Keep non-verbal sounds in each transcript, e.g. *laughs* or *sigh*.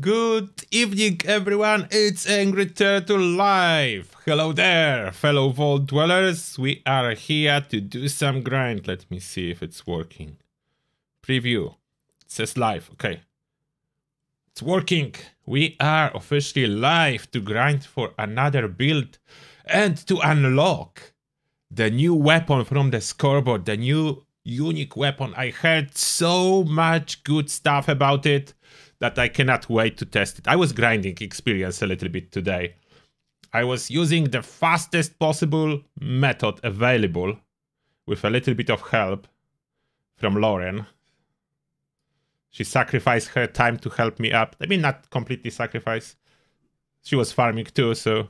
Good evening, everyone. It's Angry Turtle Live. Hello there, fellow vault dwellers. We are here to do some grind. Let me see if it's working. Preview. It says live. Okay. It's working. We are officially live to grind for another build and to unlock the new weapon from the scoreboard, the new unique weapon. I heard so much good stuff about it that I cannot wait to test it. I was grinding experience a little bit today. I was using the fastest possible method available with a little bit of help from Lauren. She sacrificed her time to help me up. I mean, not completely sacrifice. She was farming too, so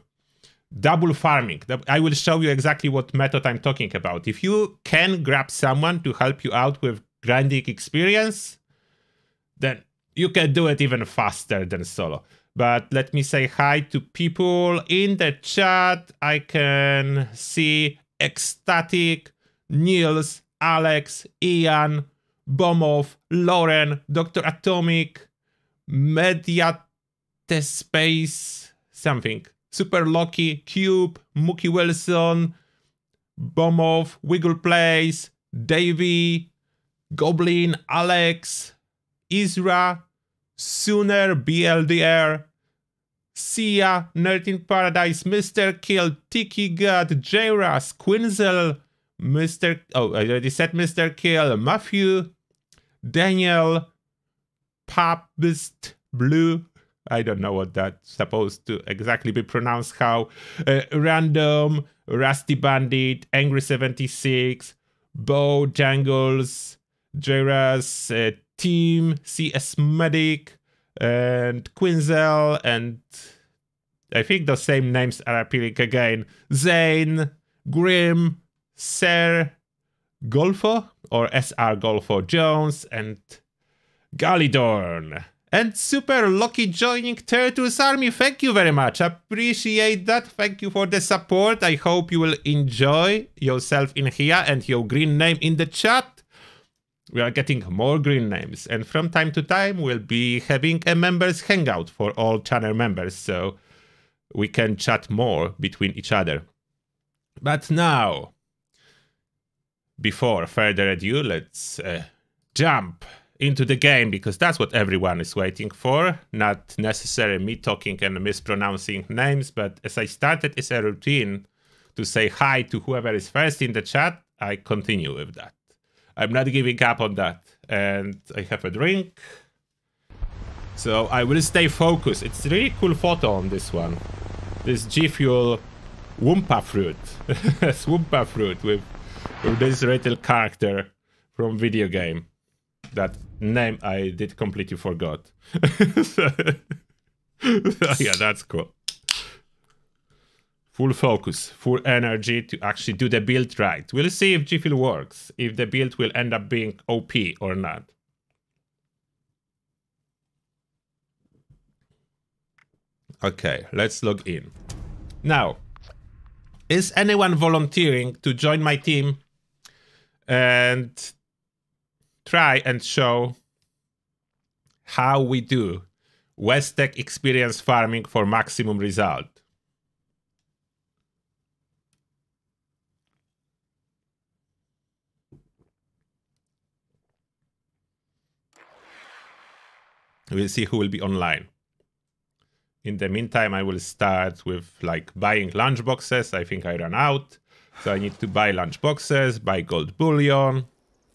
double farming. I will show you exactly what method I'm talking about. If you can grab someone to help you out with grinding experience, then you can do it even faster than solo. But let me say hi to people in the chat. I can see Ecstatic, Niels, Alex, Ian, Bomov, Lauren, Dr. Atomic, Media Space, something. Super Lucky, Cube, Mookie Wilson, Bomov, Wiggle Place, Davy, Goblin, Alex, Isra, Sooner, BLDR, Sia, Nerd in Paradise, Mr. Kill, Tiki God, Jras, Quinzel, Mr. Oh, I already said Mr. Kill, Matthew, Daniel, Papist, Blue. I don't know what that's supposed to exactly be pronounced. How uh, random, Rusty Bandit, Angry 76, Bo Jangles, Jras, uh, Team, CS Medic, and Quinzel, and I think the same names are appearing again. Zane, Grim, Sir, Golfo, or SR Golfo Jones, and Galidorn. And Super Lucky joining Turtles Army. Thank you very much. Appreciate that. Thank you for the support. I hope you will enjoy yourself in here and your green name in the chat. We are getting more green names. And from time to time, we'll be having a members hangout for all channel members. So we can chat more between each other. But now, before further ado, let's uh, jump into the game because that's what everyone is waiting for. Not necessarily me talking and mispronouncing names, but as I started as a routine to say hi to whoever is first in the chat, I continue with that. I'm not giving up on that. And I have a drink. So I will stay focused. It's really cool photo on this one. This G Fuel Wumpa fruit. *laughs* Swumpa fruit with, with this little character from video game that name I did completely forgot. *laughs* *laughs* so, yeah, that's cool. Full focus, full energy to actually do the build right. We'll see if G-Fuel works, if the build will end up being OP or not. Okay, let's log in. Now, is anyone volunteering to join my team and try and show how we do West Tek experience farming for maximum result. We'll see who will be online. In the meantime, I will start with like buying lunch boxes. I think I ran out. So I need to buy lunch boxes, buy gold bullion,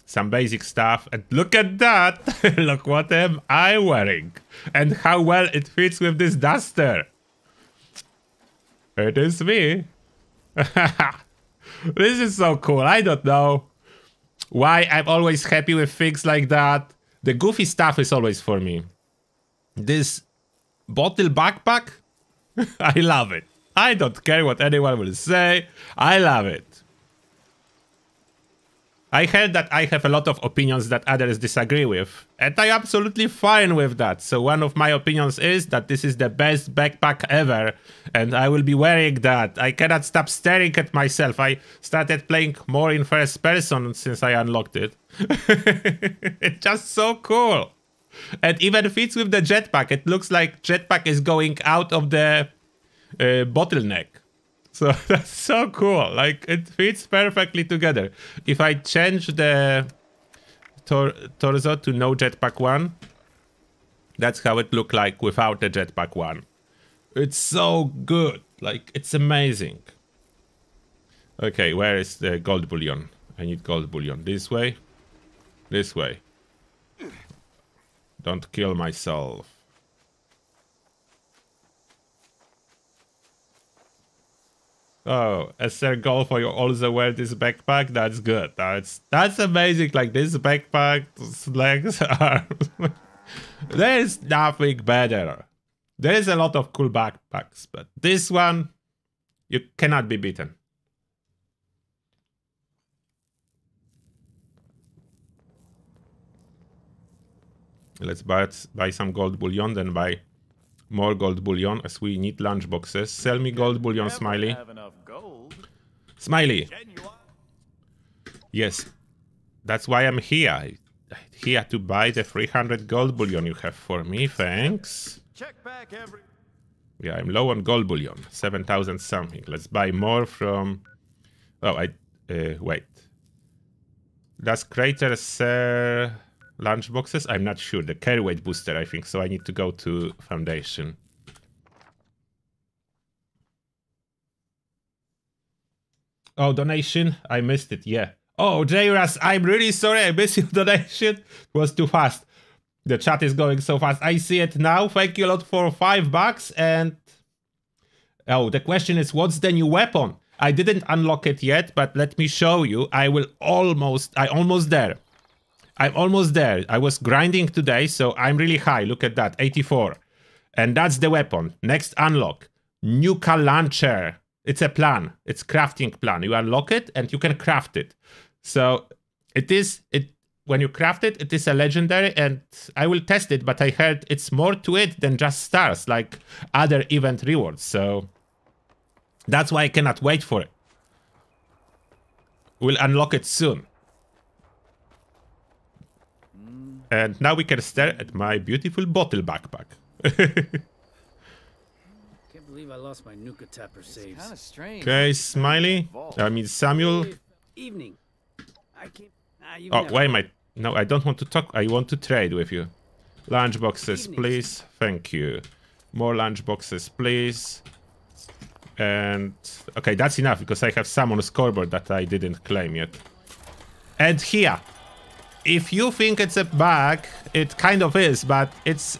some basic stuff. And look at that! *laughs* look what am I wearing! And how well it fits with this duster! It is me! *laughs* this is so cool, I don't know why I'm always happy with things like that. The goofy stuff is always for me. This bottle backpack, *laughs* I love it. I don't care what anyone will say, I love it. I heard that I have a lot of opinions that others disagree with, and I'm absolutely fine with that. So one of my opinions is that this is the best backpack ever, and I will be wearing that. I cannot stop staring at myself. I started playing more in first person since I unlocked it. *laughs* it's just so cool. And even fits with the jetpack. It looks like jetpack is going out of the uh, bottleneck. So *laughs* that's so cool. Like it fits perfectly together. If I change the tor torso to no jetpack one, that's how it look like without the jetpack one. It's so good. Like it's amazing. Okay, where is the gold bullion? I need gold bullion. This way? This way. Don't kill myself. Oh, SR goal for you also wear this backpack? That's good. That's that's amazing. Like this backpack, legs *laughs* are There's nothing better. There's a lot of cool backpacks, but this one you cannot be beaten. Let's buy, buy some gold bullion, then buy more gold bullion as we need lunch boxes. Sell me gold bullion, Smiley. Smiley. Yes, that's why I'm here. Here to buy the 300 gold bullion you have for me. Thanks. Check back every. Yeah, I'm low on gold bullion. 7,000 something. Let's buy more from. Oh, I. Uh, wait. Does Crater sell lunch boxes? I'm not sure. The carry weight booster, I think. So I need to go to Foundation. Oh, donation? I missed it. Yeah. Oh, Jairas, I'm really sorry. I missed *laughs* your donation. It was too fast. The chat is going so fast. I see it now. Thank you a lot for five bucks. And oh, the question is, what's the new weapon? I didn't unlock it yet, but let me show you. I will almost, I almost there. I'm almost there. I was grinding today, so I'm really high. Look at that, 84. And that's the weapon. Next unlock, Nuka Launcher. It's a plan. It's crafting plan. You unlock it and you can craft it. So it is, it when you craft it, it is a legendary, and I will test it, but I heard it's more to it than just stars, like other event rewards, so that's why I cannot wait for it. We'll unlock it soon. And now we can stare at my beautiful bottle backpack. *laughs* Can't believe I lost my Nuka Zapper saves. Kind of strange. Okay, Smiley. I mean Samuel. Evening. I can't. oh, why am I no, I don't want to talk. I want to trade with you. Lunch boxes, please. Thank you. More lunch boxes, please. And okay, that's enough because I have some on the scoreboard that I didn't claim yet. And here, if you think it's a bug, it kind of is, but it's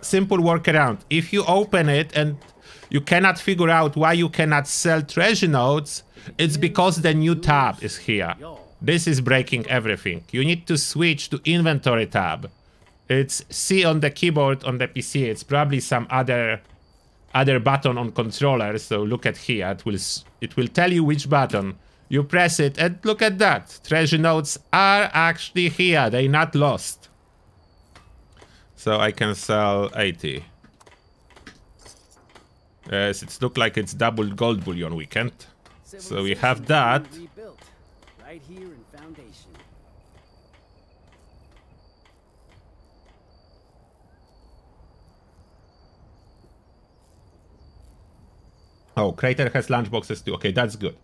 simple workaround. If you open it and you cannot figure out why you cannot sell treasure notes, it's because the new tab is here. This is breaking everything. You need to switch to inventory tab. It's C on the keyboard on the PC. It's probably some other other button on controller. So look at here. It will it will tell you which button. You press it and look at that. Treasure notes are actually here. They're not lost. So I can sell 80. Yes, it looks like it's double gold bullion weekend. So we have that right here in Foundation. Oh, Crater has lunchboxes too. Okay, that's good.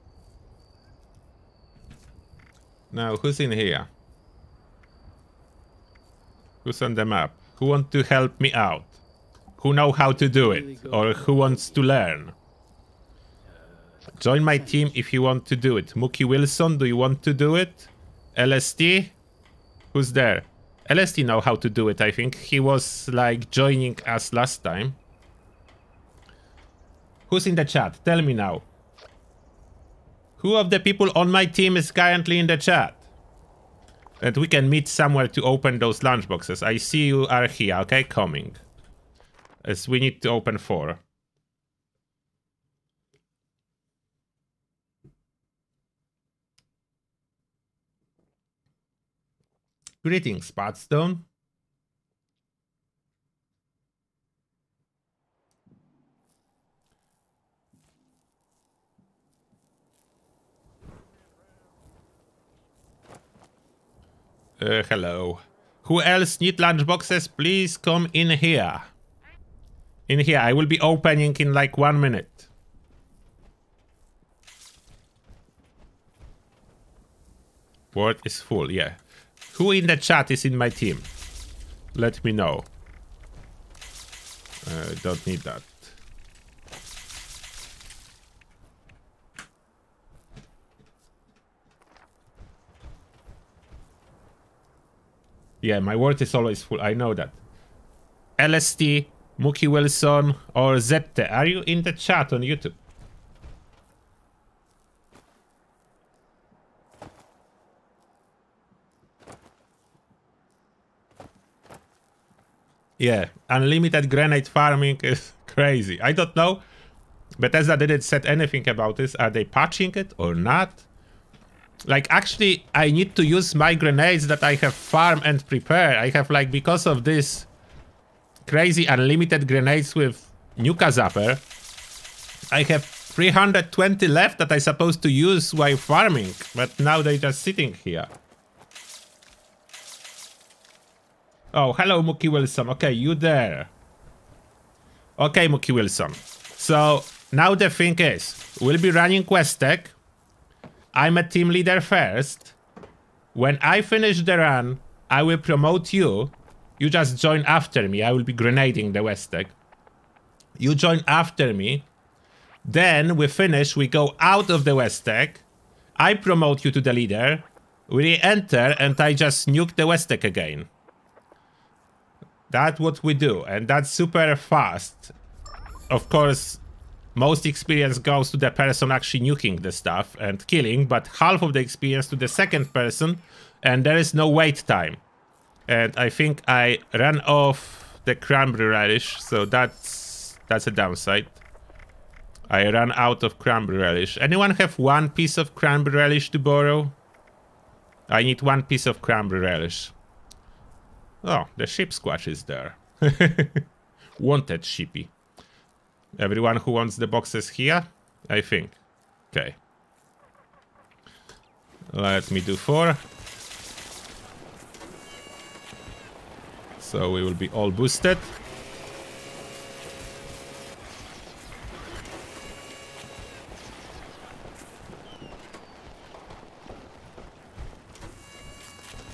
Now, who's in here? Who's on the map? Who want to help me out? Who know how to do it? Or who wants to learn? Join my team if you want to do it. Mookie Wilson, do you want to do it? LST? Who's there? LST know how to do it, I think. He was like joining us last time. Who's in the chat? Tell me now. Who of the people on my team is currently in the chat? And we can meet somewhere to open those lunchboxes. I see you are here, okay? Coming. As we need to open four. Greetings, Spotstone. Uh, hello. Who else need lunchboxes? Please come in here. In here. I will be opening in like one minute. Word is full, yeah. Who in the chat is in my team? Let me know. Uh, don't need that. Yeah, my word is always full. I know that. LST, Mookie Wilson, or Zette, are you in the chat on YouTube? Yeah, unlimited grenade farming is *laughs* crazy. I don't know. Bethesda didn't set anything about this. Are they patching it or not? Like, actually, I need to use my grenades that I have farm and prepare. I have, like, because of this crazy unlimited grenades with Nuka Zapper, I have 320 left that I supposed to use while farming, but now they're just sitting here. Oh, hello, Mookie Wilson. Okay, you there. Okay, Mookie Wilson. So, now the thing is, we'll be running Quest I'm a team leader first. When I finish the run, I will promote you. You just join after me. I will be grenading the West Westec. You join after me. Then we finish, we go out of the West Westec. I promote you to the leader. We re-enter and I just nuke the West Westec again. That's what we do, and that's super fast. Of course, most experience goes to the person actually nuking the stuff and killing, but half of the experience to the second person, and there is no wait time. And I think I ran off the cranberry relish, so that's that's a downside. I ran out of cranberry relish. Anyone have one piece of cranberry relish to borrow? I need one piece of cranberry relish. Oh, the Sheepsquatch is there. *laughs* Wanted sheepy. Everyone who wants the boxes here? I think. Okay. Let me do four. So we will be all boosted.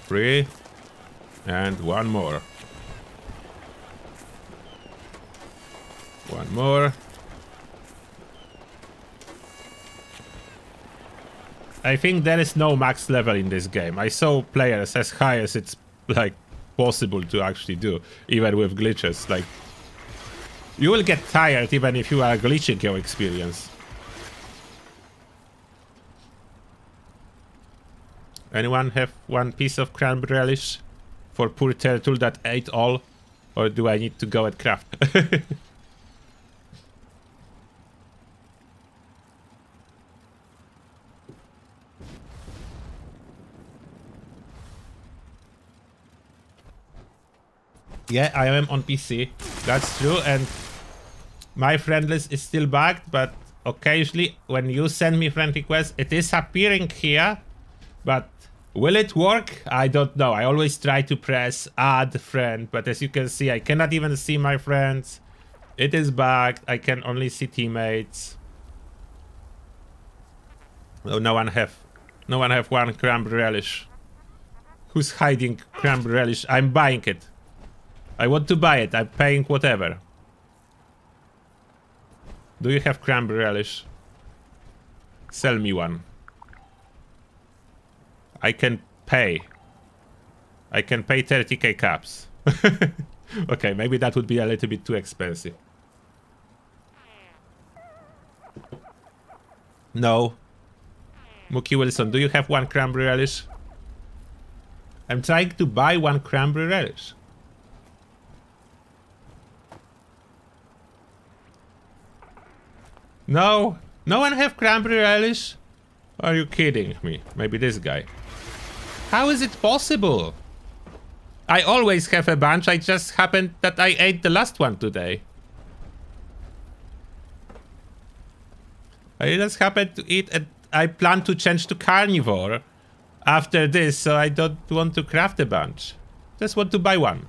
Three. And one more. One more. I think there is no max level in this game. I saw players as high as it's like possible to actually do, even with glitches. Like, you will get tired even if you are glitching your experience. Anyone have one piece of cranberry relish? for poor turtle that ate all? Or do I need to go at craft? *laughs* yeah, I am on PC. That's true. And my friend list is still bugged, but occasionally when you send me friend requests, it is appearing here. But Will it work? I don't know. I always try to press add friend, but as you can see, I cannot even see my friends. It is bugged. I can only see teammates. Oh, no one have, no one have one cranberry relish. Who's hiding cranberry relish? I'm buying it. I want to buy it. I'm paying whatever. Do you have cranberry relish? Sell me one. I can pay. I can pay 30k caps. *laughs* okay, maybe that would be a little bit too expensive. No. Mookie Wilson, do you have one cranberry relish? I'm trying to buy one cranberry relish. No, no one have cranberry relish? Are you kidding me? Maybe this guy. How is it possible? I always have a bunch, I just happened that I ate the last one today. I just happened to eat and I plan to change to carnivore after this, so I don't want to craft a bunch. Just want to buy one.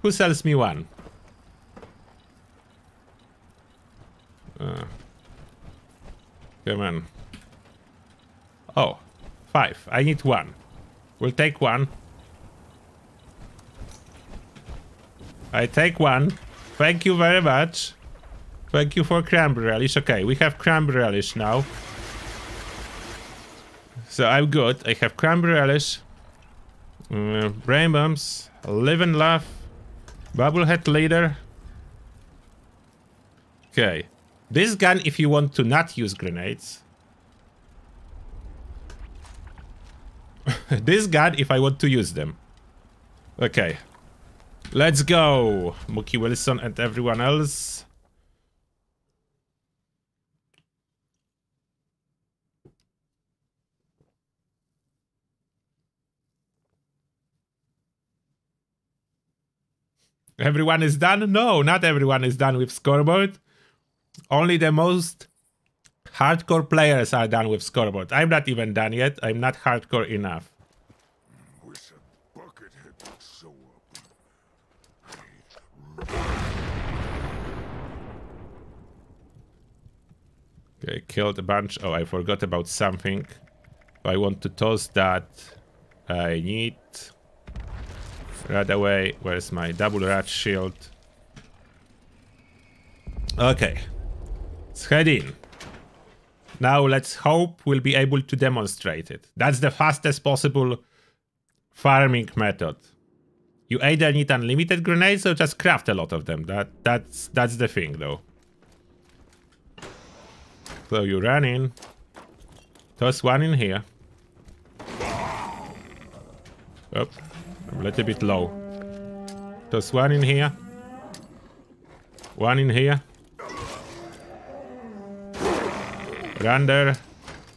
Who sells me one? Uh, come on. Oh, five. I need one. We'll take one. I take one. Thank you very much. Thank you for cranberry relish. Okay, we have cranberry relish now. So I'm good. I have cranberry relish. Uh, brain bombs. Live and laugh. Bubblehead leader. Okay. This gun if you want to not use grenades. *laughs* this gun if I want to use them. Okay. Let's go. Mookie Wilson and everyone else. Everyone is done? No, not everyone is done with scoreboard. Only the most hardcore players are done with scoreboard. I'm not even done yet. I'm not hardcore enough. Wish a buckethead would show Okay, killed a bunch. Oh, I forgot about something. I want to toss that. I need... Right away. Where's my double rat shield? Okay. Let's head in. Now let's hope we'll be able to demonstrate it. That's the fastest possible farming method. You either need unlimited grenades or just craft a lot of them. That that's that's the thing though. So you run in. Toss one in here. Oh, I'm a little bit low. Toss one in here. One in here. Run there.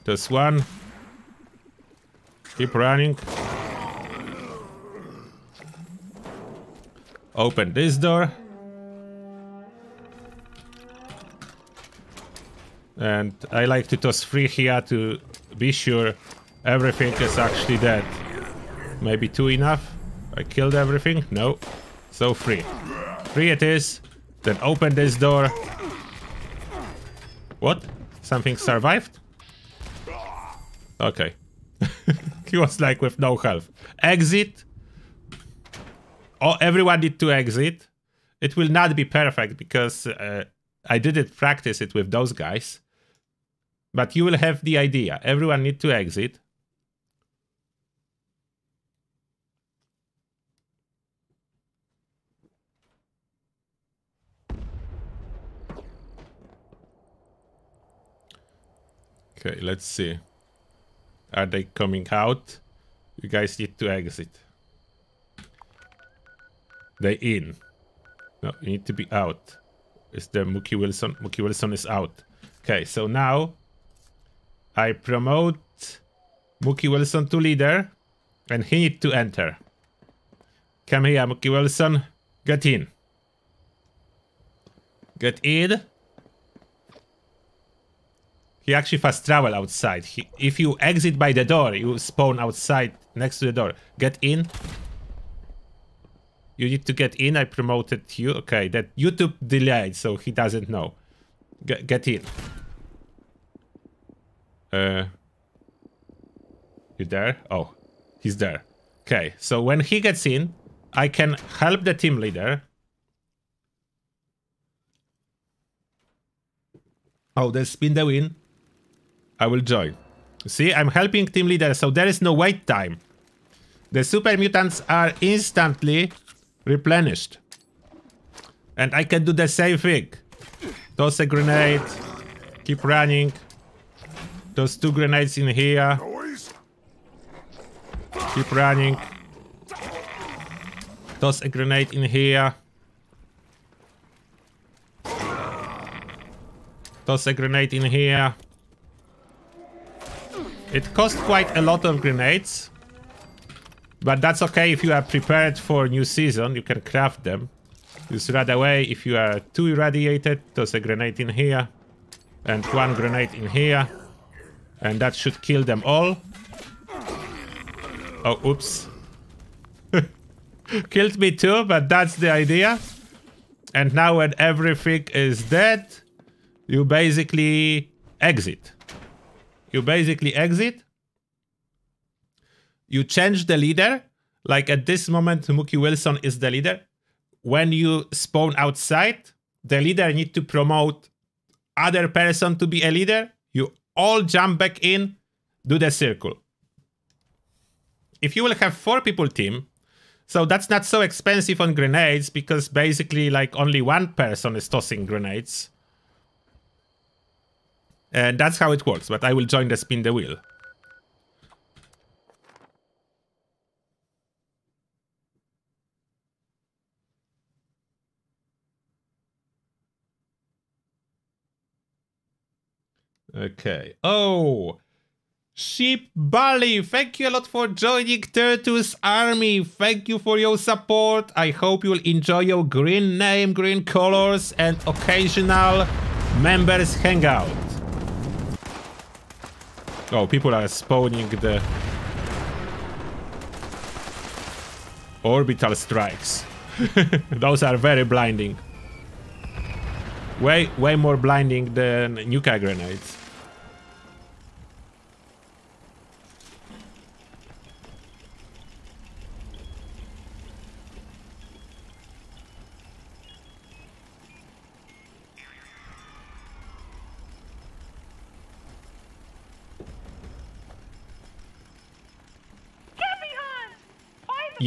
Toss one. Keep running. Open this door. And I like to toss three here to be sure everything is actually dead. Maybe two enough? I killed everything? No. So three. Three it is. Then open this door. What? Something survived? Okay. *laughs* he was like with no health. Exit. Oh, everyone need to exit. It will not be perfect because uh, I didn't practice it with those guys. But you will have the idea. Everyone need to exit. Okay, let's see. Are they coming out? You guys need to exit. They in. No, you need to be out. Is the Mookie Wilson? Mookie Wilson is out. Okay, so now I promote Mookie Wilson to leader and he need to enter. Come here, Mookie Wilson. Get in. Get in. He actually fast travel outside. He, if you exit by the door, you spawn outside next to the door. Get in. You need to get in. I promoted you. Okay, that YouTube delayed, so he doesn't know. Get, get in. Uh, you there? Oh, he's there. Okay, so when he gets in, I can help the team leader. Oh, there's spin the win. I will join. See, I'm helping team leader, so there is no wait time. The super mutants are instantly replenished. And I can do the same thing. Toss a grenade. Keep running. Toss two grenades in here. Keep running. Toss a grenade in here. Toss a grenade in here. It costs quite a lot of grenades. But that's okay if you are prepared for new season. You can craft them. Use right away if you are too irradiated. Toss a grenade in here. And one grenade in here. And that should kill them all. Oh, oops. *laughs* Killed me too, but that's the idea. And now when everything is dead, you basically exit. You basically exit. You change the leader. Like at this moment, Mookie Wilson is the leader. When you spawn outside, the leader need to promote other person to be a leader. You all jump back in, do the circle. If you will have four people team, so that's not so expensive on grenades because basically like only one person is tossing grenades. And that's how it works, but I will join the spin the wheel. Okay. Oh! Sheep Bali, thank you a lot for joining Turtle's army. Thank you for your support. I hope you'll enjoy your green name, green colors, and occasional members hangout. Oh, people are spawning the orbital strikes. *laughs* Those are very blinding. Way, way more blinding than Nuka grenades.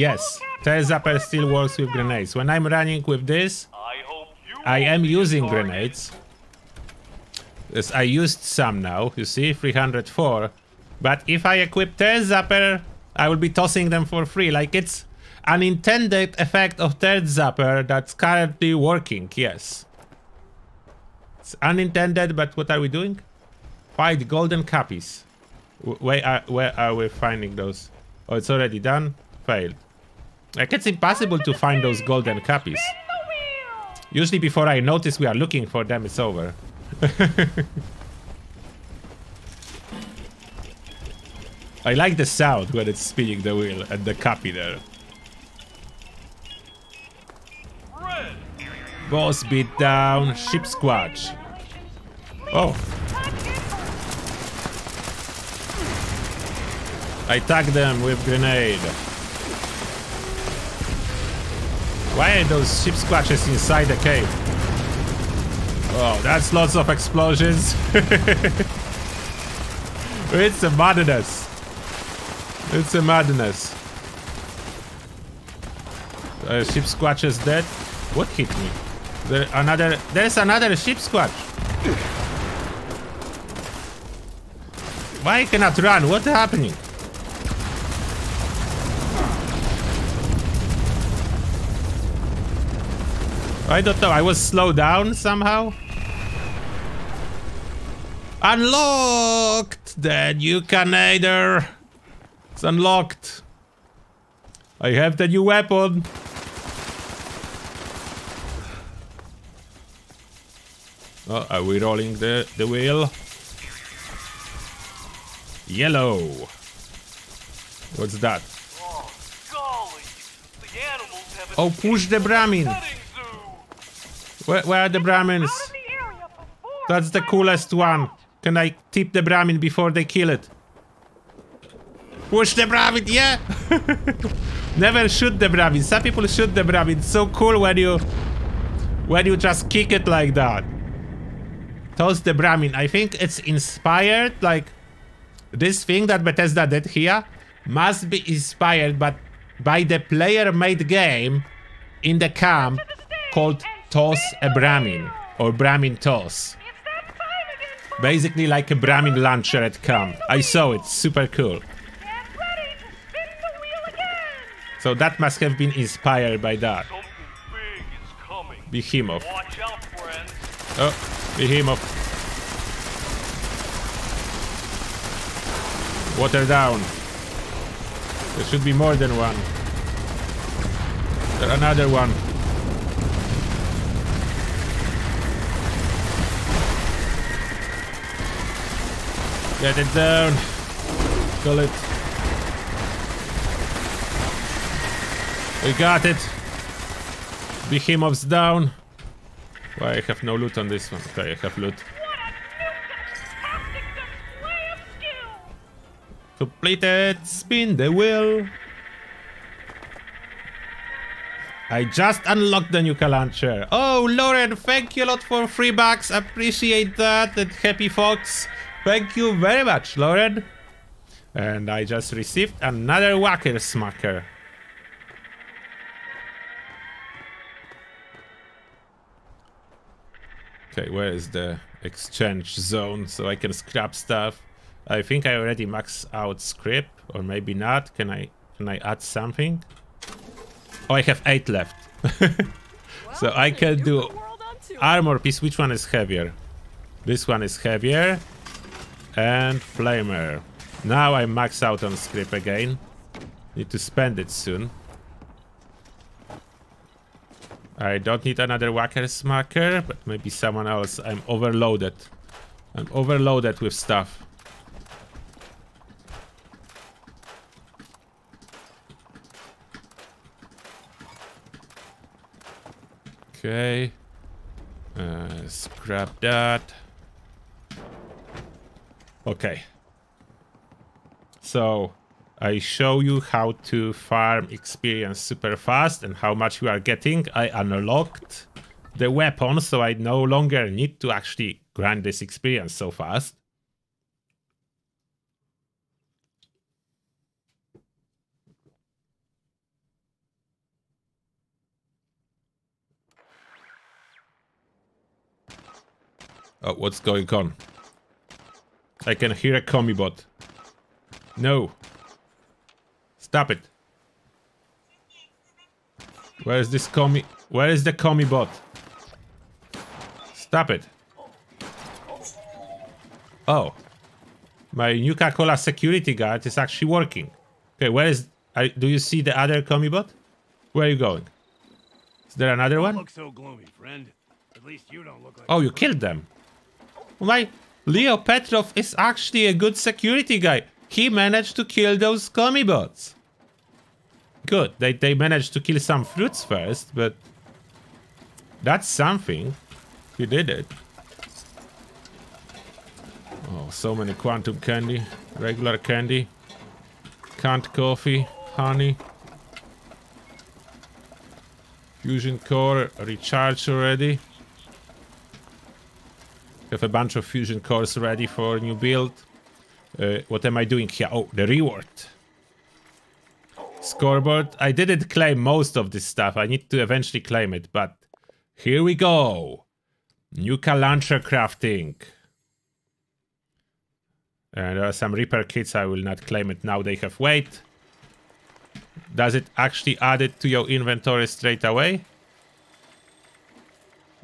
Yes, Tail Zapper still works with grenades. When I'm running with this, I am using grenades. Yes, I used some now, you see, 304. But if I equip Tail Zapper, I will be tossing them for free. Like it's an intended effect of Tail Zapper that's currently working, yes. It's unintended, but what are we doing? Find golden copies. Where are, where are we finding those? Oh, it's already done? Failed. Like, it's impossible to find those golden copies. Usually before I notice we are looking for them, it's over. *laughs* I like the sound when it's spinning the wheel and the cappy there. Boss beat down, Sheepsquatch. Oh. I tag them with grenade. Why are those Sheepsquatches inside the cave? Oh, that's lots of explosions. *laughs* it's a madness. It's a madness. Uh, Sheepsquatch is dead. What hit me? There another. There's another Sheepsquatch. Why cannot run? What's happening? I don't know. I was slowed down somehow. Unlocked! The new Canader. It's unlocked. I have the new weapon. Oh, are we rolling the, the wheel? Yellow. What's that? Oh, golly. The animals have Oh, push the Brahmin. Where, where are the Brahmins? That's the coolest one. Can I tip the Brahmin before they kill it? Push the Brahmin, yeah! *laughs* Never shoot the Brahmin. Some people shoot the Brahmin. It's so cool when you... When you just kick it like that. Toss the Brahmin. I think it's inspired, like... This thing that Bethesda did here must be inspired but by the player-made game in the camp called Toss a Brahmin or Brahmin Toss. Basically like a Brahmin launcher at camp. I saw it, super cool. So that must have been inspired by that. Behemoth. Oh, Behemoth. Water down. There should be more than one. There another one. Get it down. Kill it. We got it. Behemoth's down. Why I have no loot on this one? Okay, I have loot. Completed. Spin the wheel. I just unlocked the Nuka launcher. Oh, Lauren, thank you a lot for free bucks. Appreciate that. And Happy Fox, thank you very much, Lauren. And I just received another Whacker Smacker. Okay, where is the exchange zone so I can scrap stuff? I think I already maxed out scrip, or maybe not. Can I can I add something? Oh, I have eight left. *laughs* so I can do armor piece. Which one is heavier? This one is heavier. And flamer. Now I max out on scrip again. Need to spend it soon. I don't need another whacker smacker, but maybe someone else. I'm overloaded. I'm overloaded with stuff. Okay. Uh, scrap that. Okay. So, I show you how to farm experience super fast and how much you are getting. I unlocked the weapon, so I no longer need to actually grind this experience so fast. Oh, what's going on? I can hear a commie bot. No. Stop it. Where is this commie? Where is the commie bot? Stop it. Oh. My Nuka Cola security guard is actually working. Okay, where is... I, do you see the other commie bot? Where are you going? Is there another one? Look so gloomy, friend. At least you don't look like. Oh, you killed them. My Leo Petrov is actually a good security guy. He managed to kill those commie bots. Good. They, they managed to kill some fruits first, but that's something. He did it. Oh, so many quantum candy. Regular candy. Canned coffee. Honey. Fusion core Recharge already. Have a bunch of fusion cores ready for new build. Uh, what am I doing here? Oh, the reward. Scoreboard. I didn't claim most of this stuff. I need to eventually claim it, but here we go. Nuka launcher crafting. And there are some repair kits. I will not claim it now. They have weight. Does it actually add it to your inventory straight away?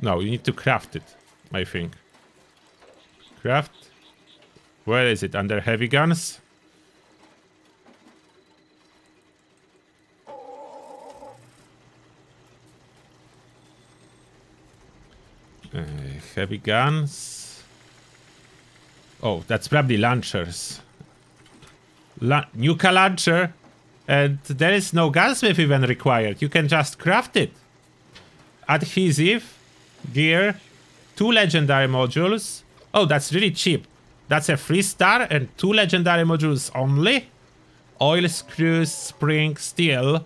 No, you need to craft it, I think. Craft. Where is it? Under heavy guns? Uh, heavy guns. Oh, that's probably launchers. La Nuka launcher. And there is no gunsmith even required. You can just craft it. Adhesive, gear, two legendary modules. Oh, that's really cheap. That's a free star and two legendary modules only. Oil screws, spring, steel.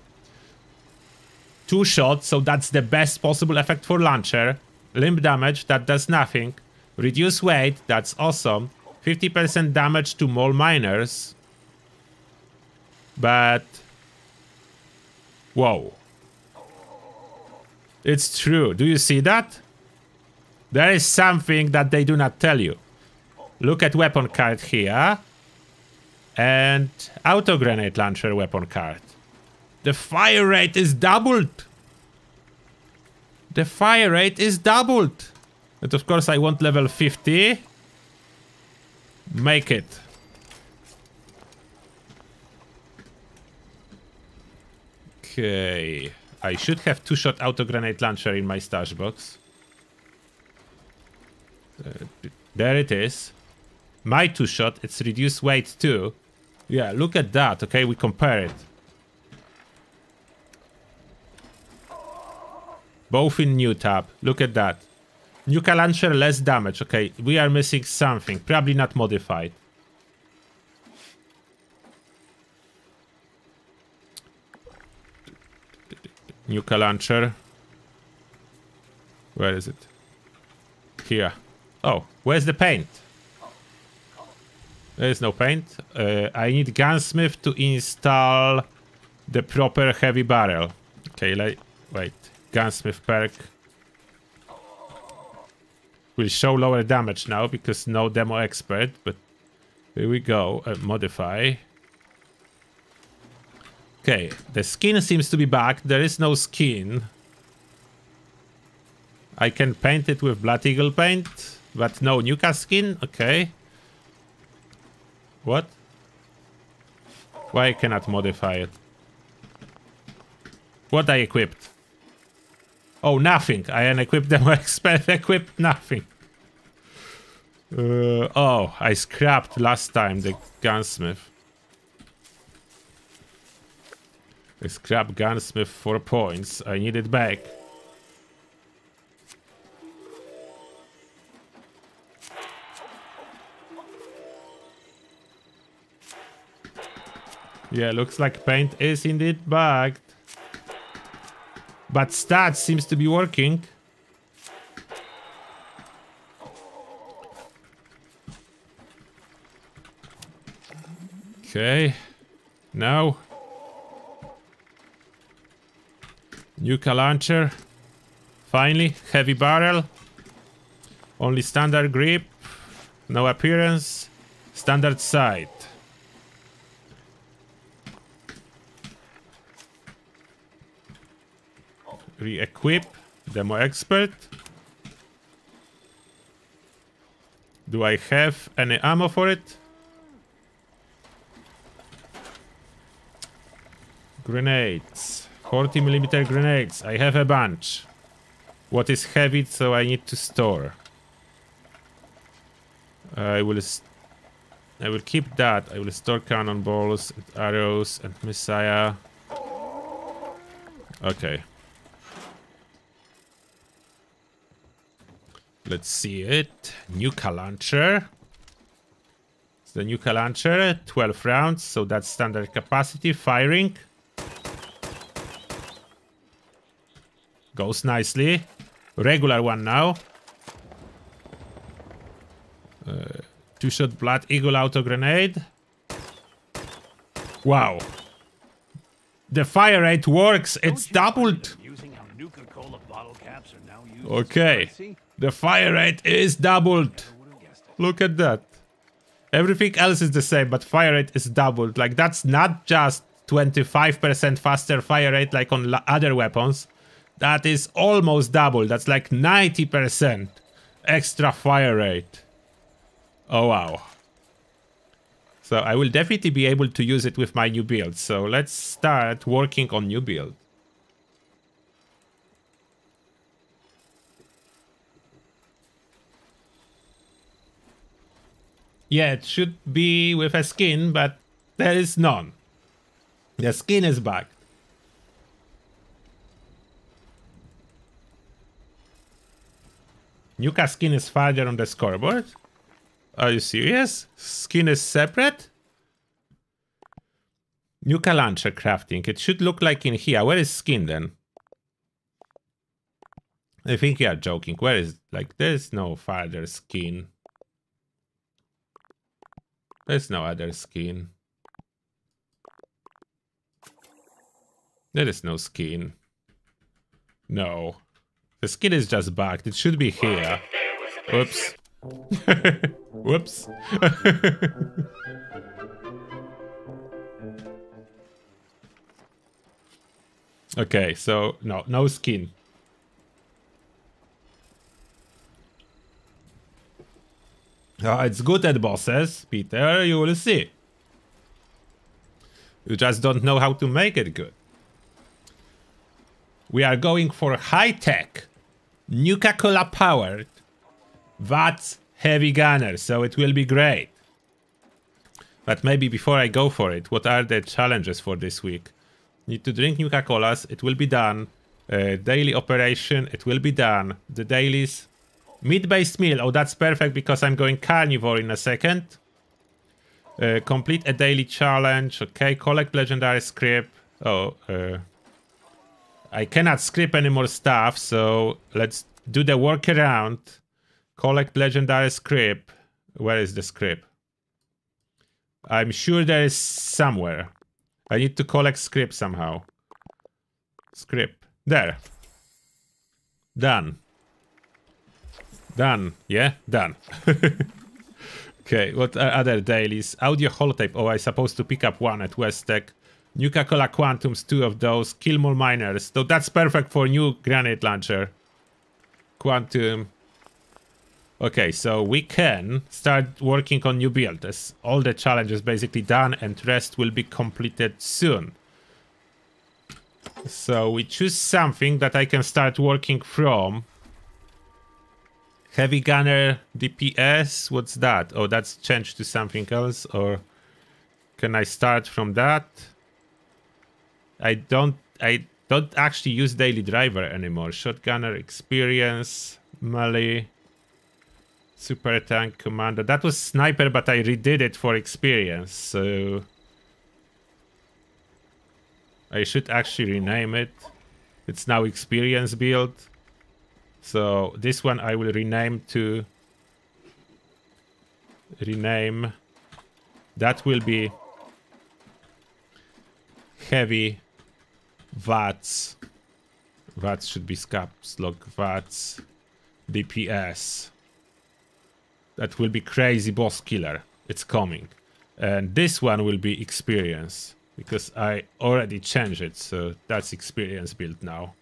Two shots, so that's the best possible effect for launcher. Limb damage, that does nothing. Reduce weight, that's awesome. 50% damage to mole miners. But... Whoa. It's true. Do you see that? There is something that they do not tell you. Look at weapon card here. And auto grenade launcher weapon card. The fire rate is doubled. The fire rate is doubled. But of course I want level 50. Make it. Okay. I should have two-shot auto grenade launcher in my stash box. There it is. My two-shot, it's reduced weight too. Yeah, look at that. Okay, we compare it. Both in new tab. Look at that. Nuka launcher, less damage. Okay, we are missing something. Probably not modified. Nuka launcher. Where is it? Here. Oh, where's the paint? There is no paint. Uh, I need gunsmith to install the proper heavy barrel. Okay, like, wait. Gunsmith perk will show lower damage now because no demo expert, but here we go. Uh, modify. Okay, the skin seems to be back. There is no skin. I can paint it with Blood Eagle paint, but no Nuka skin. Okay. What? Why I cannot modify it? What I equipped? Oh, nothing. I unequipped them. *laughs* Expert equipped nothing. Uh, oh, I scrapped last time the gunsmith. I scrapped gunsmith for points. I need it back. Yeah, looks like paint is indeed bugged. But stats seems to be working. Okay. Now. Nuka launcher. Finally, heavy barrel. Only standard grip. No appearance. Standard sight. Re-equip. Demo expert. Do I have any ammo for it? Grenades. 40 millimeter grenades. I have a bunch. What is heavy, so I need to store. I will I will keep that. I will store cannonballs, and arrows, and messiah. Okay. Let's see it. Nuka launcher. It's the Nuka launcher, 12 rounds, so that's standard capacity. Firing. Goes nicely. Regular one now. Uh, Two-shot Blood Eagle auto grenade. Wow. The fire rate works. It's doubled. Using how Nuka-Cola bottle caps are now used. Okay. The fire rate is doubled. Look at that. Everything else is the same, but fire rate is doubled. Like, that's not just 25% faster fire rate like on other weapons. That is almost double. That's like 90% extra fire rate. Oh, wow. So I will definitely be able to use it with my new build. So let's start working on new build. Yeah, it should be with a skin, but there is none. The skin is back. Nuka skin is farther on the scoreboard? Are you serious? Skin is separate? Nuka launcher crafting. It should look like in here. Where is skin then? I think you are joking. Where is like there's no farther skin. There's no other skin. There is no skin. No. The skin is just bugged. It should be here. Whoops. *laughs* Whoops. *laughs* okay, so no, no skin. Uh, it's good at bosses, Peter, you will see. You just don't know how to make it good. We are going for high tech. Nuka-Cola powered VATS heavy gunner, so it will be great. But maybe before I go for it, what are the challenges for this week? Need to drink Nuka-Colas, it will be done. Uh, daily operation, it will be done. The dailies. Meat-based meal. Oh, that's perfect because I'm going carnivore in a second. Uh, complete a daily challenge. Okay, collect legendary scrip. Oh, uh, I cannot scrip any more stuff, so let's do the workaround. Collect legendary scrip. Where is the scrip? I'm sure there is somewhere. I need to collect scrip somehow. Scrip. There. Done. Done. Yeah? Done. *laughs* okay, what are other dailies? Audio holotape. Oh, I supposed to pick up one at West Tek. Nuka-Cola Quantums, two of those. Kill more miners. So that's perfect for new grenade launcher. Quantum. Okay, so we can start working on new build as all the challenges basically done and rest will be completed soon. So we choose something that I can start working from. Heavy gunner DPS, what's that? Oh, that's changed to something else or can I start from that? I don't I don't actually use daily driver anymore. Shotgunner experience, melee, super tank commander. That was sniper, but I redid it for experience, so I should actually rename it. It's now experience build. So this one I will rename to rename that will be heavy VATS. VATS should be caps lock VATS DPS. That will be crazy boss killer. It's coming. And this one will be experience because I already changed it, so that's experience built now.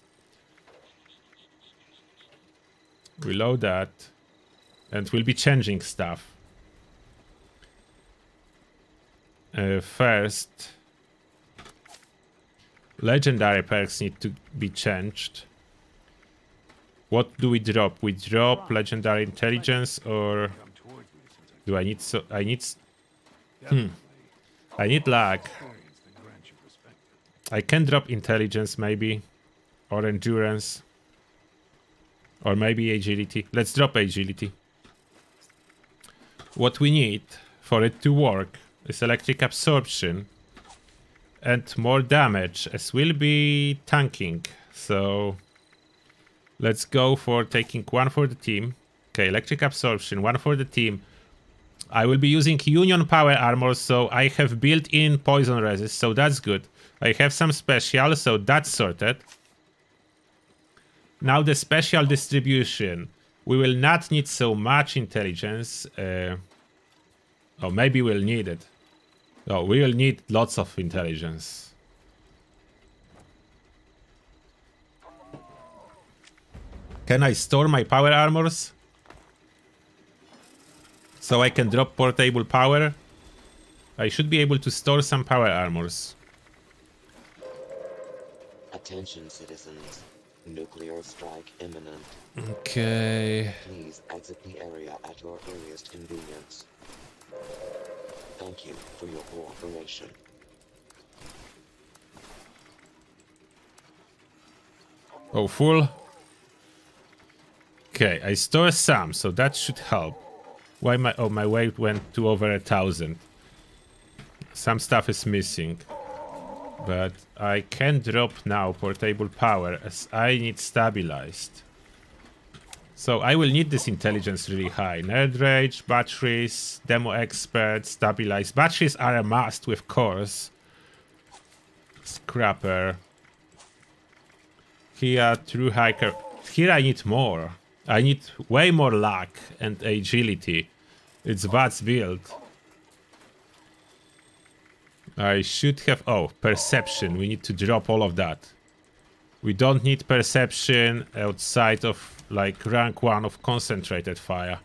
Reload that, and we'll be changing stuff. Uh, first, legendary perks need to be changed. What do we drop? We drop legendary intelligence, or do I need so? I need. Hmm. I need luck. I can drop intelligence maybe, or endurance, or maybe agility. Let's drop agility. What we need for it to work is electric absorption and more damage, as we'll be tanking. So let's go for taking one for the team. Okay, electric absorption, one for the team. I will be using Union Power Armor, so I have built-in poison resist, so that's good. I have some special, so that's sorted. Now the special distribution. We will not need so much intelligence. Uh, oh, maybe we'll need it. Oh, we will need lots of intelligence. Can I store my power armors? So I can drop portable power? I should be able to store some power armors. Attention citizens. Nuclear strike imminent. Okay. Please exit the area at your earliest convenience. Thank you for your cooperation. Oh, full. Okay, I store some, so that should help. Why my oh my weight went to over a thousand. Some stuff is missing. But I can drop now portable power as I need stabilized. So I will need this intelligence really high. Nerd rage, batteries, demo expert, stabilized. Batteries are a must with course. Scrapper. Here, Thru-Hiker. Here I need more. I need way more luck and agility. It's VATS build. I should have... Oh, perception. We need to drop all of that. We don't need perception outside of like rank 1 of concentrated fire.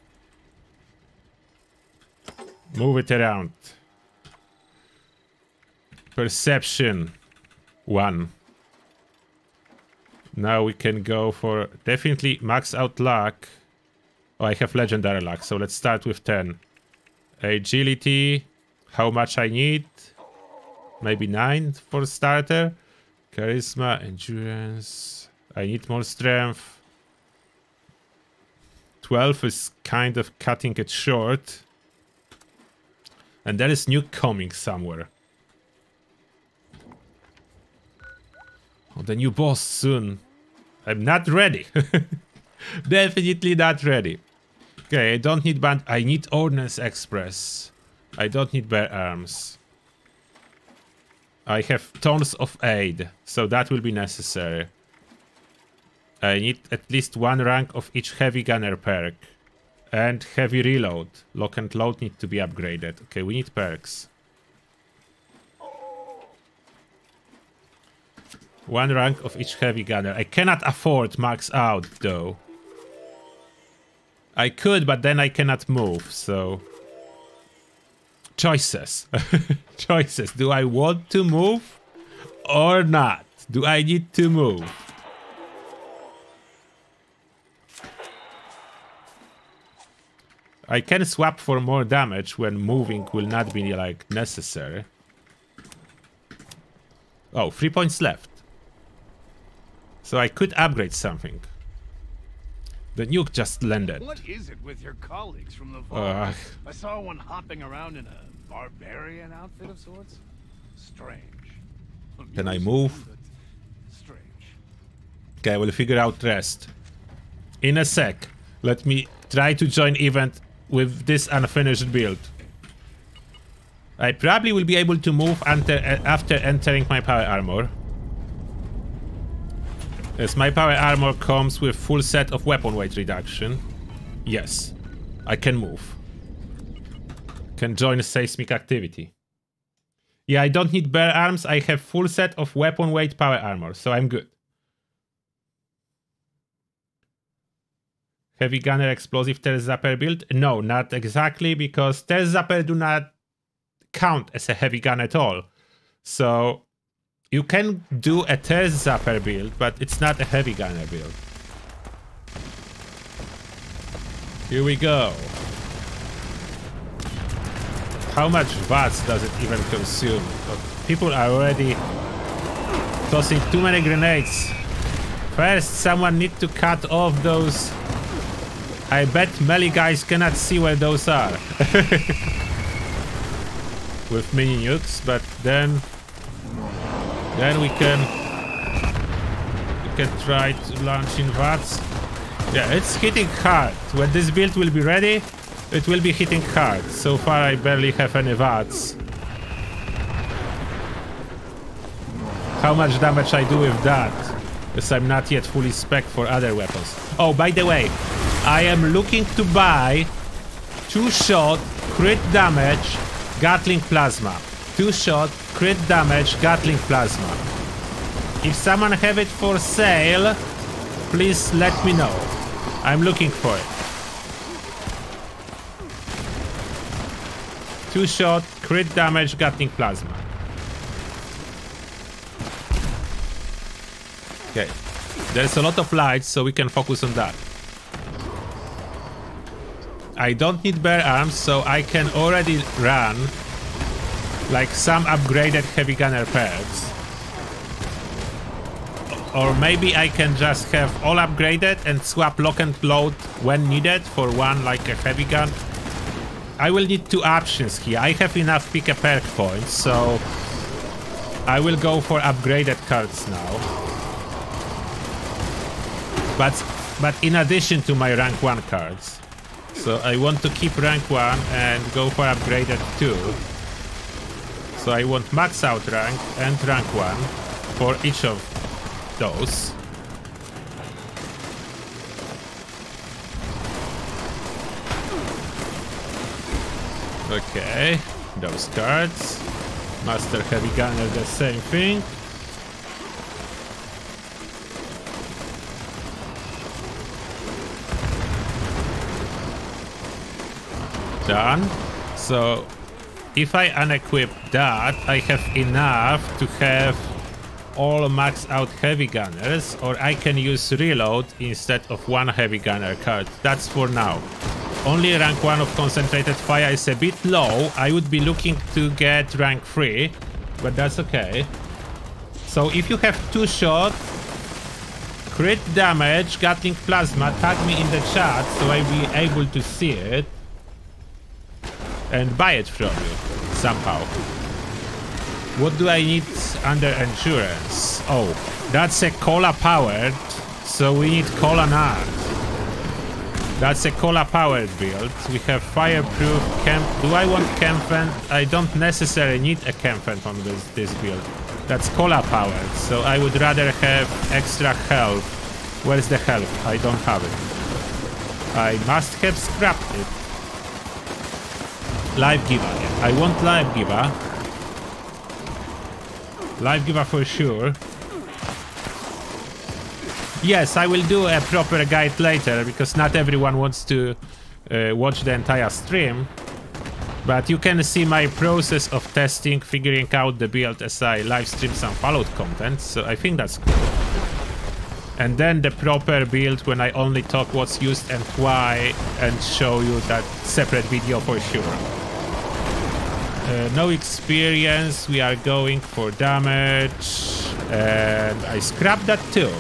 Move it around. Perception 1. Now we can go for definitely max out luck. Oh, I have legendary luck, so let's start with 10. Agility, how much I need? Maybe 9 for starter. Charisma, endurance. I need more strength. 12 is kind of cutting it short. And there is new coming somewhere. Oh, the new boss soon. I'm not ready. *laughs* Definitely not ready. Okay, I don't need band. I need Ordnance Express. I don't need bear arms. I have tons of aid, so that will be necessary. I need at least one rank of each heavy gunner perk. And heavy reload. Lock and load need to be upgraded. Okay, we need perks. One rank of each heavy gunner. I cannot afford max out though. I could, but then I cannot move, so... Choices. *laughs* Choices. Do I want to move or not? Do I need to move? I can swap for more damage when moving will not be like necessary. Oh, three points left. So I could upgrade something. The nuke just landed. What is it with your colleagues from the vault? Uh, I saw one hopping around in a barbarian outfit of sorts. Strange. Can I move? Strange. okay, we'll figure out rest. In a sec, let me try to join event with this unfinished build. I probably will be able to move after, after entering my power armor. As my power armor comes with full set of weapon weight reduction. Yes, I can move. Can join a seismic activity. Yeah, I don't need bear arms. I have full set of weapon weight power armor, so I'm good. Heavy gunner explosive Tear Zapper build? No, not exactly, because Tear Zapper do not count as a heavy gun at all. So you can do a Tear Zapper build, but it's not a heavy gunner build. Here we go. How much VATS does it even consume? Oh, People are already tossing too many grenades. First, someone need to cut off those I bet melee guys cannot see where those are. *laughs* With mini nukes, but then then we can we can try to launch in VATS. Yeah, it's hitting hard. When this build will be ready, it will be hitting hard. So far I barely have any VATS. How much damage I do with that? Because I'm not yet fully spec for other weapons. Oh, by the way, I am looking to buy two shot crit damage Gatling plasma. Two shot crit damage Gatling plasma. If someone have it for sale, please let me know. I'm looking for it. Two shot crit damage Gatling plasma. Okay. There's a lot of lights, so we can focus on that. I don't need bear arms, so I can already run like some upgraded heavy gunner perks. Or maybe I can just have all upgraded and swap lock and load when needed for one like a heavy gun. I will need two options here. I have enough pick a perk points, so I will go for upgraded cards now. But but in addition to my rank 1 cards. So I want to keep rank 1 and go for upgraded 2. So I want max out rank and rank 1 for each of those. Okay, those cards. Master Heavy Gunner, the same thing. done. So if I unequip that, I have enough to have all max out heavy gunners, or I can use reload instead of one heavy gunner card. That's for now. Only rank 1 of concentrated fire is a bit low. I would be looking to get rank 3, but that's okay. So if you have two shot, crit damage, Gatling Plasma, tag me in the chat so I'll be able to see it and buy it from you somehow. What do I need under endurance? Oh, that's a cola powered, so we need cola nut. That's a cola powered build. We have fireproof camp. Do I want camp vent? I don't necessarily need a camp vent on this, this build. That's cola powered, so I would rather have extra health. Where's the health? I don't have it. I must have scrapped it. Life giver. Yeah. I want life giver. Life giver for sure. Yes, I will do a proper guide later because not everyone wants to uh, watch the entire stream. But you can see my process of testing, figuring out the build as I live stream some Fallout content, so I think that's cool. And then the proper build when I only talk what's used and why and show you that separate video for sure. Uh, no experience, we are going for damage, and I scrapped that too.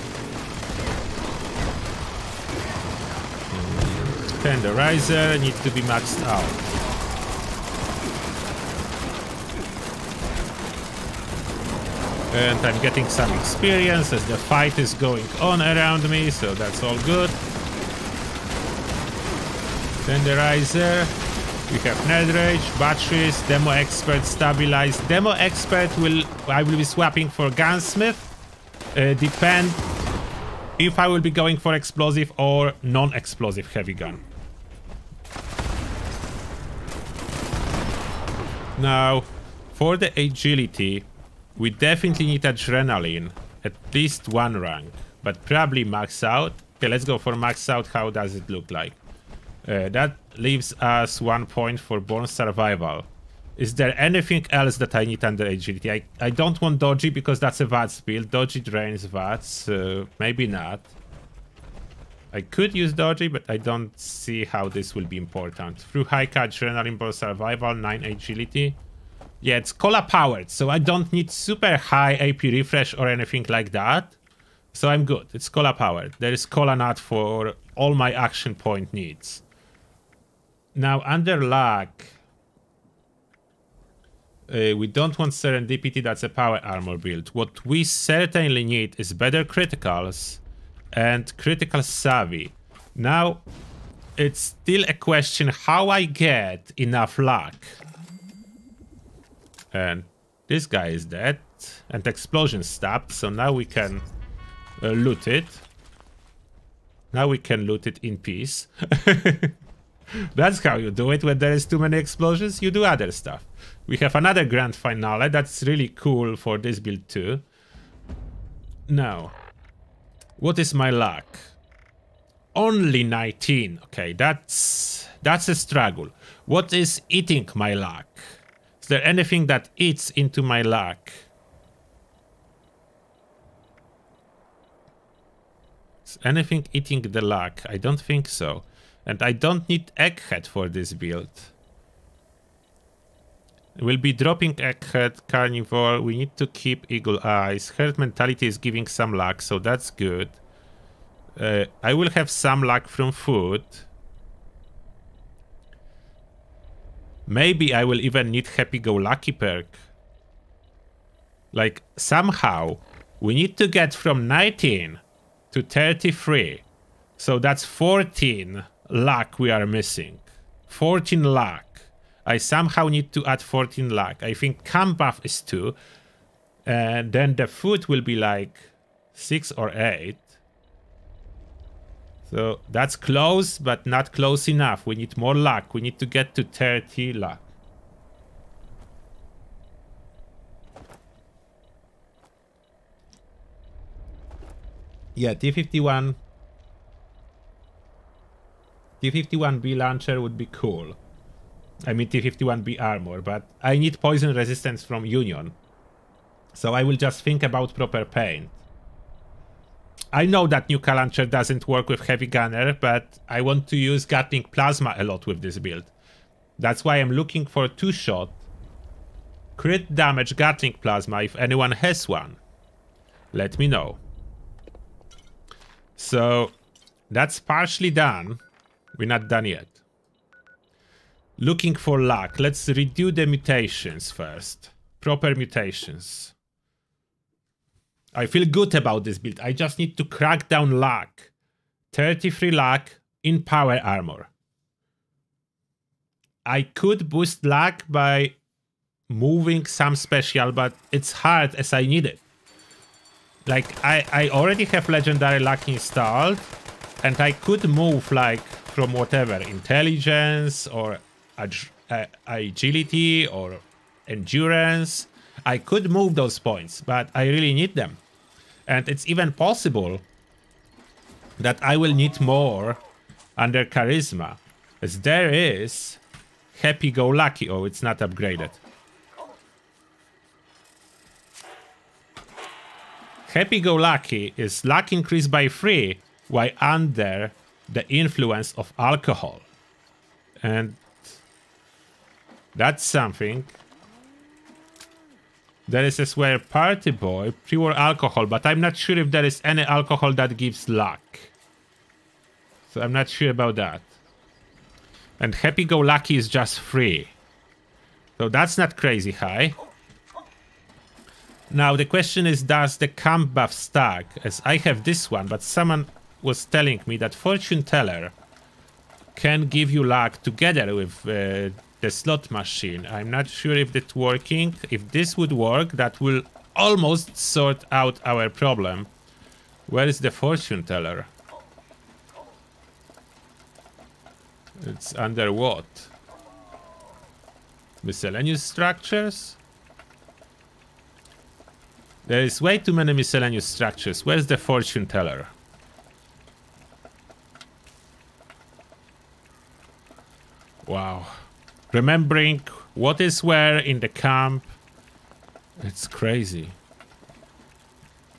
Tenderizer needs to be maxed out. And I'm getting some experience as the fight is going on around me, so that's all good. Tenderizer. We have Nerd Rage, batteries, Demo Expert, Stabilize. Demo Expert will I will be swapping for Gunsmith. Uh, depend if I will be going for explosive or non-explosive heavy gun. Now, for the agility, we definitely need adrenaline, at least one rank, but probably max out. Okay, let's go for max out. How does it look like? Uh, that leaves us one point for Born Survivor. Is there anything else that I need under agility? I, I don't want dodgy because that's a VATS build. Dodgy drains VATS, uh, maybe not. I could use dodgy, but I don't see how this will be important. Through high cut adrenaline Born Survivor, 9 agility. Yeah, it's cola powered, so I don't need super high AP refresh or anything like that. So I'm good. It's cola powered. There is cola nut for all my action point needs. Now under luck, uh, we don't want serendipity. That's a power armor build. What we certainly need is better criticals and critical savvy. Now, it's still a question how I get enough luck. And this guy is dead. And explosion stopped, so now we can uh, loot it. Now we can loot it in peace. *laughs* That's how you do it when there is too many explosions. You do other stuff. We have another grand finale. That's really cool for this build too. Now, what is my luck? Only 19. Okay, that's that's a struggle. What is eating my luck? Is there anything that eats into my luck? Is anything eating the luck? I don't think so. And I don't need Egghead for this build. We'll be dropping Egghead, Carnivore. We need to keep Eagle Eyes. Herd Mentality is giving some luck, so that's good. Uh, I will have some luck from food. Maybe I will even need Happy-Go-Lucky perk. Like, somehow, we need to get from 19 to 33. So that's 14 luck we are missing. 14 luck. I somehow need to add 14 luck. I think camp buff is 2. And then the food will be like 6 or 8. So that's close, but not close enough. We need more luck. We need to get to 30 luck. Yeah, T51 T51B launcher would be cool. I mean T51B armor, but I need poison resistance from Union. So I will just think about proper paint. I know that Nuka Launcher doesn't work with Heavy Gunner, but I want to use Gatling Plasma a lot with this build. That's why I'm looking for two-shot crit damage Gatling Plasma if anyone has one. Let me know. So that's partially done. We're not done yet. Looking for luck. Let's redo the mutations first. Proper mutations. I feel good about this build. I just need to crack down luck. 33 luck in power armor. I could boost luck by moving some special, but it's hard as I need it. Like, I, I already have legendary luck installed, and I could move, like, from whatever, intelligence, or ag uh, agility, or endurance. I could move those points, but I really need them. And it's even possible that I will need more under charisma. As there is happy-go-lucky. Oh, it's not upgraded. Happy-go-lucky is luck increased by 3 while under the influence of alcohol. And that's something. There is a swear party boy, pure alcohol, but I'm not sure if there is any alcohol that gives luck. So I'm not sure about that. And happy-go-lucky is just free. So that's not crazy high. Now the question is, does the camp buff stack? As I have this one, but someone was telling me that Fortune Teller can give you luck together with uh, the slot machine. I'm not sure if it's working. If this would work, that will almost sort out our problem. Where is the Fortune Teller? It's under what? Miscellaneous structures? There is way too many miscellaneous structures. Where's the fortune teller? Wow. Remembering what is where in the camp. It's crazy.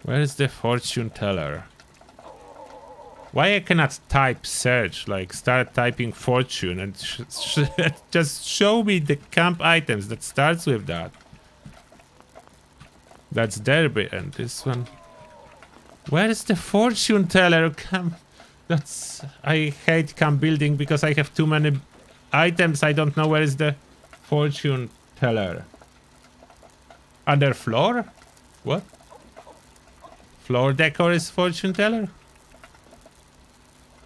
Where is the fortune teller? Why I cannot type search, like start typing fortune and sh sh *laughs* just show me the camp items that starts with that. That's Derby and this one. Where is the fortune teller? Camp. *laughs* That's I hate camp building because I have too many items. I don't know where is the fortune teller. Under floor? What? Floor decor is fortune teller?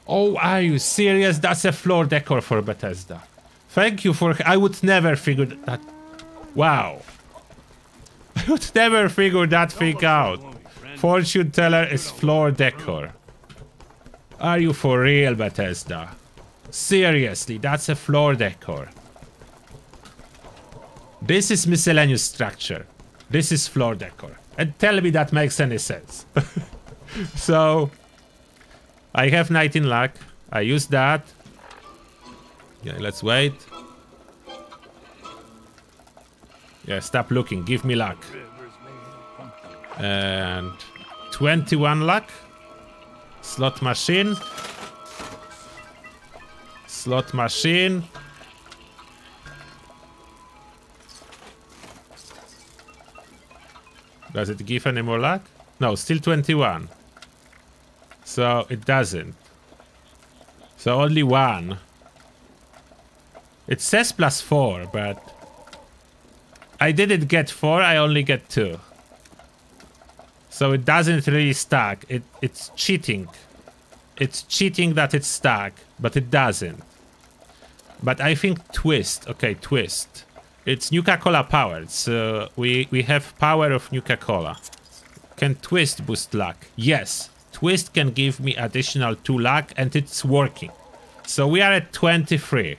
Oh, are you serious? That's a floor decor for Bethesda. Thank you for... I would never figure that... Wow. *laughs* I would never figure that thing out. Fortune teller is floor decor. Are you for real, Bethesda? Seriously, that's a floor decor. This is miscellaneous structure. This is floor decor. And tell me that makes any sense. *laughs* so, I have 19 luck. I use that. Yeah, let's wait. Yeah, stop looking. Give me luck. And 21 luck. Slot machine. Slot machine. Does it give any more luck? No, still 21. So it doesn't. So only one. It says plus four, but I didn't get four, I only get two. So it doesn't really stack. It it's cheating. It's cheating that it's stack, but it doesn't. But I think twist. Okay, twist. It's Nuka-Cola powered, so uh, we we have power of Nuka-Cola. Can twist boost luck? Yes. Twist can give me additional 2 luck and it's working. So we are at 23.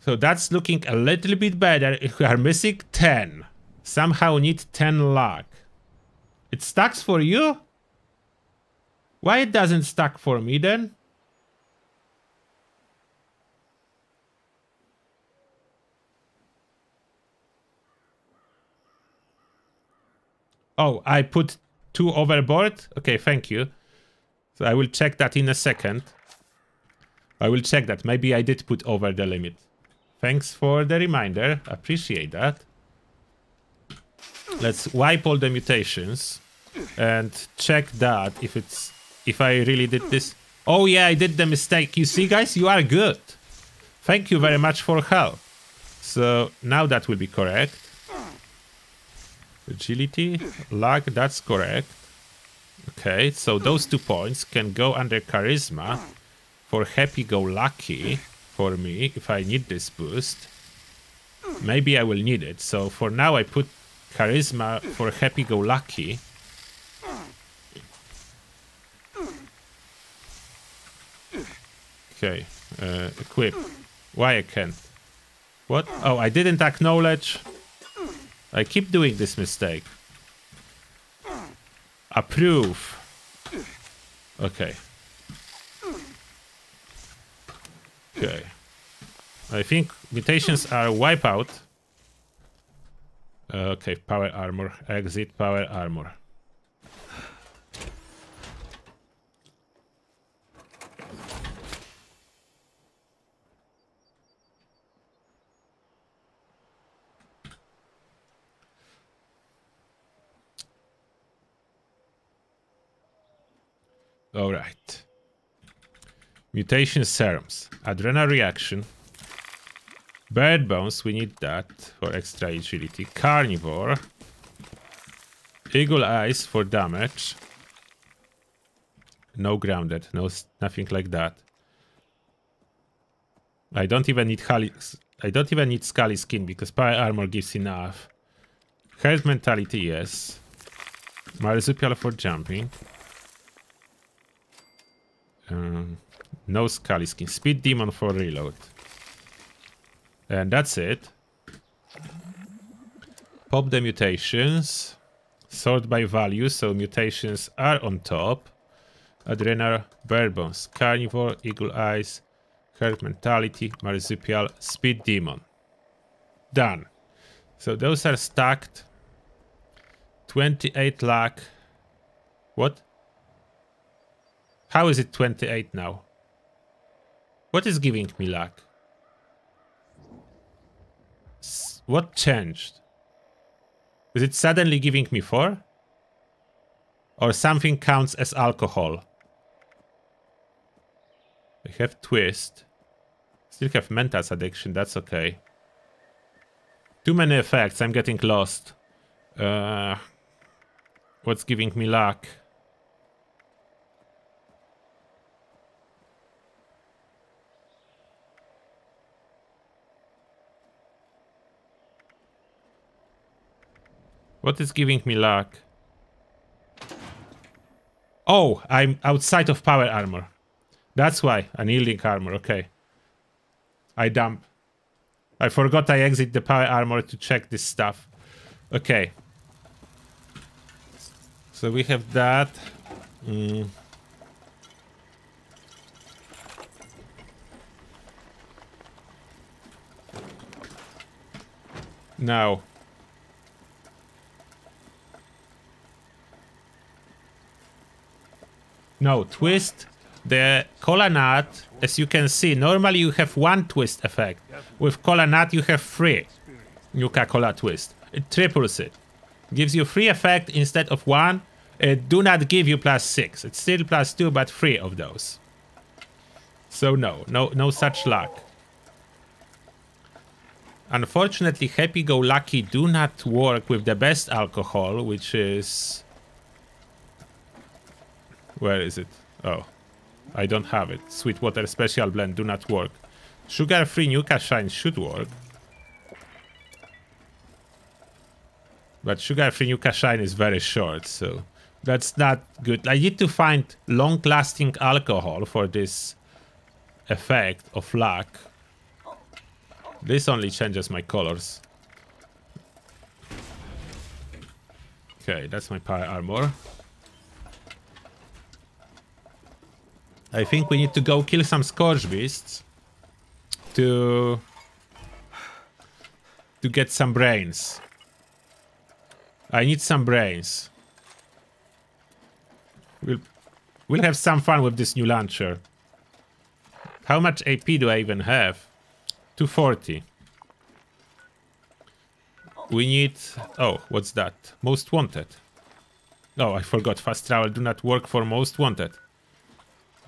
So that's looking a little bit better. *laughs* We are missing 10. Somehow need 10 luck. It stacks for you? Why it doesn't stack for me then? Oh, I put two overboard? Okay, thank you. So I will check that in a second. I will check that. Maybe I did put over the limit. Thanks for the reminder. Appreciate that. Let's wipe all the mutations. and check that if it's if I really did this. Oh yeah, I did the mistake. You see, guys, you are good. Thank you very much for help. So now that will be correct. Agility, luck, that's correct. Okay, so those two points can go under charisma for happy-go-lucky for me if I need this boost. Maybe I will need it. So for now I put charisma for happy-go-lucky. Okay, uh, equip. Why I can't? What? Oh, I didn't acknowledge. I keep doing this mistake. Approve. Okay. Okay. I think mutations are wipeout. Okay, power armor. Exit power armor. All right. Mutation serums. Adrenal reaction. Bird bones, we need that for extra agility. Carnivore. Eagle eyes for damage. No grounded, no nothing like that. I don't even need Hali I don't even need Scaly Skin because power armor gives enough. Health mentality, yes. Marsupial for jumping. Um, no Scaly Skin. Speed Demon for reload. And that's it. Pop the mutations. Sort by value, so mutations are on top. Adrenal, Bird Carnivore, Eagle Eyes, Herd Mentality, Marsupial, Speed Demon. Done. So those are stacked. 28 lakh. What? How is it 28 now? What is giving me luck? S what changed? Is it suddenly giving me 4? Or something counts as alcohol? I have twist. Still have mental addiction, that's okay. Too many effects, I'm getting lost. Uh, what's giving me luck? What is giving me luck? Oh, I'm outside of power armor. That's why. Unyielding armor, okay. I dump. I forgot I exit the power armor to check this stuff. Okay. So we have that. Mm. Now. No, twist the cola nut, as you can see, normally you have one twist effect. With cola nut you have three Nuka Cola twist. It triples it. Gives you three effect instead of one. It do not give you plus six. It's still plus two, but three of those. So no, no, no such luck. Unfortunately, Happy Go Lucky do not work with the best alcohol, which is where is it? Oh, I don't have it. Sweetwater Special Blend do not work. Sugar-free Nuka Shine should work. But sugar-free Nuka Shine is very short, so that's not good. I need to find long-lasting alcohol for this effect of luck. This only changes my colors. Okay, that's my power armor. I think we need to go kill some Scorchbeasts to to get some brains. I need some brains. We'll we'll have some fun with this new launcher. How much AP do I even have? 240. We need... Oh, what's that? Most wanted. Oh, I forgot. Fast travel do not work for most wanted.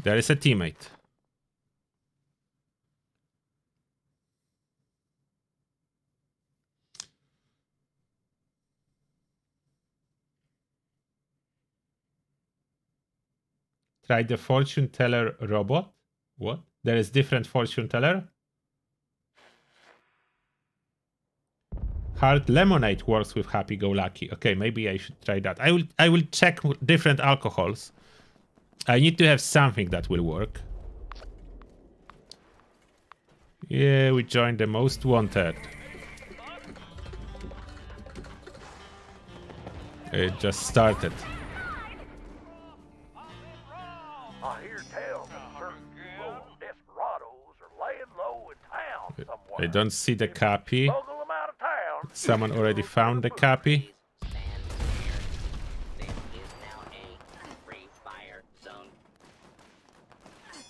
There is a teammate. Try the fortune teller robot. What? There is different fortune teller? Hard lemonade works with happy go lucky. Okay, maybe I should try that. I will I will check different alcohols. I need to have something that will work. Yeah, we joined the most wanted. It just started. I hear tales of certain rogue desperados are laying low in town somewhere. I don't see the copy. Smuggle them out of town. Someone already found the copy. This is now a free fire zone.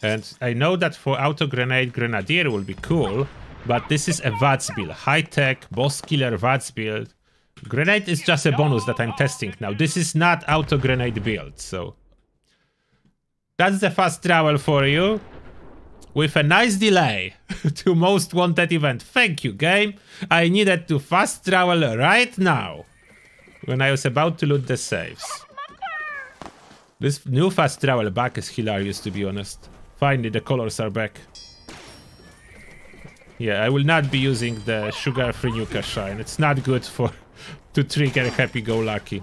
And I know that for auto grenade grenadier will be cool, but this is a VATS build, high tech boss killer VATS build. Grenade is just a bonus that I'm testing now. This is not auto grenade build, so that's the fast travel for you. With a nice delay *laughs* to most wanted event. Thank you, game. I needed to fast travel right now when I was about to loot the saves. This new fast travel back is hilarious, to be honest. Finally, the colors are back. Yeah, I will not be using the sugar-free Nuka Shine. It's not good for *laughs* to trigger happy-go-lucky.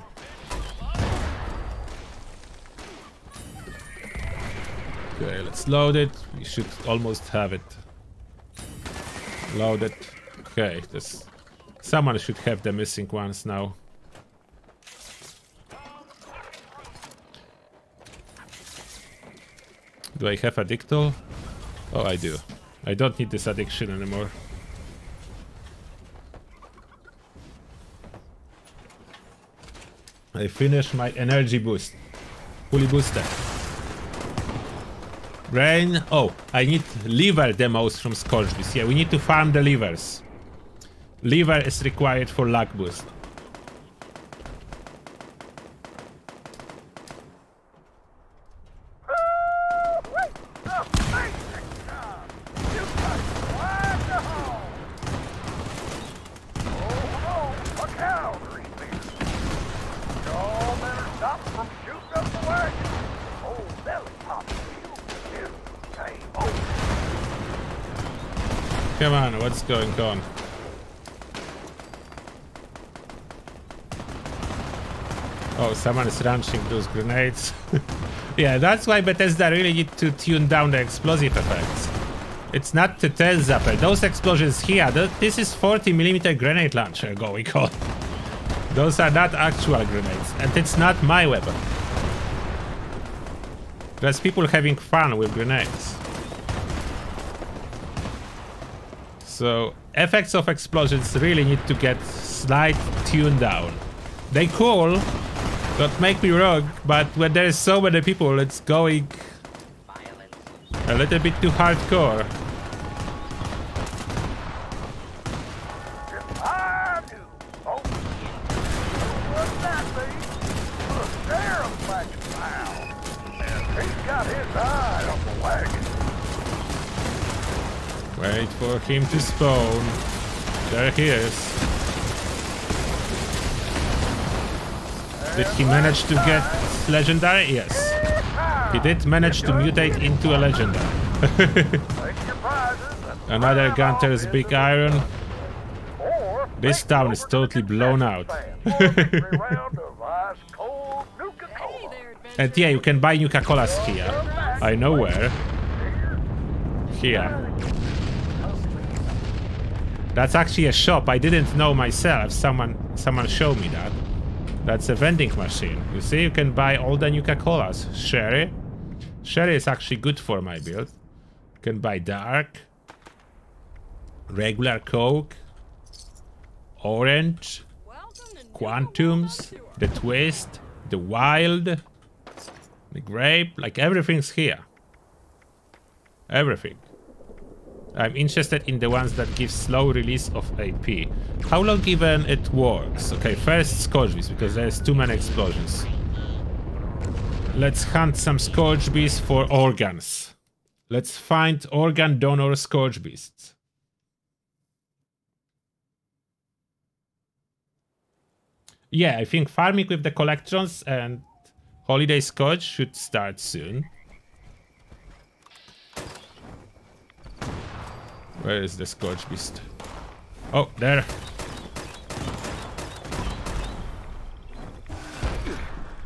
Okay, let's load it. We should almost have it. Load it. Okay, this someone should have the missing ones now. Do I have Addictol? Oh, I do. I don't need this addiction anymore. I finished my energy boost. Fully boosted. Brain. Oh, I need liver demos from Scorchbeast. Yeah, we need to farm the livers. Liver is required for luck boost. Going on? Oh, someone is launching those grenades. *laughs* yeah, that's why Bethesda really need to tune down the explosive effects. It's not the tail zapper. Those explosions here, th this is 40mm grenade launcher going on. Those are not actual grenades, and it's not my weapon. There's people having fun with grenades. So effects of explosions really need to get slight tuned down. They cool, don't make me wrong, but when there's so many people, it's going a little bit too hardcore. Him to spawn. There he is. Did he manage to get legendary? Yes. He did manage to mutate into a legendary. *laughs* Another Gunter's Big Iron. This town is totally blown out. *laughs* And yeah, you can buy Nuka Colas here. I know where. Here. That's actually a shop. I didn't know myself. Someone someone showed me that. That's a vending machine. You see, you can buy all the Nuka Colas. Sherry. Sherry is actually good for my build. You can buy dark. Regular Coke. Orange. Quantums. The Twist. The Wild. The Grape. Like everything's here. Everything. I'm interested in the ones that give slow release of AP. How long even it works? Okay, first Scorchbeast, because there's too many explosions. Let's hunt some scourge for organs. Let's find organ donor Scorchbeasts. Yeah, I think farming with the collectrons and holiday scourge should start soon. Where is the Scorchbeast? Oh, there.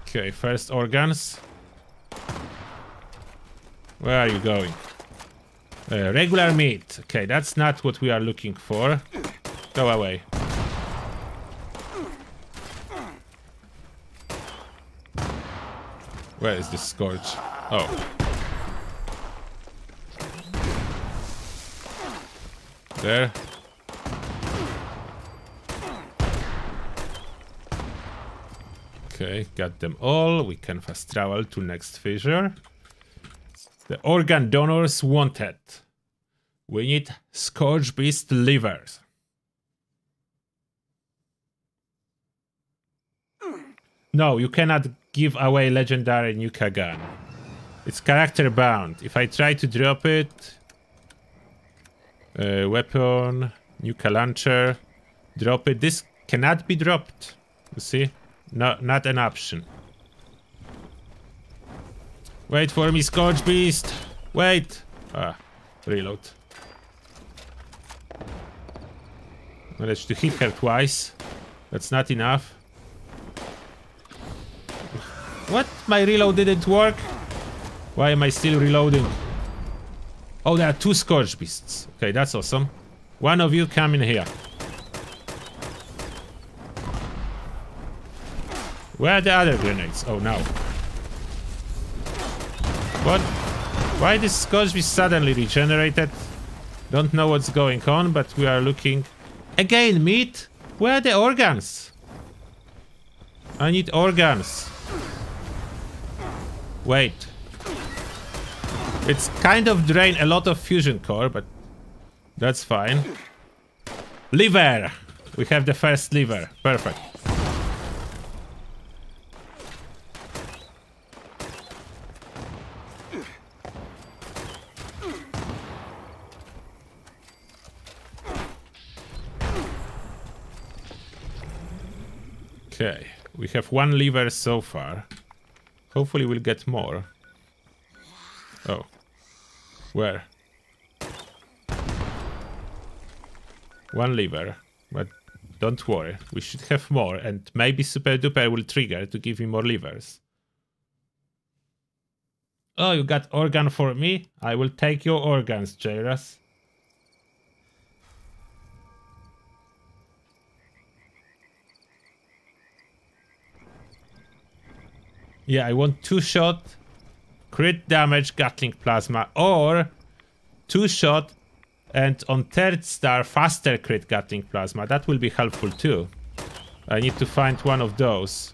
Okay, first organs. Where are you going? Uh, regular meat. Okay, that's not what we are looking for. Go away. Where is this scourge? Oh. There. Okay, got them all. We can fast travel to next fissure. The organ donors wanted. We need Scorchbeast livers. No, you cannot give away legendary Nuka gun. It's character bound. If I try to drop it, uh, weapon, Nuka launcher, drop it. This cannot be dropped. You see? No, not an option. Wait for me, Scorchbeast. Wait. Ah, reload. Managed to hit her twice. That's not enough. What? My reload didn't work? Why am I still reloading? Oh, there are two Scorchbeasts. Okay, that's awesome. One of you come in here. Where are the other grenades? Oh, no. What? Why this Scorchbeast suddenly regenerated? Don't know what's going on, but we are looking... Again, meat? Where are the organs? I need organs. Wait. It's kind of drain a lot of fusion core, but that's fine. Liver! We have the first liver. Perfect. Okay, we have one liver so far. Hopefully we'll get more. Oh. Where? One liver, but don't worry, we should have more and maybe Super Duper will trigger to give me more livers. Oh, you got organ for me? I will take your organs, Jairus. Yeah, I want two shot, crit damage, Gatling plasma, or two shot and on third star faster crit Gatling plasma. That will be helpful too. I need to find one of those.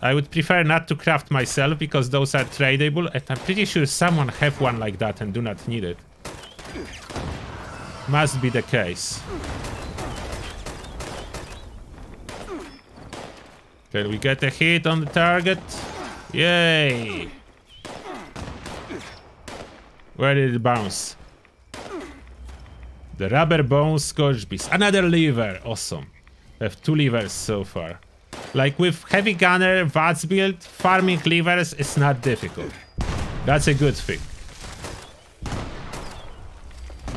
I would prefer not to craft myself because those are tradable and I'm pretty sure someone have one like that and do not need it. Must be the case. Can we get a hit on the target? Yay! Where did it bounce? The rubber bone Scorchbeast. Another lever. Awesome. We have two levers so far. Like with heavy gunner VATS build, farming levers is not difficult. That's a good thing.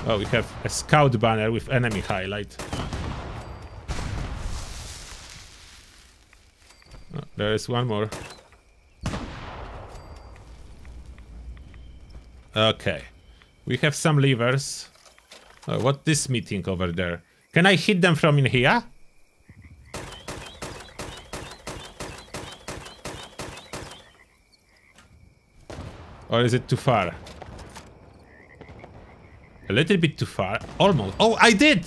Oh, we have a scout banner with enemy highlight. Oh, there is one more. Okay. We have some levers. Oh, what this meeting over there? Can I hit them from in here? Or is it too far? A little bit too far. Almost. Oh, I did!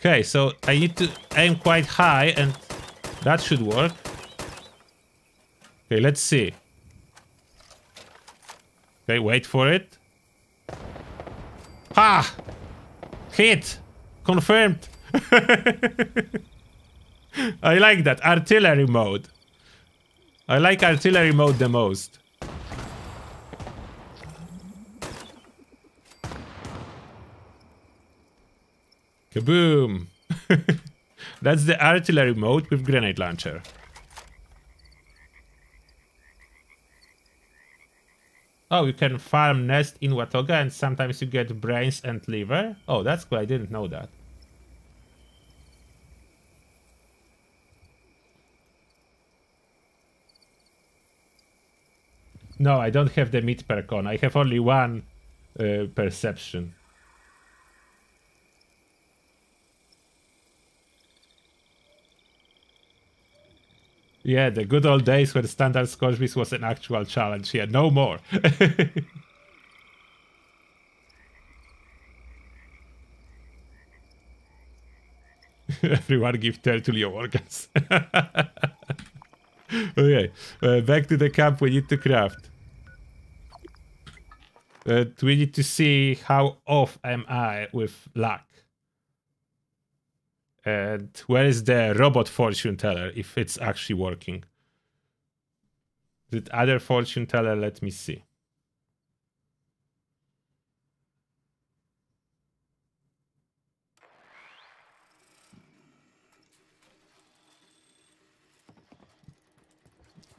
Okay, so I need to aim quite high and that should work. Okay, let's see. Okay, wait for it. Ha! Hit! Confirmed! *laughs* I like that. Artillery mode. I like artillery mode the most. Kaboom! *laughs* That's the artillery mode with grenade launcher. Oh, you can farm nest in Watoga and sometimes you get brains and liver? Oh, that's cool. I didn't know that. No, I don't have the meat per con. I have only one uh, perception. Yeah, the good old days when standard Scorchbeast was an actual challenge. Yeah, no more. *laughs* Everyone give Tertulio organs. *laughs* okay, uh, back to the camp. We need to craft. Uh, we need to see how off am I with luck. And where is the robot fortune teller if it's actually working? The other fortune teller, let me see.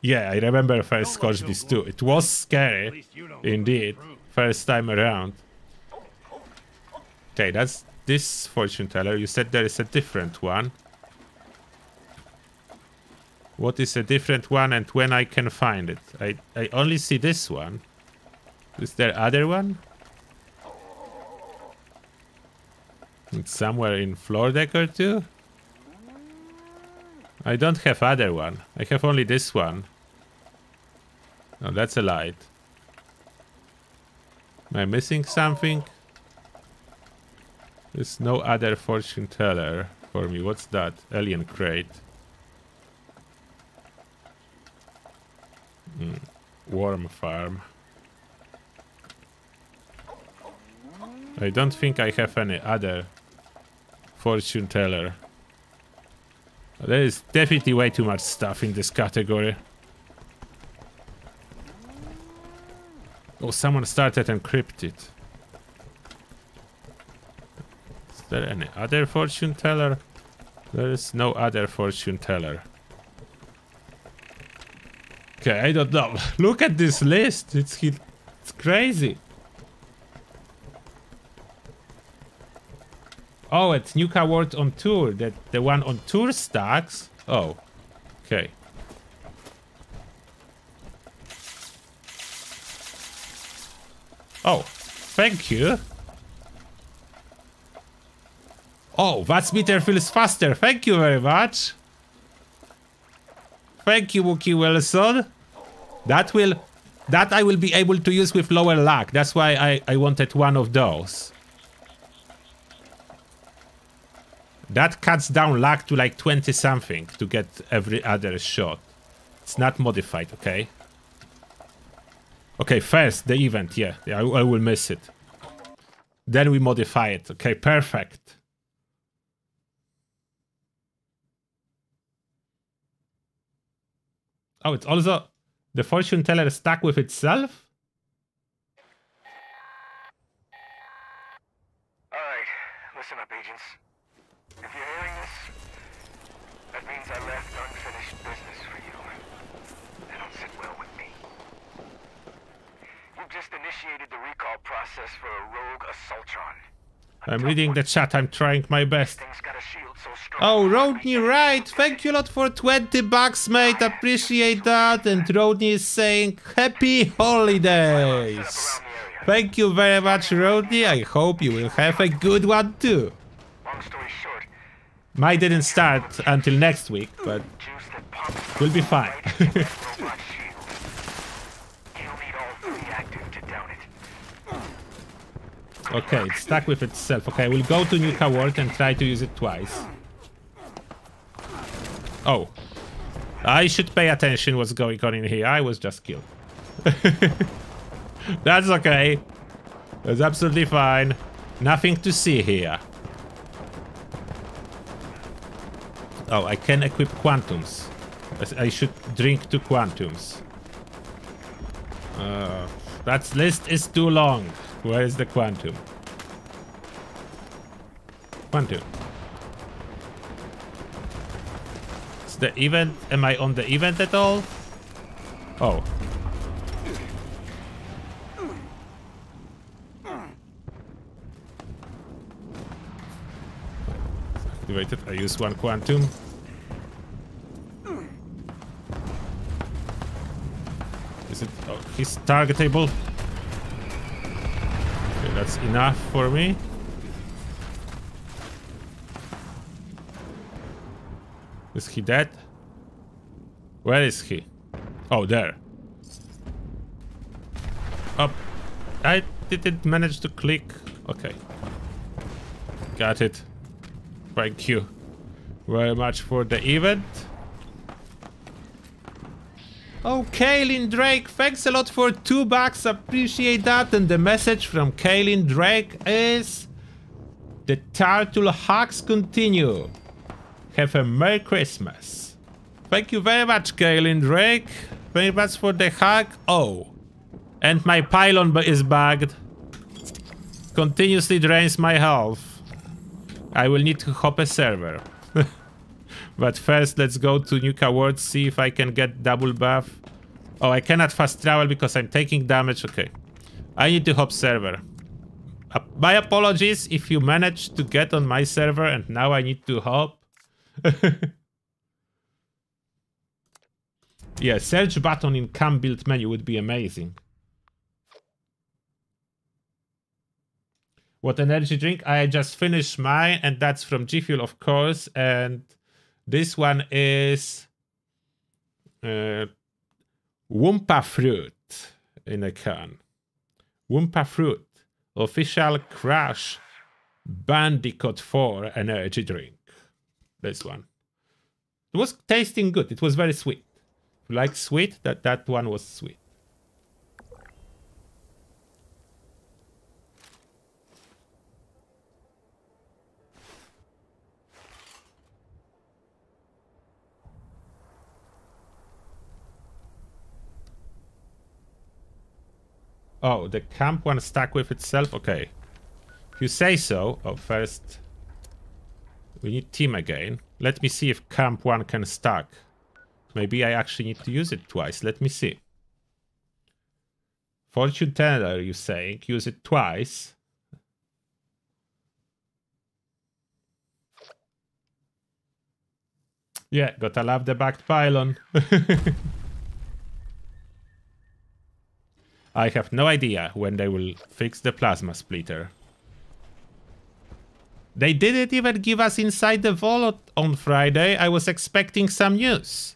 Yeah, I remember first Scotch this too. It was scary, indeed, first time around. Okay, that's this fortune teller. You said there is a different one. What is a different one and when I can find it? I, I only see this one. Is there other one? It's somewhere in floor deck or two? I don't have other one. I have only this one. Oh, that's a light. Am I missing something? There's no other fortune teller for me. What's that? Alien crate. Mm. Worm farm. I don't think I have any other fortune teller. There is definitely way too much stuff in this category. Oh, someone started Encryptid. Is there any other fortune teller? There is no other fortune teller. Okay, I don't know. *laughs* Look at this list. It's it's crazy. Oh, it's Nuka World on tour. That the one on tour stacks. Oh, okay. Oh, thank you. Oh, that meter feels faster. Thank you very much. Thank you, Wookie Wilson. That will... That I will be able to use with lower luck. That's why I, I wanted one of those. That cuts down luck to like 20 something to get every other shot. It's not modified, okay? Okay, first, the event, yeah. yeah I, I will miss it. Then we modify it. Okay, perfect. Oh, it's also the fortune teller stuck with itself? Alright, listen up, agents. If you're hearing this, that means I left unfinished business for you. That don't sit well with me. You've just initiated the recall process for a rogue Assaultron. I'm reading the chat, I'm trying my best. Thing's got a shield so strong. Oh, Rodney, right. Thank you a lot for 20 bucks, mate. Appreciate that. And Rodney is saying happy holidays. Thank you very much, Rodney. I hope you will have a good one too. Long story short, Mine didn't start until next week, but juice that pumps we'll be fine. *laughs* right into that robot shield. You'll need all three active to down it. Okay, it's stuck with itself. Okay, we'll go to Nuka World and try to use it twice. Oh. I should pay attention what's going on in here. I was just killed. *laughs* That's okay. That's absolutely fine. Nothing to see here. Oh, I can equip quantums. I should drink two quantums. Uh, that list is too long. Where is the quantum? Quantum. Is the event... Am I on the event at all? Oh. Activated. I use one quantum. Is it... Oh, he's targetable. That's enough for me. Is he dead? Where is he? Oh, there. Up. I didn't manage to click. Okay. Got it. Thank you very much for the event. Oh, Kaylin Drake, thanks a lot for two bucks. Appreciate that. And the message from Kaylin Drake is the turtle hacks continue. Have a Merry Christmas. Thank you very much, Kaylin Drake. Very much for the hack. Oh. And my pylon is bugged. Continuously drains my health. I will need to hop a server. But first, let's go to Nuka World, see if I can get double buff. Oh, I cannot fast travel because I'm taking damage. Okay. I need to hop server. Uh, my apologies if you managed to get on my server and now I need to hop. *laughs* yeah, search button in cam build menu would be amazing. What energy drink? I just finished mine, and that's from G Fuel, of course. And this one is uh, Wumpa Fruit in a can. Wumpa Fruit, official Crash Bandicoot 4 energy drink. This one. It was tasting good. It was very sweet. If you like sweet, that, that one was sweet. Oh, the camp one stuck with itself? Okay. If you say so. Oh, first... We need team again. Let me see if camp one can stack. Maybe I actually need to use it twice. Let me see. Fortune teller, you saying? Use it twice. Yeah, gotta love the backed pylon. *laughs* I have no idea when they will fix the plasma splitter. They didn't even give us inside the vault on Friday. I was expecting some news.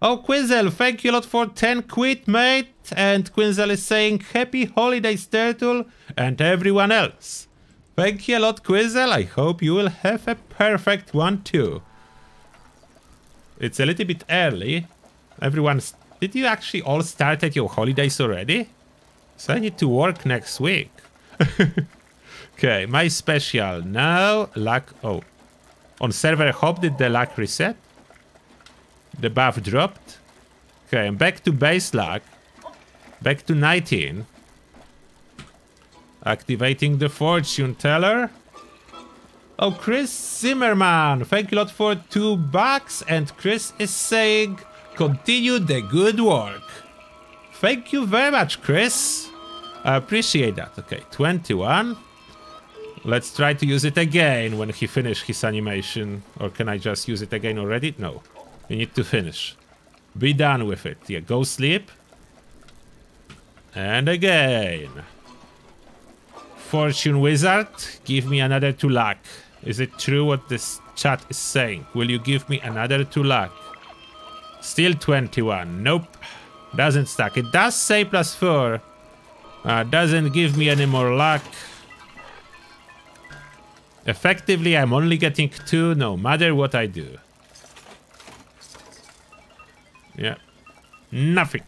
Oh, Quinzel, thank you a lot for 10 quid, mate. And Quinzel is saying happy holidays, Turtle, and everyone else. Thank you a lot, Quinzel. I hope you will have a perfect one too. It's a little bit early. Everyone's... Did you actually all start at your holidays already? So I need to work next week. *laughs* okay, my special. Now, luck. Oh. On server hop, did the luck reset? The buff dropped. Okay, I'm back to base luck. Back to 19. Activating the fortune teller. Oh, Chris Zimmerman, thank you a lot for two bucks. And Chris is saying, continue the good work. Thank you very much, Chris. I appreciate that. Okay, 21. Let's try to use it again when he finish his animation. Or can I just use it again already? No. We need to finish. Be done with it. Yeah, go sleep. And again. Fortune Wizard, give me another two luck. Is it true what this chat is saying? Will you give me another two luck? Still 21. Nope. Doesn't stack. It does say plus 4. Uh, doesn't give me any more luck. Effectively, I'm only getting 2 no matter what I do. Yeah. Nothing.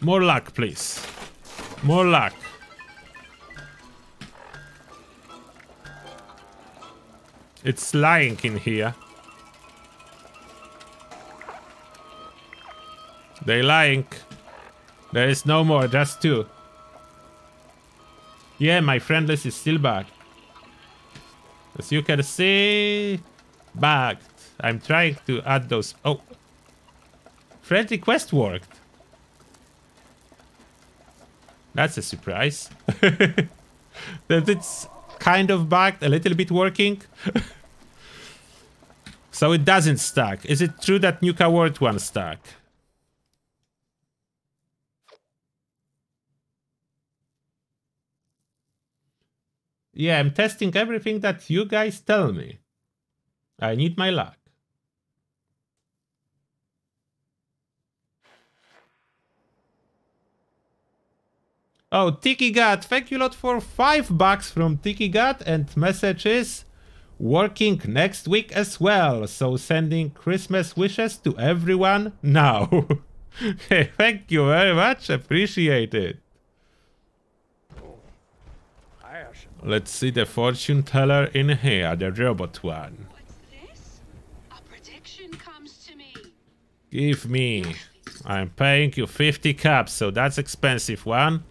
More luck, please. More luck. It's lying in here. They lying. There is no more, just two. Yeah, my friend list is still back. As you can see, backed. I'm trying to add those. Oh, friend request worked. That's a surprise. *laughs* that it's kind of bugged, a little bit working. *laughs* so it doesn't stack. Is it true that Nuka World one stack? Yeah, I'm testing everything that you guys tell me. I need my luck. Oh, Tiki God, thank you lot for five bucks from Tiki God and messages working next week as well. So sending Christmas wishes to everyone now. *laughs* hey, thank you very much. Appreciate it. Let's see the fortune teller in here, the robot one. What's this? A prediction comes to me. Give me. I'm paying you 50 caps, so that's expensive one.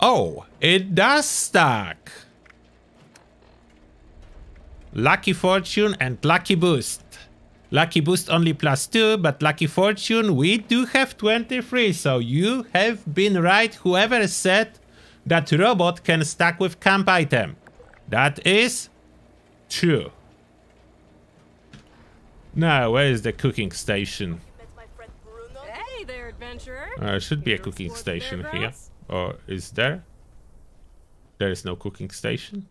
Oh, it does stack. Lucky Fortune and Lucky Boost. Lucky Boost only plus 2, but Lucky Fortune we do have 23, so you have been right whoever said that robot can stack with camp item. That is true. Now, where is the cooking station? Hey there, adventurer. Uh, there should be a cooking station here. Or is there? There is no cooking station.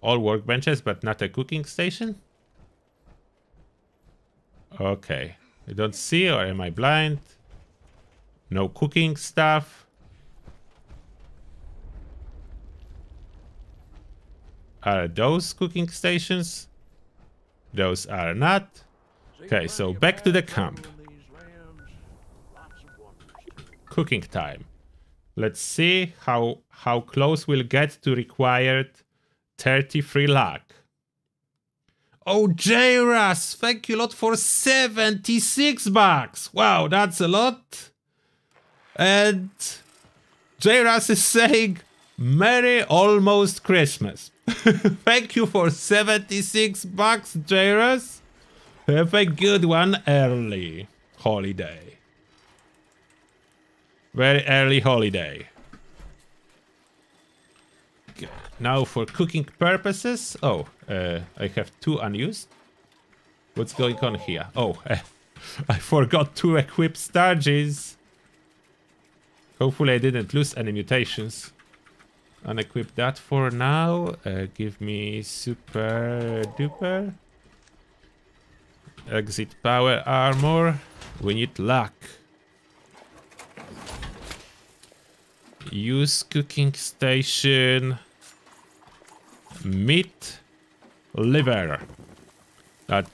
All workbenches, but not a cooking station? Okay. I don't see, or am I blind? No cooking stuff. Are those cooking stations? Those are not. Okay, so back to the camp. cooking time. Let's see how how close we'll get to required 33 luck. Oh, J-Ras, thank you a lot for 76 bucks. Wow, that's a lot. And J-Ras is saying, Merry almost Christmas. *laughs* thank you for 76 bucks, J-Ras. Have a good one early holiday very early holiday. Okay, Now for cooking purposes. Oh, uh, I have two unused. What's going on here? Oh, *laughs* I forgot to equip Starges. Hopefully I didn't lose any mutations. Unequip that for now. Uh, give me super duper. Exit power armor. We need luck. Use cooking station. Meat. Liver. That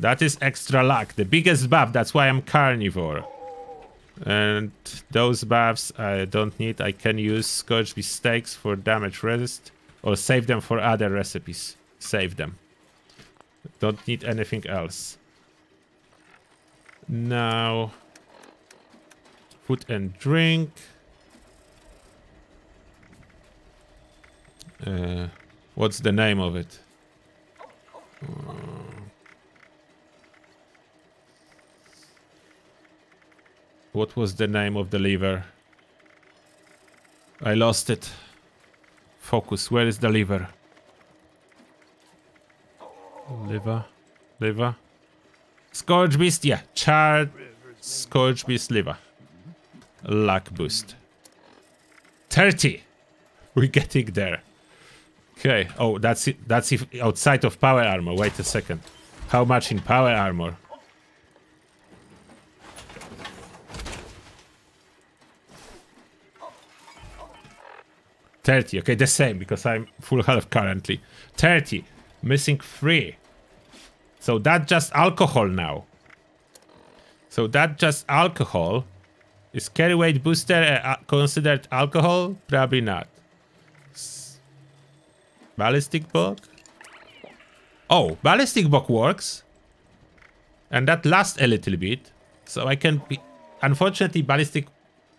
that is extra luck. The biggest buff. That's why I'm carnivore. And those buffs I don't need. I can use Beast steaks for damage resist. Or save them for other recipes. Save them. Don't need anything else. Now... Food and drink. Uh, what's the name of it? Uh, what was the name of the lever? I lost it. Focus. Where is the lever? Liver. Liver. Scorchbeast. Yeah. Charred Scorchbeast liver. Luck boost. 30. We're getting there. Okay. Oh, that's it. That's if outside of power armor. Wait a second. How much in power armor? Thirty. Okay, the same because I'm full health currently. Thirty. Missing three. So that just alcohol now. So that just alcohol. Is carry weight booster uh, considered alcohol? Probably not. Ballistic Bock? Oh, ballistic Bock works. And that lasts a little bit. So I can be... Unfortunately, ballistic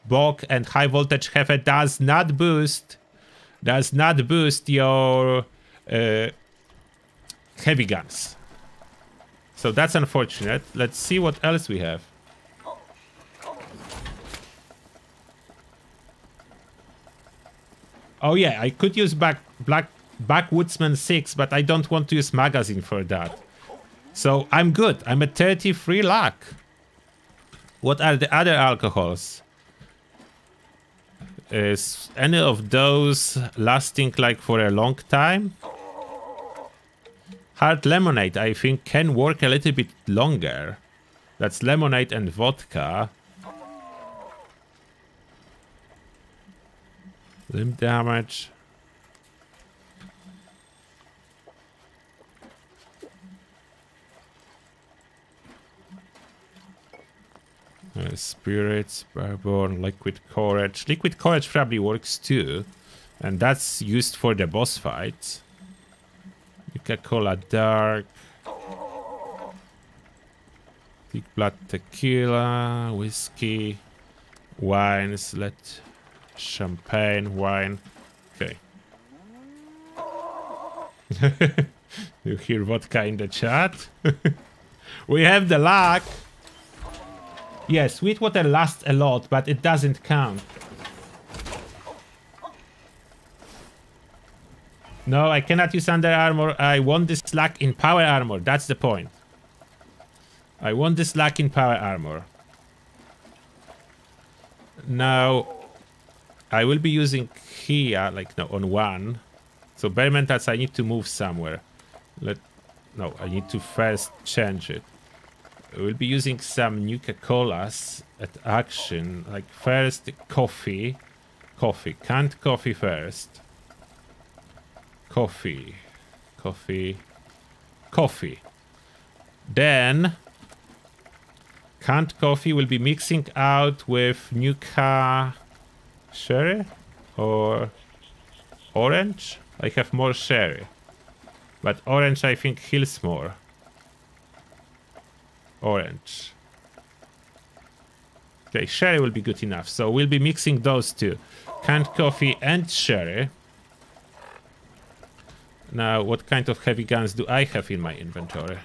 Bock and high voltage Hefe does not boost does not boost your uh, heavy guns. So that's unfortunate. Let's see what else we have. Oh yeah, I could use back black backwoodsman 6, but I don't want to use magazine for that. So I'm good. I'm at 33 luck. What are the other alcohols? Is any of those lasting like for a long time? Hard lemonade, I think, can work a little bit longer. That's lemonade and vodka. Limb damage. Uh, spirits, bourbon, liquid courage. Liquid courage probably works too. And that's used for the boss fights. Coca-Cola Dark. Thick Blood Tequila, whiskey, wines, let champagne, wine. Okay. *laughs* you hear vodka in the chat? *laughs* we have the luck. Yes, Sweetwater lasts a lot, but it doesn't count. No, I cannot use under armor. I want this slack in power armor. That's the point. I want this slack in power armor. Now, I will be using here, like, no, on one. So, bare mentals, I need to move somewhere. Let, no, I need to first change it. We'll be using some Nuka-Colas at action. Like first coffee. Coffee. Canned coffee first. Coffee. Coffee. Coffee. Then canned coffee will be mixing out with Nuka sherry or orange. I have more sherry. But orange I think heals more orange. Okay, sherry will be good enough. So we'll be mixing those two. Canned coffee and sherry. Now, what kind of heavy guns do I have in my inventory?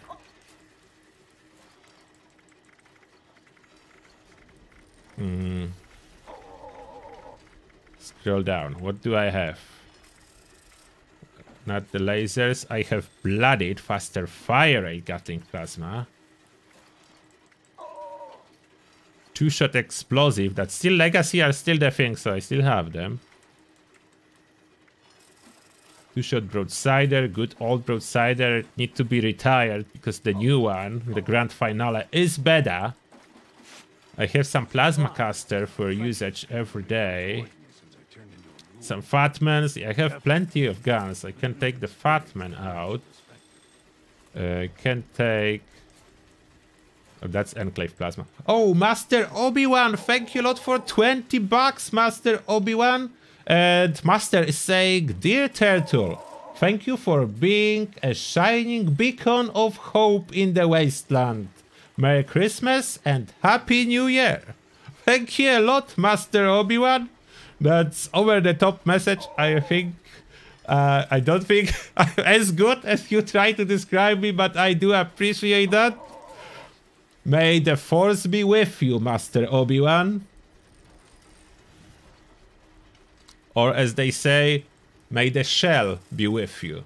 Hmm. Scroll down. What do I have? Not the lasers. I have blooded, faster fire rate Gatling plasma. Two-shot explosive. That's still legacy are still the thing, so I still have them. Two-shot broadsider, good old broadsider, need to be retired because the new one, the grand finale, is better. I have some plasma caster for usage every day. Some fatmans. I have plenty of guns. I can take the fatman out. Uh, can take that's Enclave Plasma. Oh, Master Obi-Wan, thank you a lot for 20 bucks, Master Obi-Wan. And Master is saying, Dear Turtle, thank you for being a shining beacon of hope in the wasteland. Merry Christmas and Happy New Year. Thank you a lot, Master Obi-Wan. That's over-the-top message, I think. Uh, I don't think *laughs* as good as you try to describe me, but I do appreciate that. May the force be with you, Master Obi-Wan. Or as they say, may the shell be with you.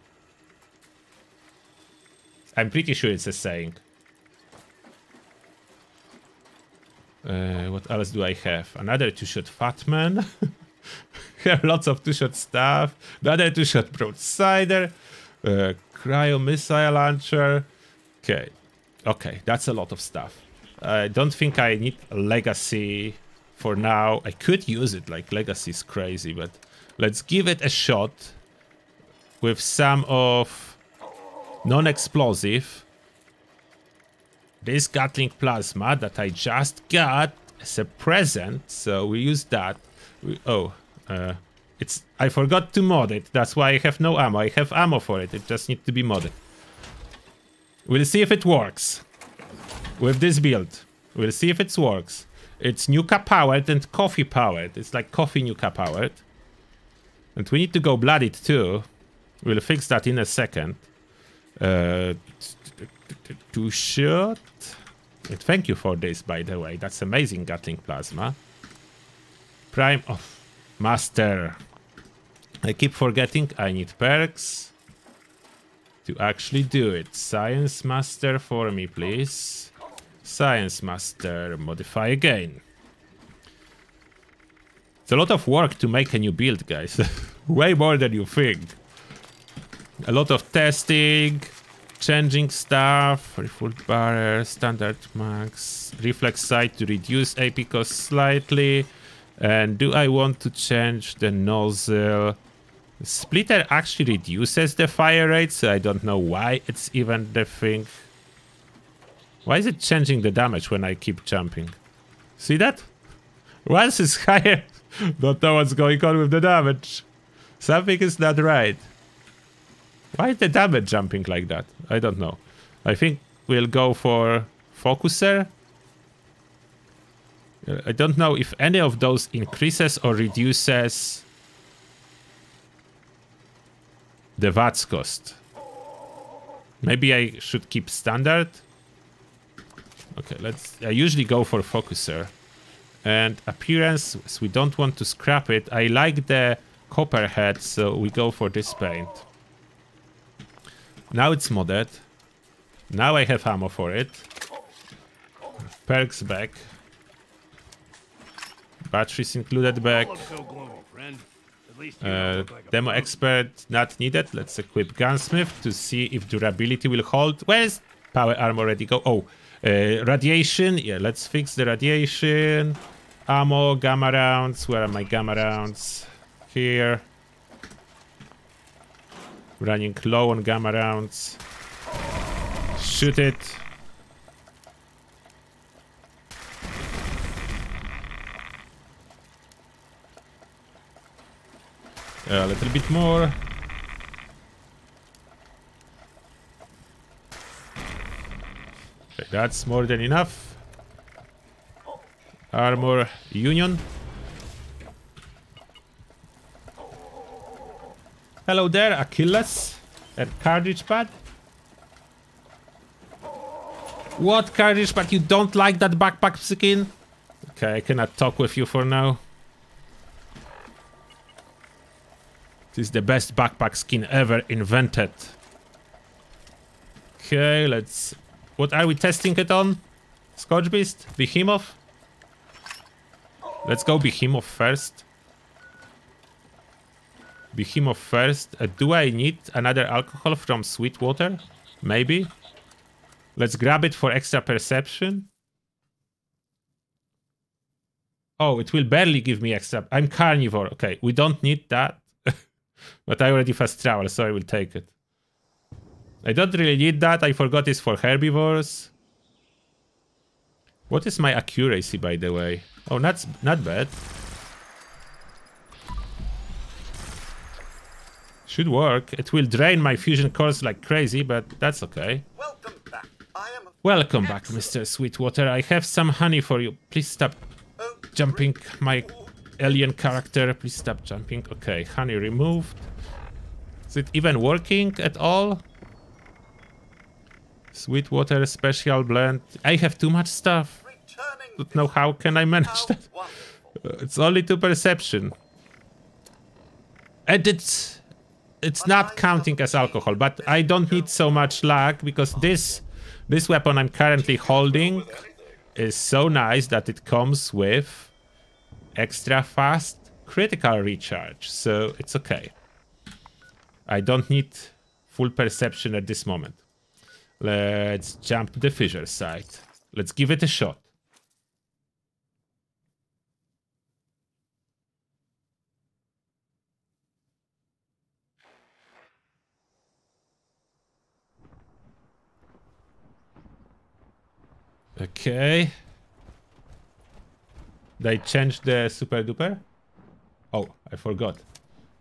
I'm pretty sure it's a saying. Uh, what else do I have? Another two-shot Fatman. *laughs* have lots of two-shot stuff. Another two-shot Broadsider. Uh, cryo missile launcher. Okay, Okay, that's a lot of stuff. I don't think I need legacy for now. I could use it, like legacy is crazy, but let's give it a shot with some of non-explosive. This Gatling Plasma that I just got as a present, so we use that. We, oh, uh, it's I forgot to mod it. That's why I have no ammo. I have ammo for it. It just needs to be modded. We'll see if it works. with this build. We'll see if it works. It's Nuka powered and coffee powered. It's like coffee Nuka powered. And we need to go blooded too. We'll fix that in a second. Uh, two shot. Thank you for this, by the way. That's amazing, Gatling Plasma. Prime of Master. I keep forgetting I need perks to actually do it. Science Master for me, please. Science Master, modify again. It's a lot of work to make a new build, guys. *laughs* Way more than you think. A lot of testing, changing stuff, refueled barrier, standard max, reflex sight to reduce AP cost slightly. And do I want to change the nozzle? Splitter actually reduces the fire rate, so I don't know why it's even the thing. Why is it changing the damage when I keep jumping? See that? Once it's *laughs* higher, don't know what's going on with the damage. Something is not right. Why is the damage jumping like that? I don't know. I think we'll go for Focuser. Uh, I don't know if any of those increases or reduces the VATS cost. Maybe I should keep standard. Okay, let's... I usually go for Focuser. And appearance, so we don't want to scrap it. I like the copper head, so we go for this paint. Now it's modded. Now I have ammo for it. Perks back. Batteries included back. Uh, demo expert not needed. Let's equip gunsmith to see if durability will hold. Where's power armor ready go? Oh, uh, radiation. Yeah, let's fix the radiation. Ammo, gamma rounds. Where are my gamma rounds? Here. Running low on gamma rounds. Shoot it. A little bit more. Okay, that's more than enough. Armor Union. Hello there, Achilles. And cartridge pad. What cartridge pad? You don't like that backpack skin? Okay, I cannot talk with you for now. This is the best backpack skin ever invented. Okay, let's... What are we testing it on? Scorchbeast? Behemoth? Let's go Behemoth first. Behemoth first. Uh, do I need another alcohol from Sweetwater? Maybe. Let's grab it for extra perception. Oh, it will barely give me extra. I'm carnivore. Okay, we don't need that. But I already fast travel, so I will take it. I don't really need that. I forgot it's for herbivores. What is my accuracy, by the way? Oh, not, not bad. Should work. It will drain my fusion cores like crazy, but that's okay. Welcome back. I am Welcome back, Mr. Sweetwater. I have some honey for you. Please stop oh, jumping my alien character. Please stop jumping. Okay, honey removed. Is it even working at all? Sweetwater special blend. I have too much stuff. Don't know how can I manage that. *laughs* It's only to perception. And it's it's not counting as alcohol, but I don't need so much luck because this this weapon I'm currently holding is so nice that it comes with extra fast critical recharge, so it's okay. I don't need full perception at this moment. Let's jump to the fissure site. Let's give it a shot. Okay. They changed the super duper? Oh, I forgot.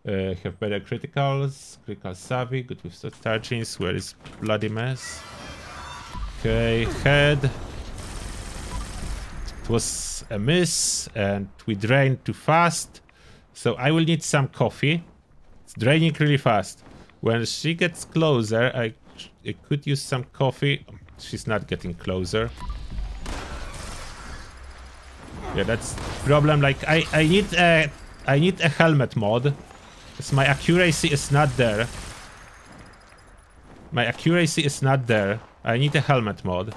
Uh, have better criticals, critical savvy, good with starchings. Where is bloody mess? Okay, head. It was a miss and we drained too fast. So I will need some coffee. It's draining really fast. When she gets closer, I, I could use some coffee. She's not getting closer. Yeah, that's problem. Like I, I need a, I need a helmet mod. Because my accuracy is not there. My accuracy is not there. I need a helmet mod.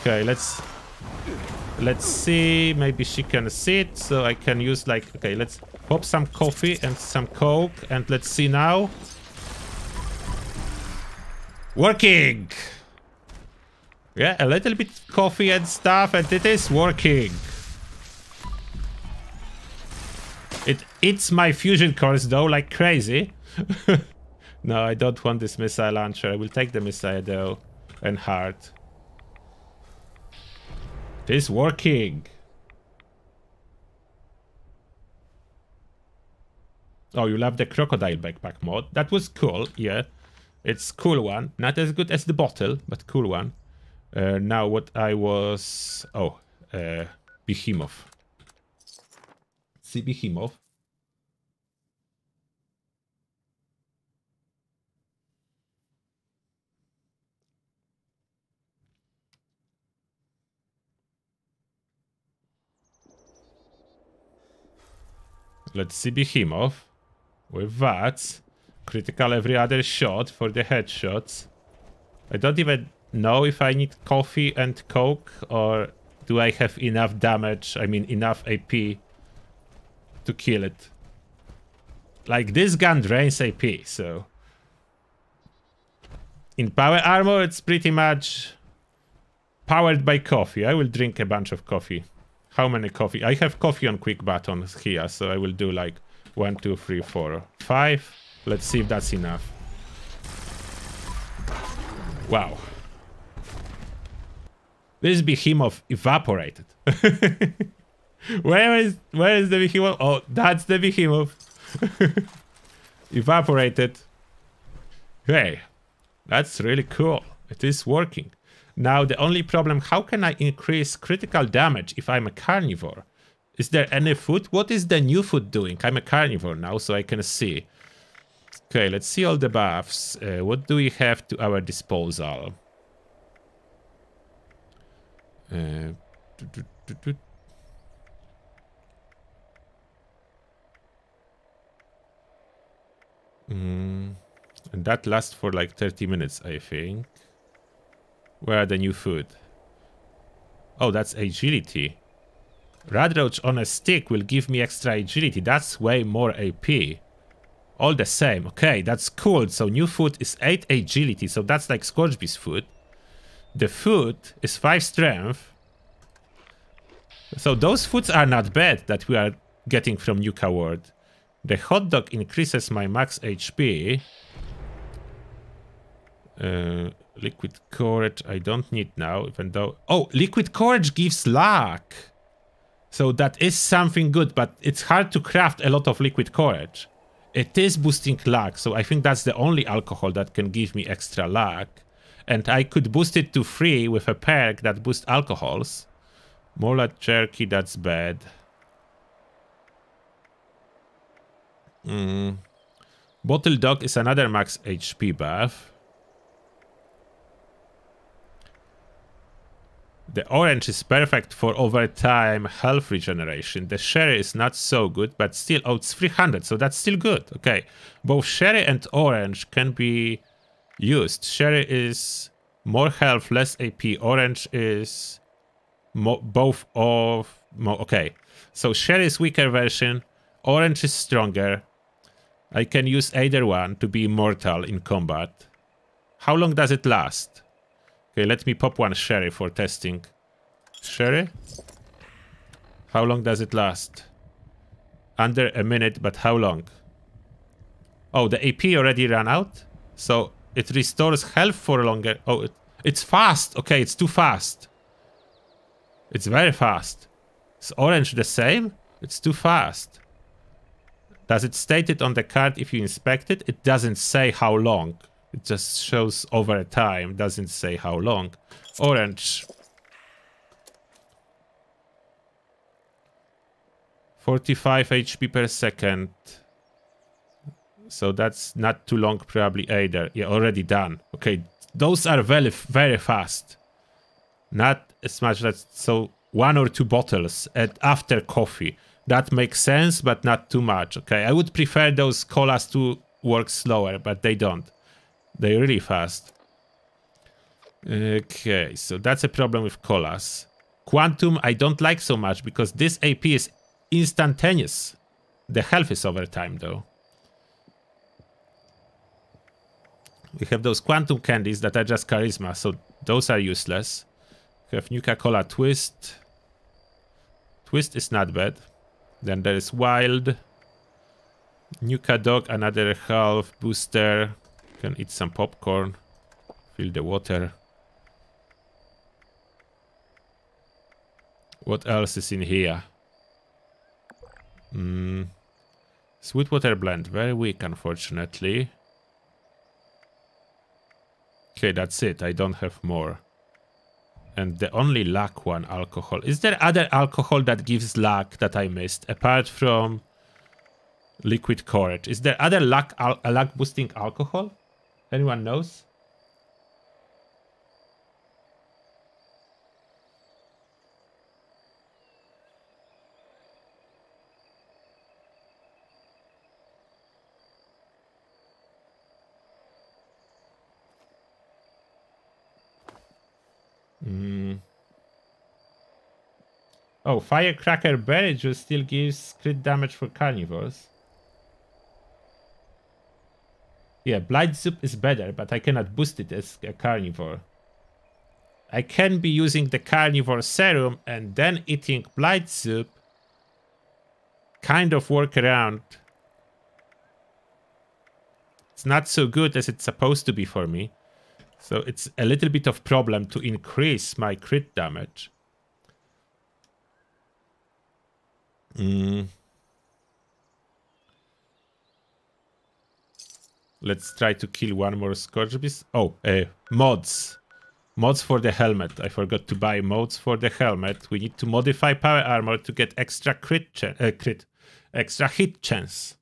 Okay, let's let's see. Maybe she can sit, so I can use like okay. Let's pop some coffee and some coke, and let's see now. Working. Yeah, a little bit coffee and stuff, and it is working. It eats my fusion cores though like crazy. *laughs* no, I don't want this missile launcher. I will take the missile though. And heart. This working. Oh, you love the crocodile backpack mod. That was cool, yeah. It's cool one. Not as good as the bottle, but cool one. Uh, now what I was... Oh, uh, Behemoth. Let's see Behemoth. With that, critical every other shot for the headshots. I don't even know if I need coffee and coke or do I have enough damage, I mean enough AP to kill it. Like this gun drains AP, so... In power armor it's pretty much powered by coffee. I will drink a bunch of coffee. How many coffee? I have coffee on quick buttons here, so I will do like one, two, three, four, five. Let's see if that's enough. Wow. This behemoth evaporated. *laughs* where is where is the behemoth? Oh, that's the behemoth. *laughs* evaporated. Hey, that's really cool. It is working. Now, the only problem, how can I increase critical damage if I'm a carnivore? Is there any food? What is the new food doing? I'm a carnivore now, so I can see. Okay, let's see all the buffs. Uh, what do we have to our disposal? Uh, Mm, and that lasts for like 30 minutes, I think. Where are the new food? Oh, that's agility. Radroach on a stick will give me extra agility. That's way more AP. All the same. Okay, that's cool. So new food is 8 agility. So that's like Scorchbeast food. The food is 5 strength. So those foods are not bad that we are getting from Nuka World. The hot dog increases my max HP. Uh, liquid courage I don't need now, even though... Oh, liquid courage gives luck! So that is something good, but it's hard to craft a lot of liquid courage. It is boosting luck, so I think that's the only alcohol that can give me extra luck. And I could boost it to 3 with a perk that boosts alcohols. Molat jerky, that's bad. Mm. Bottle dog is another max HP buff. The orange is perfect for overtime health regeneration. The sherry is not so good, but still, oh, it's 300, so that's still good. Okay, both sherry and orange can be used. Sherry is more health, less AP. Orange is both of... okay, so sherry is weaker version. Orange is stronger. I can use either one to be immortal in combat. How long does it last? Okay, let me pop one sherry for testing. Sherry? How long does it last? Under a minute, but how long? Oh, the AP already ran out? So it restores health for longer. Oh, it, it's fast. Okay, it's too fast. It's very fast. Is orange the same? It's too fast. Does it state it on the card if you inspect it? It doesn't say how long. It just shows over time, doesn't say how long. Orange. 45 HP per second. So that's not too long probably either. Yeah, already done. Okay, those are very, very fast. Not as much as, so one or two bottles at, after coffee. That makes sense, but not too much. Okay, I would prefer those colas to work slower, but they don't. They're really fast. Okay, so that's a problem with colas. Quantum I don't like so much because this AP is instantaneous. The health is over time though. We have those quantum candies that are just charisma, so those are useless. We have Nuka Cola Twist. Twist is not bad. Then there is Wild. Nuka Dog, another health booster. Can eat some popcorn. Fill the water. What else is in here? Mm. Sweetwater blend, very weak unfortunately. Okay, that's it. I don't have more. And the only luck one alcohol. Is there other alcohol that gives luck that I missed apart from liquid courage? Is there other luck al luck boosting alcohol? Anyone knows? Oh, Firecracker Berry Juice still gives crit damage for carnivores. Yeah, Blight Soup is better, but I cannot boost it as a carnivore. I can be using the carnivore serum and then eating Blight Soup. Kind of work around. It's not so good as it's supposed to be for me. So it's a little bit of problem to increase my crit damage. Mm. Let's try to kill one more Scorchbeast. Oh, uh, mods. Mods for the helmet. I forgot to buy mods for the helmet. We need to modify power armor to get extra crit, uh, crit extra hit chance.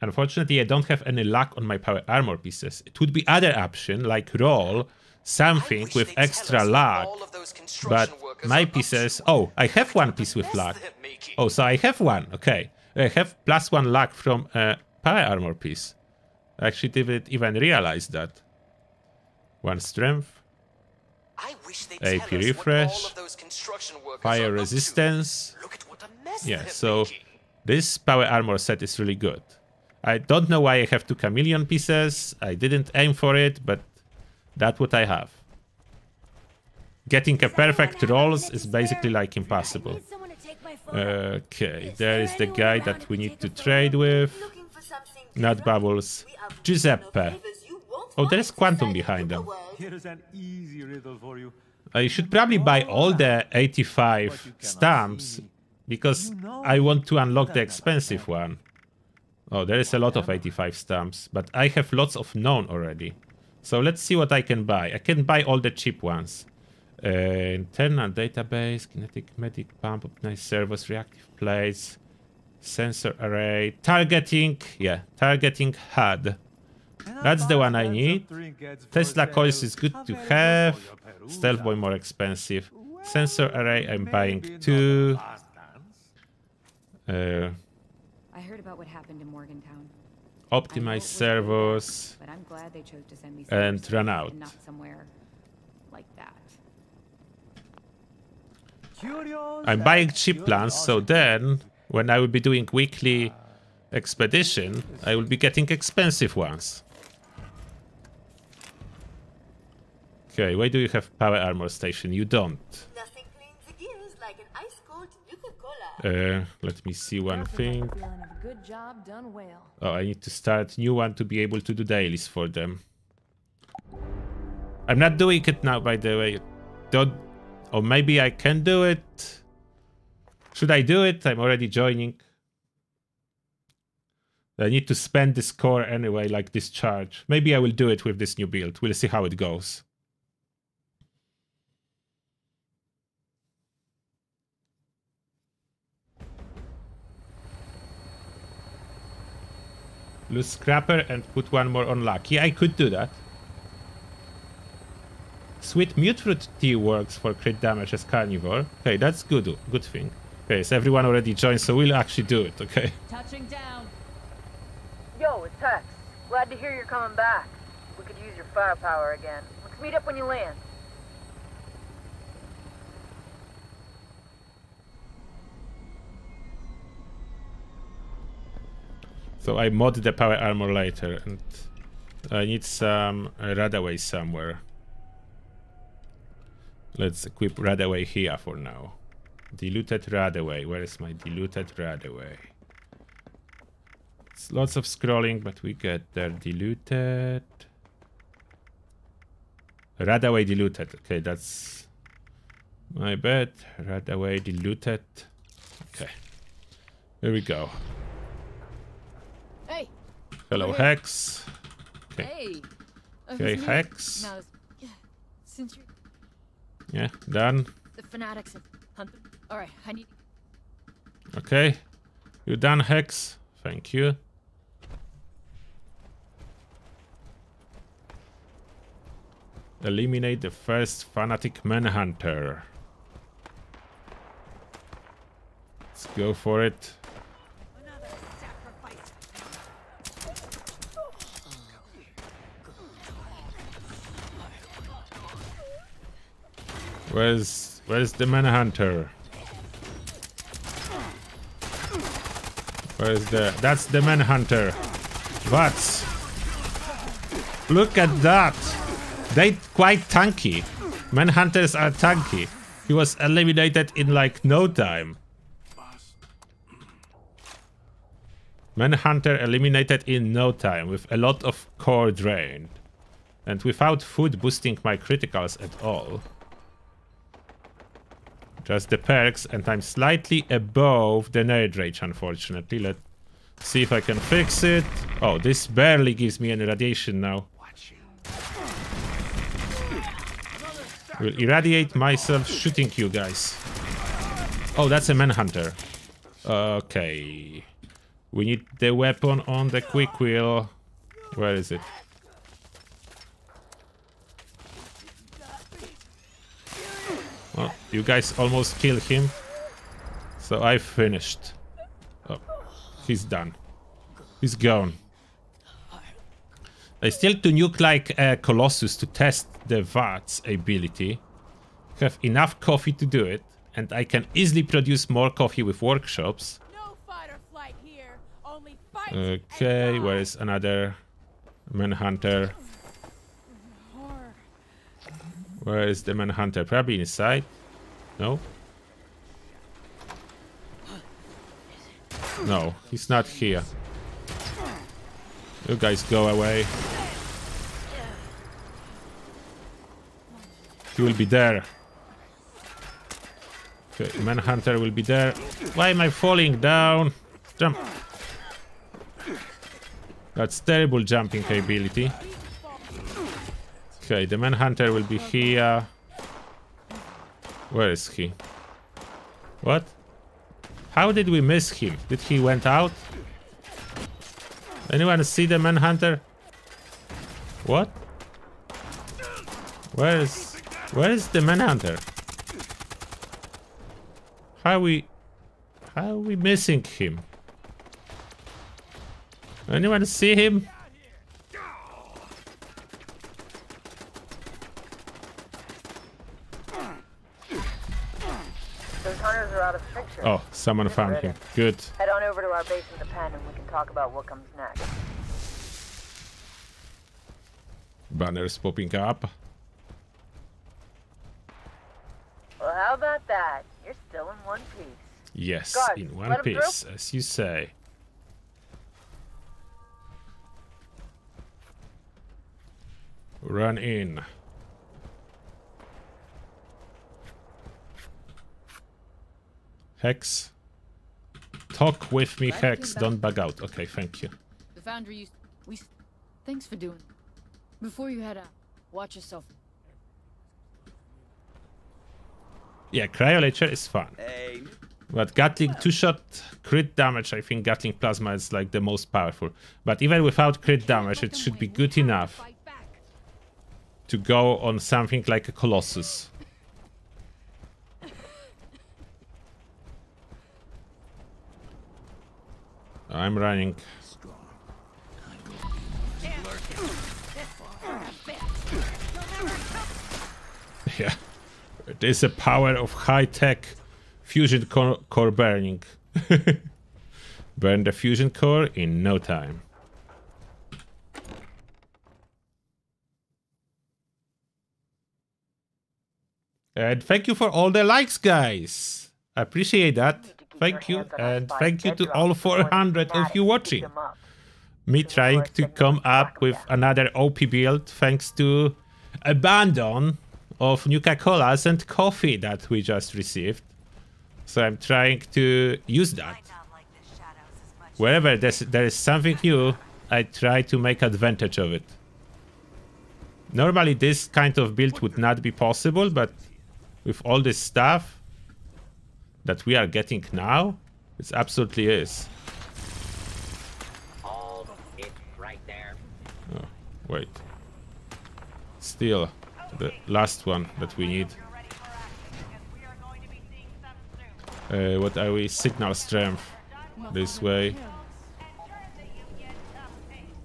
Unfortunately, I don't have any luck on my power armor pieces. It would be other option, like roll something with extra luck, but my pieces... Oh, I have one piece with luck. Oh, so I have one, okay. I have plus one luck from uh, a power armor piece. I actually didn't even realize that. One strength. AP refresh. Fire resistance. Yeah, so this power armor set is really good. I don't know why I have two chameleon pieces. I didn't aim for it, but that's what I have. Getting a perfect rolls is basically like impossible. Okay, there is the guy that we need to trade with. Not Bubbles. Giuseppe. Oh, there's Quantum behind them. I should probably buy all the 85 stamps because I want to unlock the expensive one. Oh, there is a lot of 85 stamps, but I have lots of known already. So let's see what I can buy. I can buy all the cheap ones. Uh, internal database, kinetic medic pump, nice servos, reactive plates, sensor array, targeting, yeah, targeting HUD. That's the one I need. Tesla coils is good to have. Stealth boy more expensive. Sensor array, I'm buying two. Uh, I heard about what happened in Morgantown. Optimize servos. But I'm glad they chose to send me and run out. And not somewhere like that. I'm buying cheap plans, so then when I will be doing weekly expedition, I will be getting expensive ones. Okay, why do you have power armor station? You don't. Uh, let me see one thing. Oh, I need to start new one to be able to do dailies for them. I'm not doing it now, by the way. Don't... Or maybe I can do it. Should I do it? I'm already joining. I need to spend this core anyway, like this charge. Maybe I will do it with this new build. We'll see how it goes. Lose Scrapper and put one more on luck. Yeah, I could do that. Sweet Mute Fruit Tea works for crit damage as Carnivore. Okay, that's good. Good thing. Okay, so everyone already joined, so we'll actually do it, okay? Touching down. Yo, it's Hex. Glad to hear you're coming back. We could use your firepower again. Let's meet up when you land. So I mod the power armor later, and I need some Radaway somewhere. Let's equip Radaway here for now. Diluted Radaway. Where is my diluted Radaway? It's lots of scrolling, but we get there. Diluted. Radaway diluted. Okay, that's my bad. Radaway diluted. Okay. Here we go. Hey. Hello, We're. Hex. Okay. Hey. Uh, Okay? Hex. Now, yeah, since you're Yeah, done. the fanatics of hunting. All right, I need. Okay. you're done, Hex? Thank you. Eliminate the first fanatic manhunter. Let's go for it. Where's where's the manhunter? Where's the that's the manhunter. What? Look at that. They quite tanky. Manhunters are tanky. He was eliminated in like no time. Manhunter eliminated in no time with a lot of core drained. And without food boosting my criticals at all. Just the perks, and I'm slightly above the nerd rage, unfortunately. Let's see if I can fix it. Oh, this barely gives me any radiation now. Will irradiate myself shooting you guys. Oh, that's a manhunter. Okay. We need the weapon on the quick wheel. Where is it? Well, you guys almost killed him. So I finished. Oh, he's done. He's gone. I still to nuke like a Colossus to test the VATS ability. Have enough coffee to do it, and I can easily produce more coffee with workshops. No fight or flight here. Only fight. Okay, where is another manhunter? Where is the manhunter? Probably inside. No? No, he's not here. You guys go away. He will be there. Okay, manhunter will be there. Why am I falling down? Jump. That's terrible jumping ability. Okay, the manhunter will be here. Where is he? What? How did we miss him? Did he went out? Anyone see the manhunter? What? Where is where is the manhunter? How we how we missing him? Anyone see him? Those hunters are out of the picture. Oh, someone found him. Good. Head on over to our base in the pen and we can talk about what comes next. Banners popping up. Well, how about that? You're still in one piece. Yes, Guards, in one let 'em through. piece, as you say. Run in. Hex. Talk with me, Glad Hex. Don't bug out. Okay, thank you. The foundry used. We. Thanks for doing. Before you head out, watch yourself. Yeah, Cryolator is fun. Hey, But Gatling two-shot crit damage, I think Gatling Plasma is like the most powerful. But even without crit damage, it should be good enough to go on something like a Colossus. I'm running. Yeah. It is a power of high-tech fusion core, core burning. *laughs* Burn the fusion core in no time. And thank you for all the likes, guys. I appreciate that. Thank you. And thank you to all 400 of you watching. Me trying to come up with another OP build thanks to abandon of Nuka Colas and coffee that we just received. So I'm trying to use that. Wherever there's, there is something new, I try to make advantage of it. Normally this kind of build would not be possible, but with all this stuff that we are getting now, it absolutely is. It right there. Oh, wait. Still, the last one that we need. Uh, what are we? Signal strength. This way.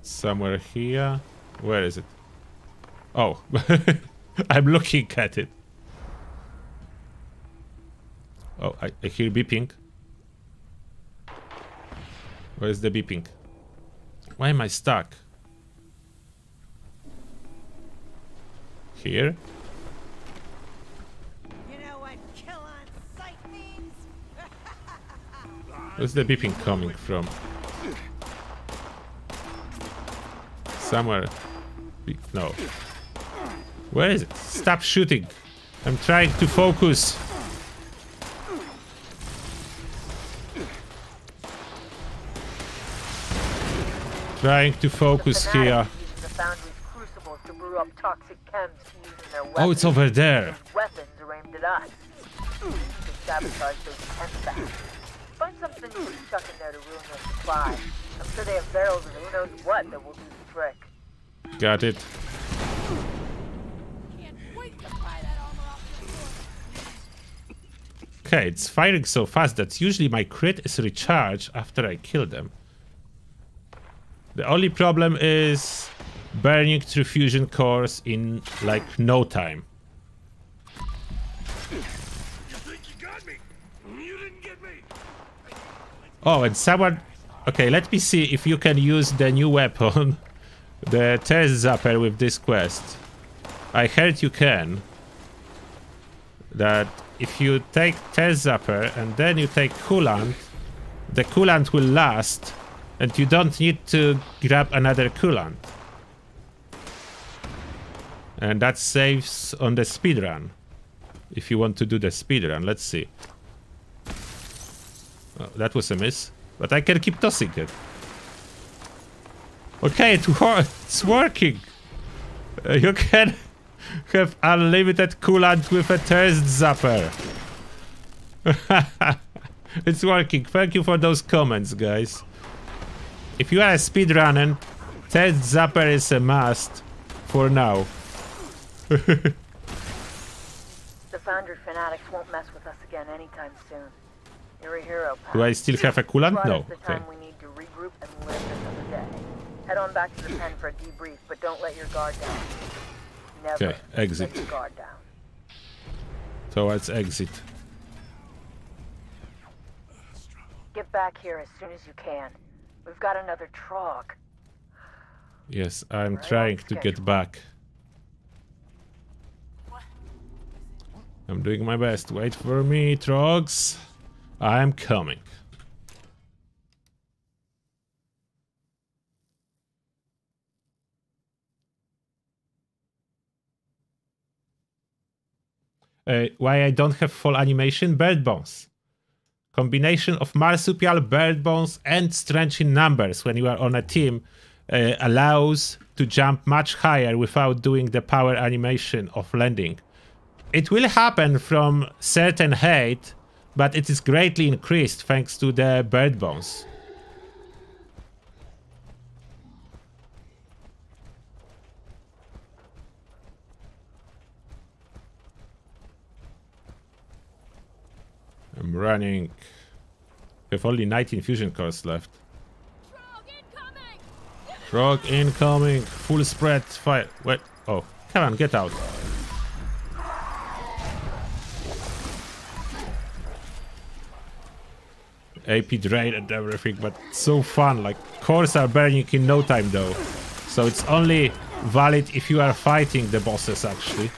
Somewhere here. Where is it? Oh, *laughs* I'm looking at it. Oh, I, I hear beeping. Where is the beeping? Why am I stuck? Here? You know what kill on sight means? Where's the beeping coming from? Somewhere. No. Where is it? Stop shooting. I'm trying to focus. Trying to focus here. The Foundry's crucibles to brew up toxic chems to use in their weapons. Oh, it's over there. Weapons aimed at us. To sabotage those chems back. Find something you can chuck in there to ruin their supply. I'm sure they have barrels of who knows what that will do the trick. Got it. Okay, it's firing so fast that usually my crit is recharged after I kill them. The only problem is burning through fusion cores in like no time. Oh, and someone... Okay, let me see if you can use the new weapon, *laughs* the Thirst Zapper with this quest. I heard you can. That if you take Thirst Zapper and then you take coolant, the coolant will last and you don't need to grab another coolant. And that saves on the speedrun. If you want to do the speedrun, let's see. Oh, that was a miss. But I can keep tossing it. Okay, it wor it's working. Uh, you can *laughs* have unlimited coolant with a thirst zapper. *laughs* it's working. Thank you for those comments, guys. If you are a speedrunner, thirst zapper is a must for now. *laughs* The Foundry fanatics won't mess with us again anytime soon. You're a hero, pal. Do I still have a coolant? No. Okay. we need to regroup and live another day. Head on back to the pen for a debrief, but don't let your guard down. Never Okay, exit. So let your guard down. Towards exit. Get back here as soon as you can. We've got another trog. Yes, I'm trying to get back. I'm doing my best. Wait for me, Trogs. I'm coming. Uh, why I don't have full animation? Bird bones. Combination of marsupial, bird bones, and strength in numbers when you are on a team uh, allows to jump much higher without doing the power animation of landing. It will happen from certain height, but it is greatly increased thanks to the bird bones. I'm running. We have only 19 fusion cores left. Trog incoming! Full spread fire. Wait. Oh, come on, get out. AP drain and everything, but so fun. Like, cores are burning in no time though. So it's only valid if you are fighting the bosses actually.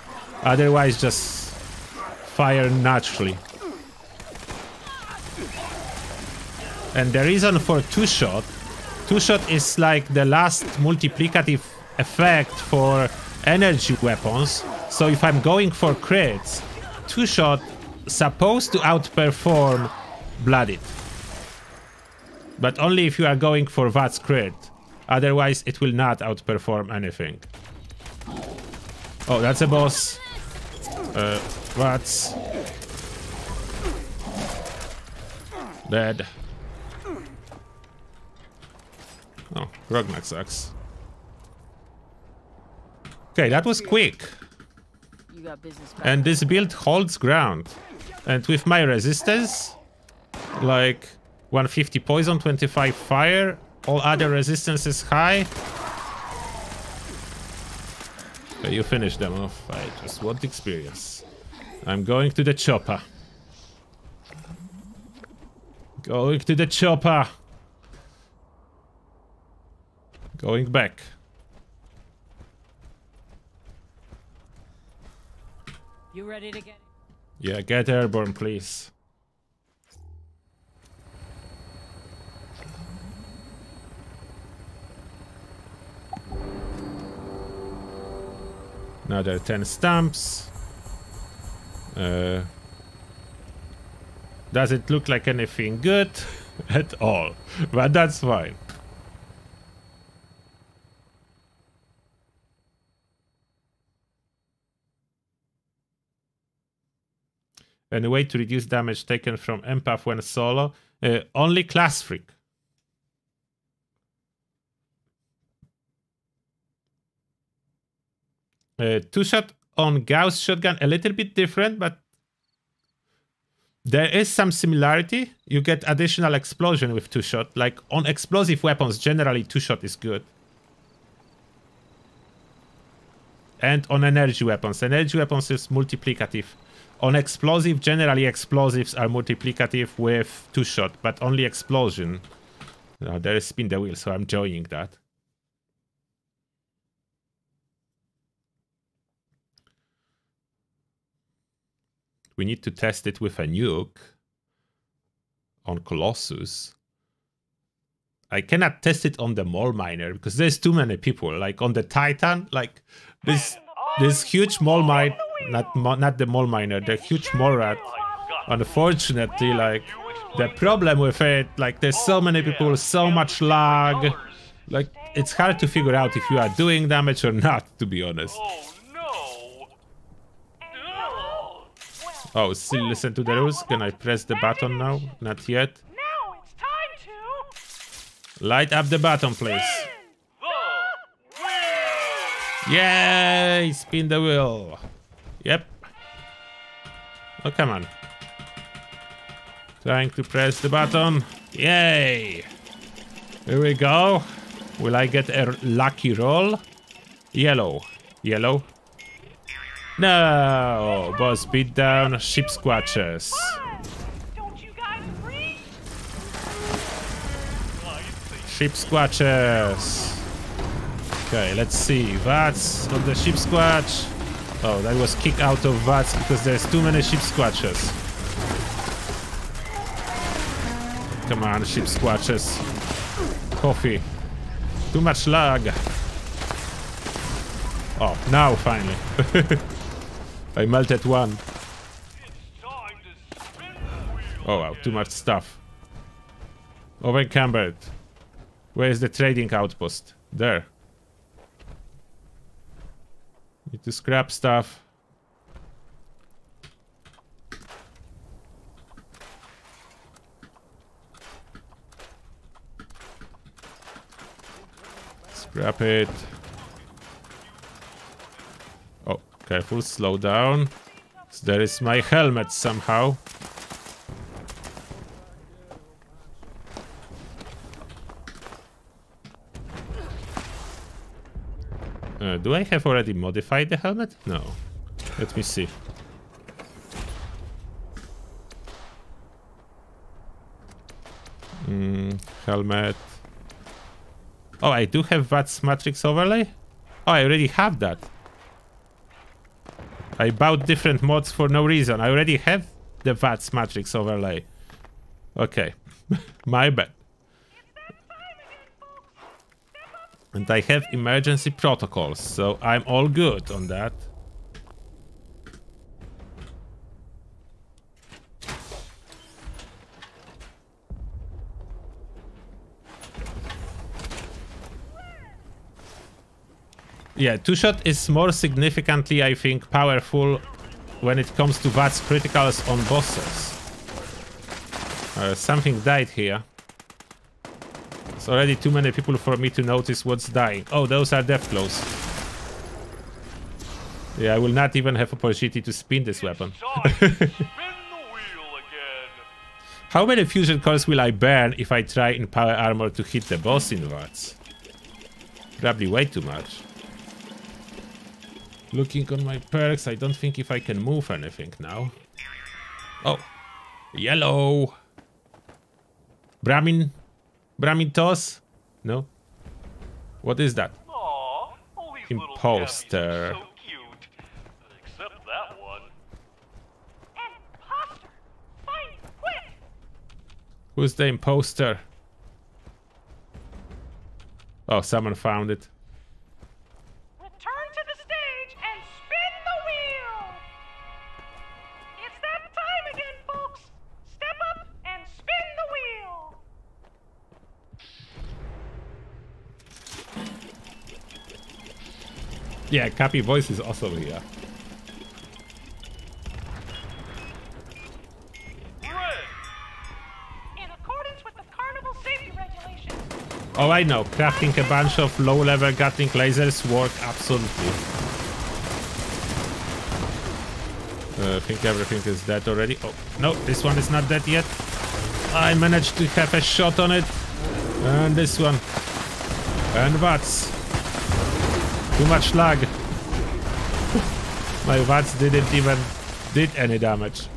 Otherwise, just fire naturally. And the reason for two-shot, two-shot is like the last multiplicative effect for energy weapons. So if I'm going for crits, two-shot supposed to outperform Blooded. But only if you are going for VATS crit. Otherwise, it will not outperform anything. Oh, that's a boss. Uh, VATS. Dead. Oh, Rognak sucks. Okay, that was quick. And this build holds ground. And with my resistance, like 150 poison, 25 fire, all other resistance is high. Okay, you finish them off. I just want experience. I'm going to the chopper. Going to the chopper. Going back. You ready to get Yeah, get airborne, please. Another 10 stamps. Uh, does it look like anything good? *laughs* At all. But that's fine. And a way to reduce damage taken from empath when solo. Uh, only class freak. Uh, two shot on Gauss shotgun, a little bit different, but there is some similarity. You get additional explosion with two shot. Like on explosive weapons, generally two shot is good. And on energy weapons, energy weapons is multiplicative. On explosive, generally explosives are multiplicative with two shot, but only explosion. There is spin the wheel, so I'm enjoying that. We need to test it with a nuke on Colossus. I cannot test it on the mole miner because there's too many people. Like on the Titan, like this this huge mole mine, not not the mole miner, the huge mole rat. Unfortunately, like the problem with it, like there's so many people, so much lag. Like it's hard to figure out if you are doing damage or not, to be honest. Oh, still listen to the rules. Can I press the button now? Not yet. Now it's time to Light up the button, please. Yay! Spin the wheel. Yep. Oh, come on. Trying to press the button. Yay! Here we go. Will I get a lucky roll? Yellow. Yellow. No! Boss beat down Sheepsquatches. Ship squatches. Okay, let's see. VATS on the Sheepsquatch. Oh, that was kicked out of VATS because there's too many Sheepsquatches. Come on, Sheepsquatches. Coffee. Too much lag. Oh, now finally. *laughs* I melted one. Oh wow, too much stuff. Overencumbered. Where is the trading outpost? There. Need to scrap stuff. Scrap it. Oh, careful, slow down. So there is my helmet somehow. Do I have already modified the helmet? No. Let me see. Mm, helmet. Oh, I do have VATS matrix overlay? Oh, I already have that. I bought different mods for no reason. I already have the VATS matrix overlay. Okay, *laughs* my bad. And I have emergency protocols, so I'm all good on that. Yeah, two-shot is more significantly, I think, powerful when it comes to VATS criticals on bosses. Uh, something died here. It's already too many people for me to notice what's dying. Oh, those are death blows. Yeah, I will not even have opportunity to spin this weapon. How many fusion cores will I burn if I try in power armor to hit the boss in VATS? Probably way too much. Looking on my perks, I don't think if I can move anything now. Oh, yellow. Brahmin, Brahmin toss? No. What is that? Aw, all these little Imposter. so that Find! Who's the imposter? Oh, someone found it. Yeah, Cappy voice is also here. In accordance with the carnival safety regulations, Oh, I know. Crafting a bunch of low-level Gatling lasers work absolutely. Uh, I think everything is dead already. Oh, no, this one is not dead yet. I managed to have a shot on it. And this one. And VATS. Too much lag. My VATS didn't even did any damage.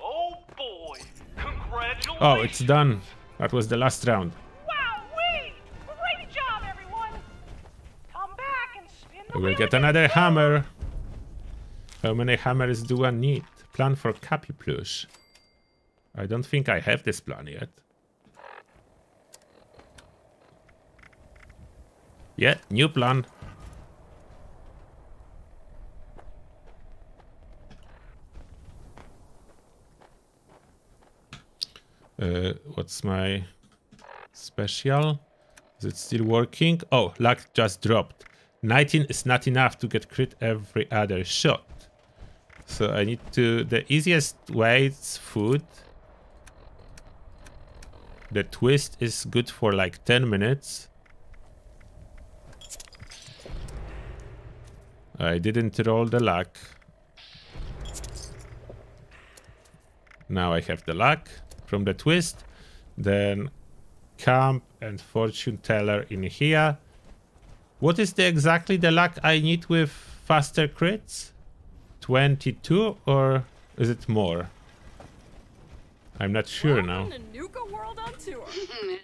Oh boy! Congratulations! Oh, it's done. That was the last round. wowee! Great job, everyone! Come back and spin the I will get another hammer. How many hammers do I need? Plan for Cappy Plush. I don't think I have this plan yet. Yeah, new plan. Uh, what's my special? Is it still working? Oh, luck just dropped. 19 is not enough to get crit every other shot. So I need to... The easiest way is food. The twist is good for like 10 minutes. I didn't roll the luck. Now I have the luck from the twist. Then camp and fortune teller in here. What is the exactly the luck I need with faster crits? 22 or is it more? I'm not sure now. Nuka World on tour. *laughs*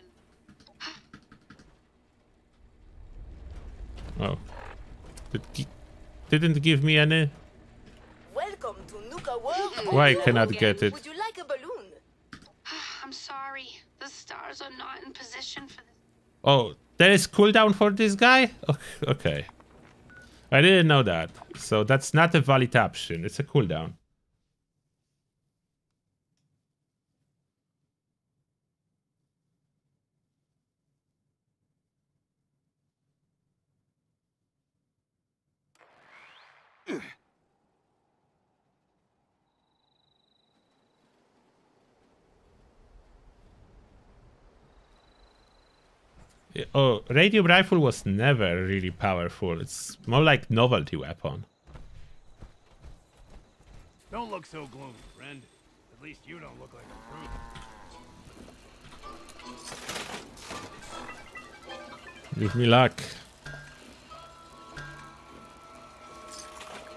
Oh. Did gi- didn't give me any. Welcome to Nuka World. Why I cannot get it? Would you like a balloon? *sighs* I'm sorry. The stars are not in position for this. Oh, there is cooldown for this guy? Ok- Okay. I didn't know that. So that's not a valid option. It's a cooldown. Oh, radio rifle was never really powerful. It's more like novelty weapon. Don't look so gloomy, friend. At least you don't look like a prude. Give me luck.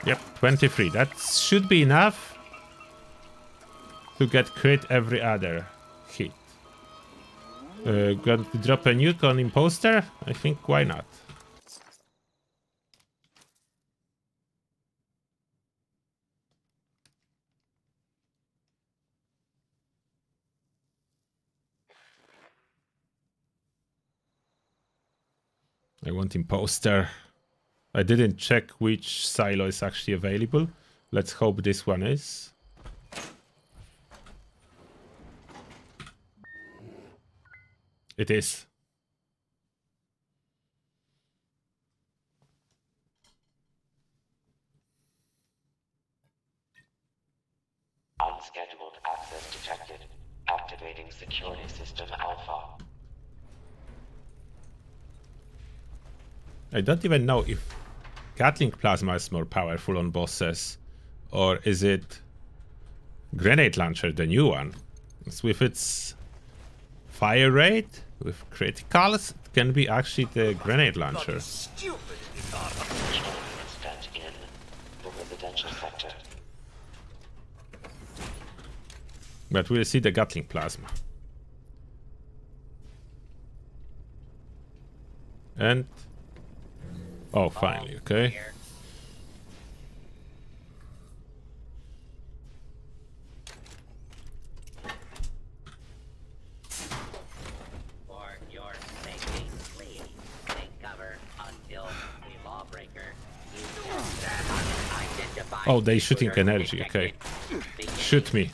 Yep, 23. That should be enough to get crit every other. Uh, to drop a nuke on imposter? I think why not? I want imposter. I didn't check which silo is actually available. Let's hope this one is. It is. Unscheduled access detected. Activating security system alpha. I don't even know if Gatling Plasma is more powerful on bosses, or is it Grenade Launcher, the new one? It's with its fire rate, with criticals, it can be actually the Grenade Launcher. Stent in the residential sector. But we'll see the Gatling Plasma. And... Oh, finally, okay. For your safety, please take cover until the lawbreaker uses unidentified Oh, they shooting energy, okay. Shoot me.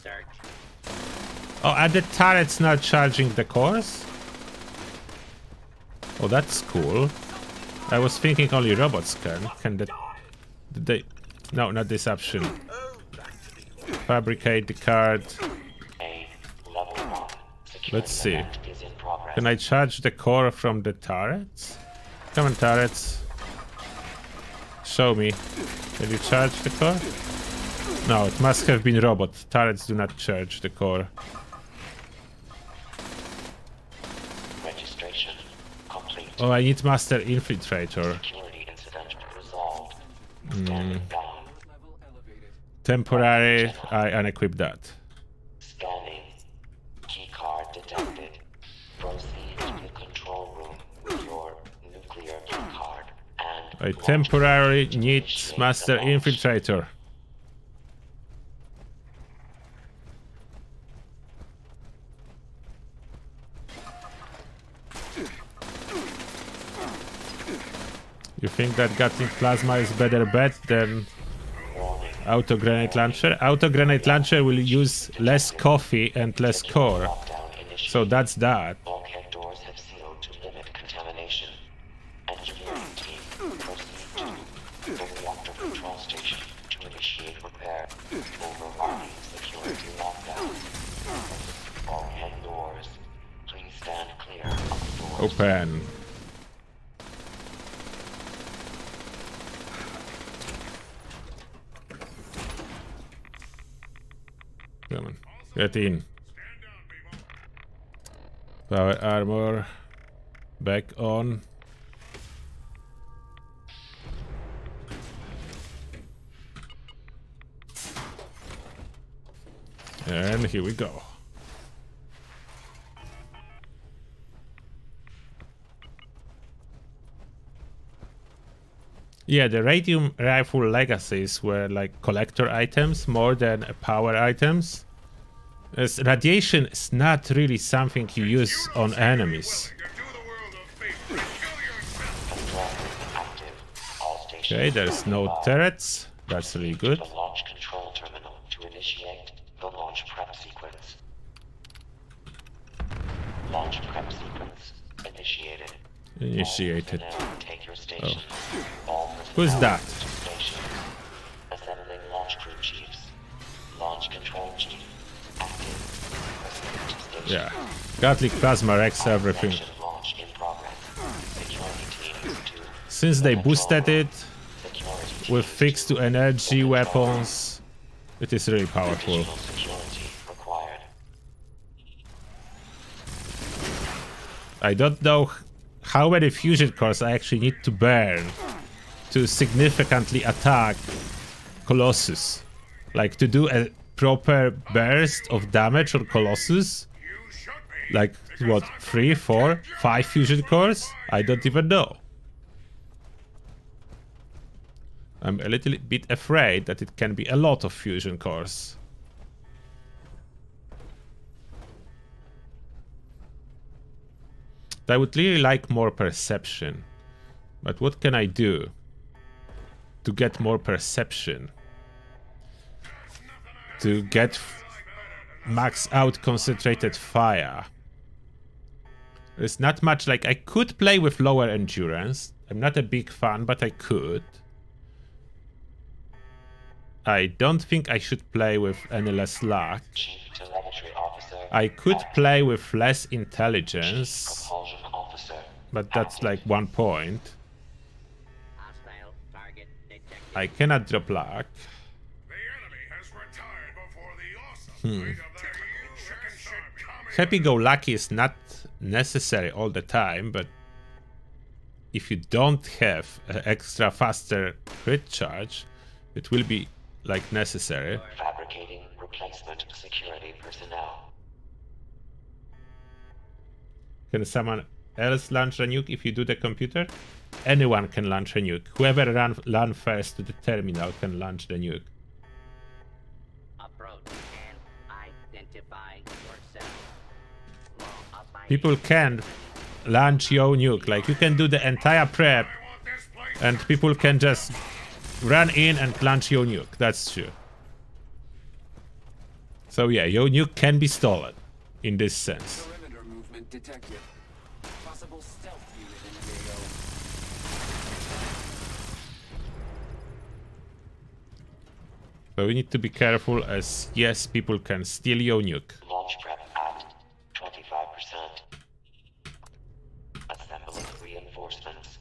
Oh, and the turret's not charging the cores? Oh, that's cool. I was thinking only robots can. Can the... They... No, not this option. Fabricate the card. Let's see. Can I charge the core from the turrets? Come on, turrets. Show me. Can you charge the core? No, it must have been robot. Turrets do not charge the core. Registration complete. Oh, I need Master Infiltrator. Security incident resolved. Mm. Temporary, I unequip that. Scanning. Keycard detected. Proceed to the control room with your nuclear keycard and I temporarily need Master Infiltrator. You think that Gatling Plasma is better bet than Auto Grenade Launcher? Auto Grenade Launcher will use less coffee and less core. So that's that. Open. Come on. Get in. Power armor. Back on. And here we go. Yeah, the radium rifle legacies were like collector items more than power items. As radiation is not really something you use on enemies. Okay, there's no turrets. That's really good. Launch control terminal to initiate the launch prep sequence. Launch prep sequence initiated. Initiated. Oh. Who's that? Assembling launch crew chiefs. Launch control chief. Active. Proceed to station. Yeah. Gatling Plasma wrecks everything. Launch in progress. Since they boosted it with fixed to energy weapons, it is really powerful. I don't know how many fusion cores I actually need to burn to significantly attack Colossus. Like to do a proper burst of damage on Colossus. Like what, three, four, five fusion cores? I don't even know. I'm a little bit afraid that it can be a lot of fusion cores. I would really like more perception. But what can I do to get more perception? To get max out concentrated fire. There's not much like I could play with lower endurance. I'm not a big fan, but I could. I don't think I should play with any less luck. I could play with less intelligence, but that's like one point. Hostile target detected. I cannot drop luck. The enemy has retired before the awesome Hmm. fate of their U.S. Army. Happy-go-lucky is not necessary all the time, but if you don't have an extra faster crit charge, it will be like necessary. Fabricating replacement security personnel. Can someone else launch a nuke if you do the computer? Anyone can launch a nuke. Whoever ran, ran first to the terminal can launch the nuke. Approach and identify yourself. People can launch your nuke. Like you can do the entire prep and people can just run in and launch your nuke. That's true. So yeah, your nuke can be stolen in this sense. So we need to be careful as yes, people can steal your nuke. Launch prep at 25%. Assembling reinforcements.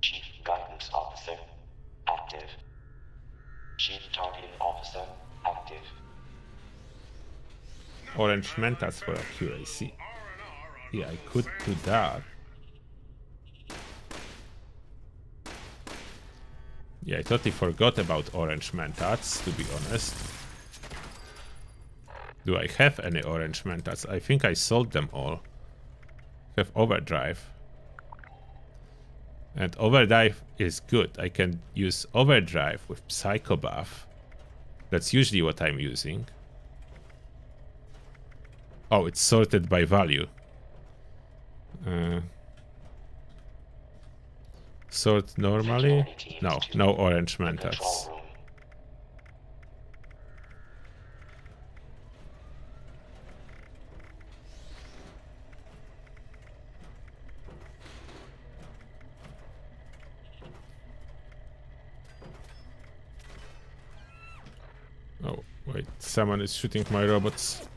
Chief Guidance Officer, active. Chief Targeting Officer, active. Orange Mentats for accuracy. Yeah, I could do that. Yeah, I totally forgot about Orange Mentats, to be honest. Do I have any Orange Mentats? I think I sold them all. Have Overdrive. And Overdrive is good. I can use Overdrive with Psycho Buff. That's usually what I'm using. Oh, it's sorted by value. Uh, sort normally? No, no orange mentats. Oh, wait, someone is shooting my robots.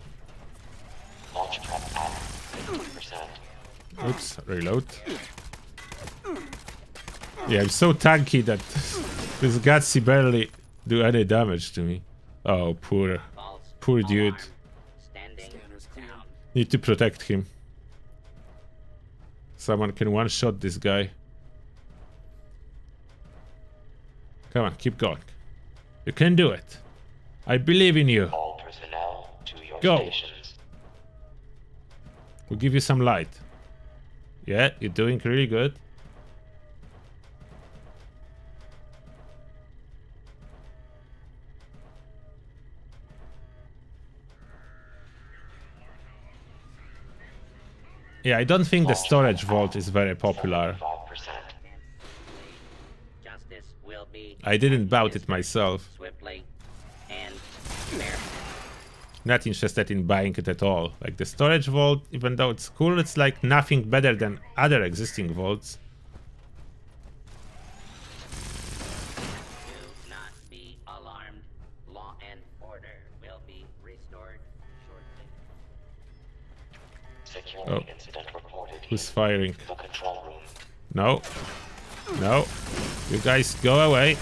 Launch prep at 50%. Oops, reload. Yeah, I'm so tanky that this Gutsy barely do any damage to me. Oh, poor, poor dude. Need to protect him. Someone can one-shot this guy. Come on, keep going. You can do it. I believe in you. All personnel to your Go. stations. We'll give you some light. Yeah, you're doing really good. Yeah, I don't think the storage vault is very popular. Justice will be I didn't bout it myself. Not interested in buying it at all. Like the storage vault, even though it's cool, it's like nothing better than other existing vaults. Do not be alarmed. Law and order will be restored shortly. Security Oh. Who's firing? The control room. No. No. You guys go away.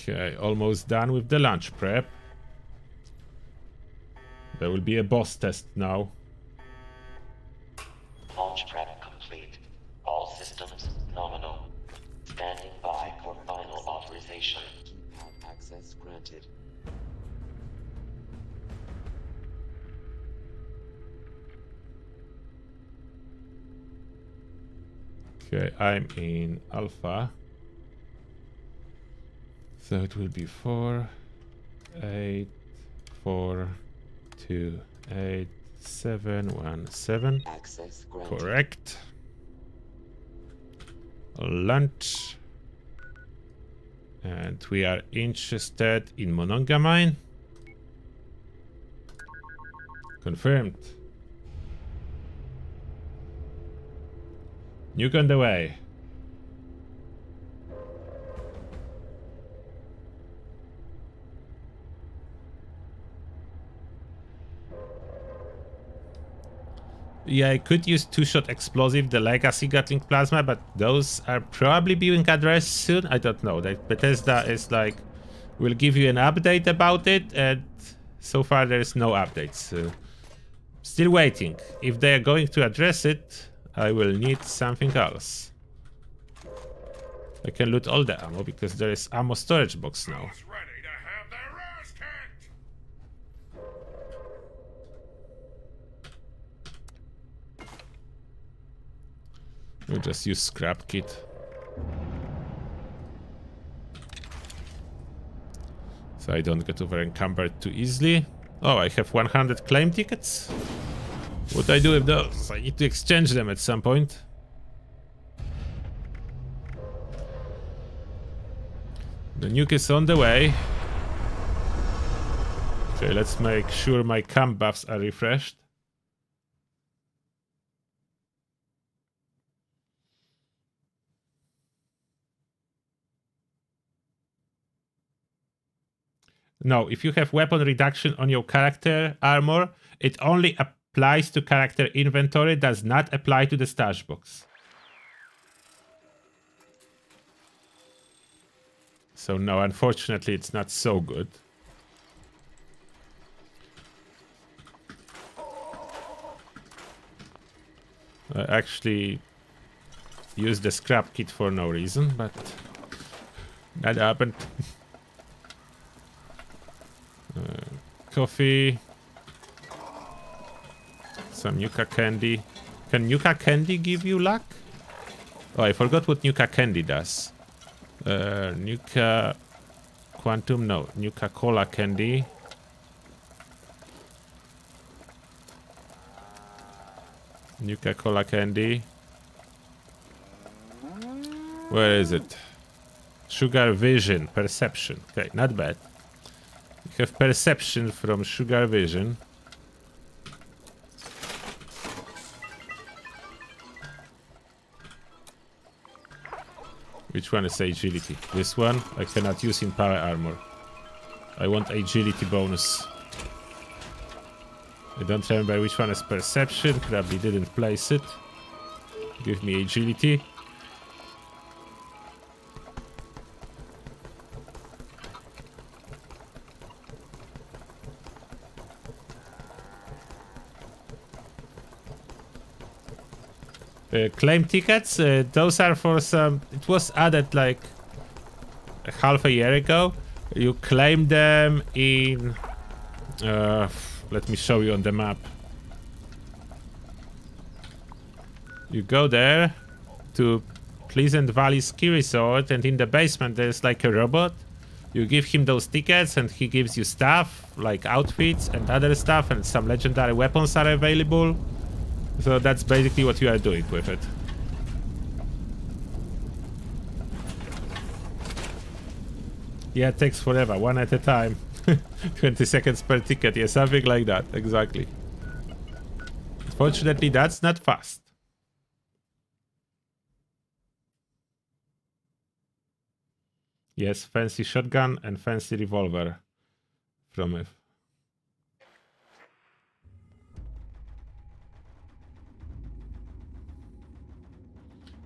Okay, almost done with the lunch prep. There will be a boss test now. Okay, I'm in alpha. So it will be 4, 8, 4, 2, 8, 7, 1, 7. Access granted. Correct. Lunch. And we are interested in Monongah Mine. Confirmed. Nuke on the way. Yeah, I could use two-shot explosive, the legacy Gatling plasma, but those are probably being addressed soon. I don't know. That Bethesda is like, we'll give you an update about it, and so far there is no updates. Still waiting. If they are going to address it, I will need something else. I can loot all the ammo because there is ammo storage box now. We'll just use scrap kit. So I don't get over encumbered too easily. Oh, I have 100 claim tickets? What I do with those? I need to exchange them at some point. The nuke is on the way. Okay, let's make sure my camp buffs are refreshed. No, if you have weapon reduction on your character armor, it only applies to character inventory, does not apply to the stash box. So no, unfortunately it's not so good. I actually used the scrap kit for no reason, but that happened. *laughs* Uh, coffee. Some Nuka candy. Can Nuka candy give you luck? Oh, I forgot what Nuka candy does. Uh, Nuka Quantum, no. Nuka Cola candy. Nuka Cola candy. Where is it? Sugar vision, perception. Okay, not bad. We have perception from Sugar Vision. Which one is agility? This one I cannot use in power armor. I want agility bonus. I don't remember which one is perception, probably didn't place it. Give me agility. Uh, claim tickets, uh, those are for some... It was added like half a year ago. You claim them in... Uh, let me show you on the map. You go there to Pleasant Valley Ski Resort and in the basement there's like a robot. You give him those tickets and he gives you stuff like outfits and other stuff and some legendary weapons are available. So that's basically what you are doing with it. Yeah, it takes forever, one at a time. *laughs* 20 seconds per ticket, yeah, something like that, exactly. Fortunately, that's not fast. Yes, fancy shotgun and fancy revolver from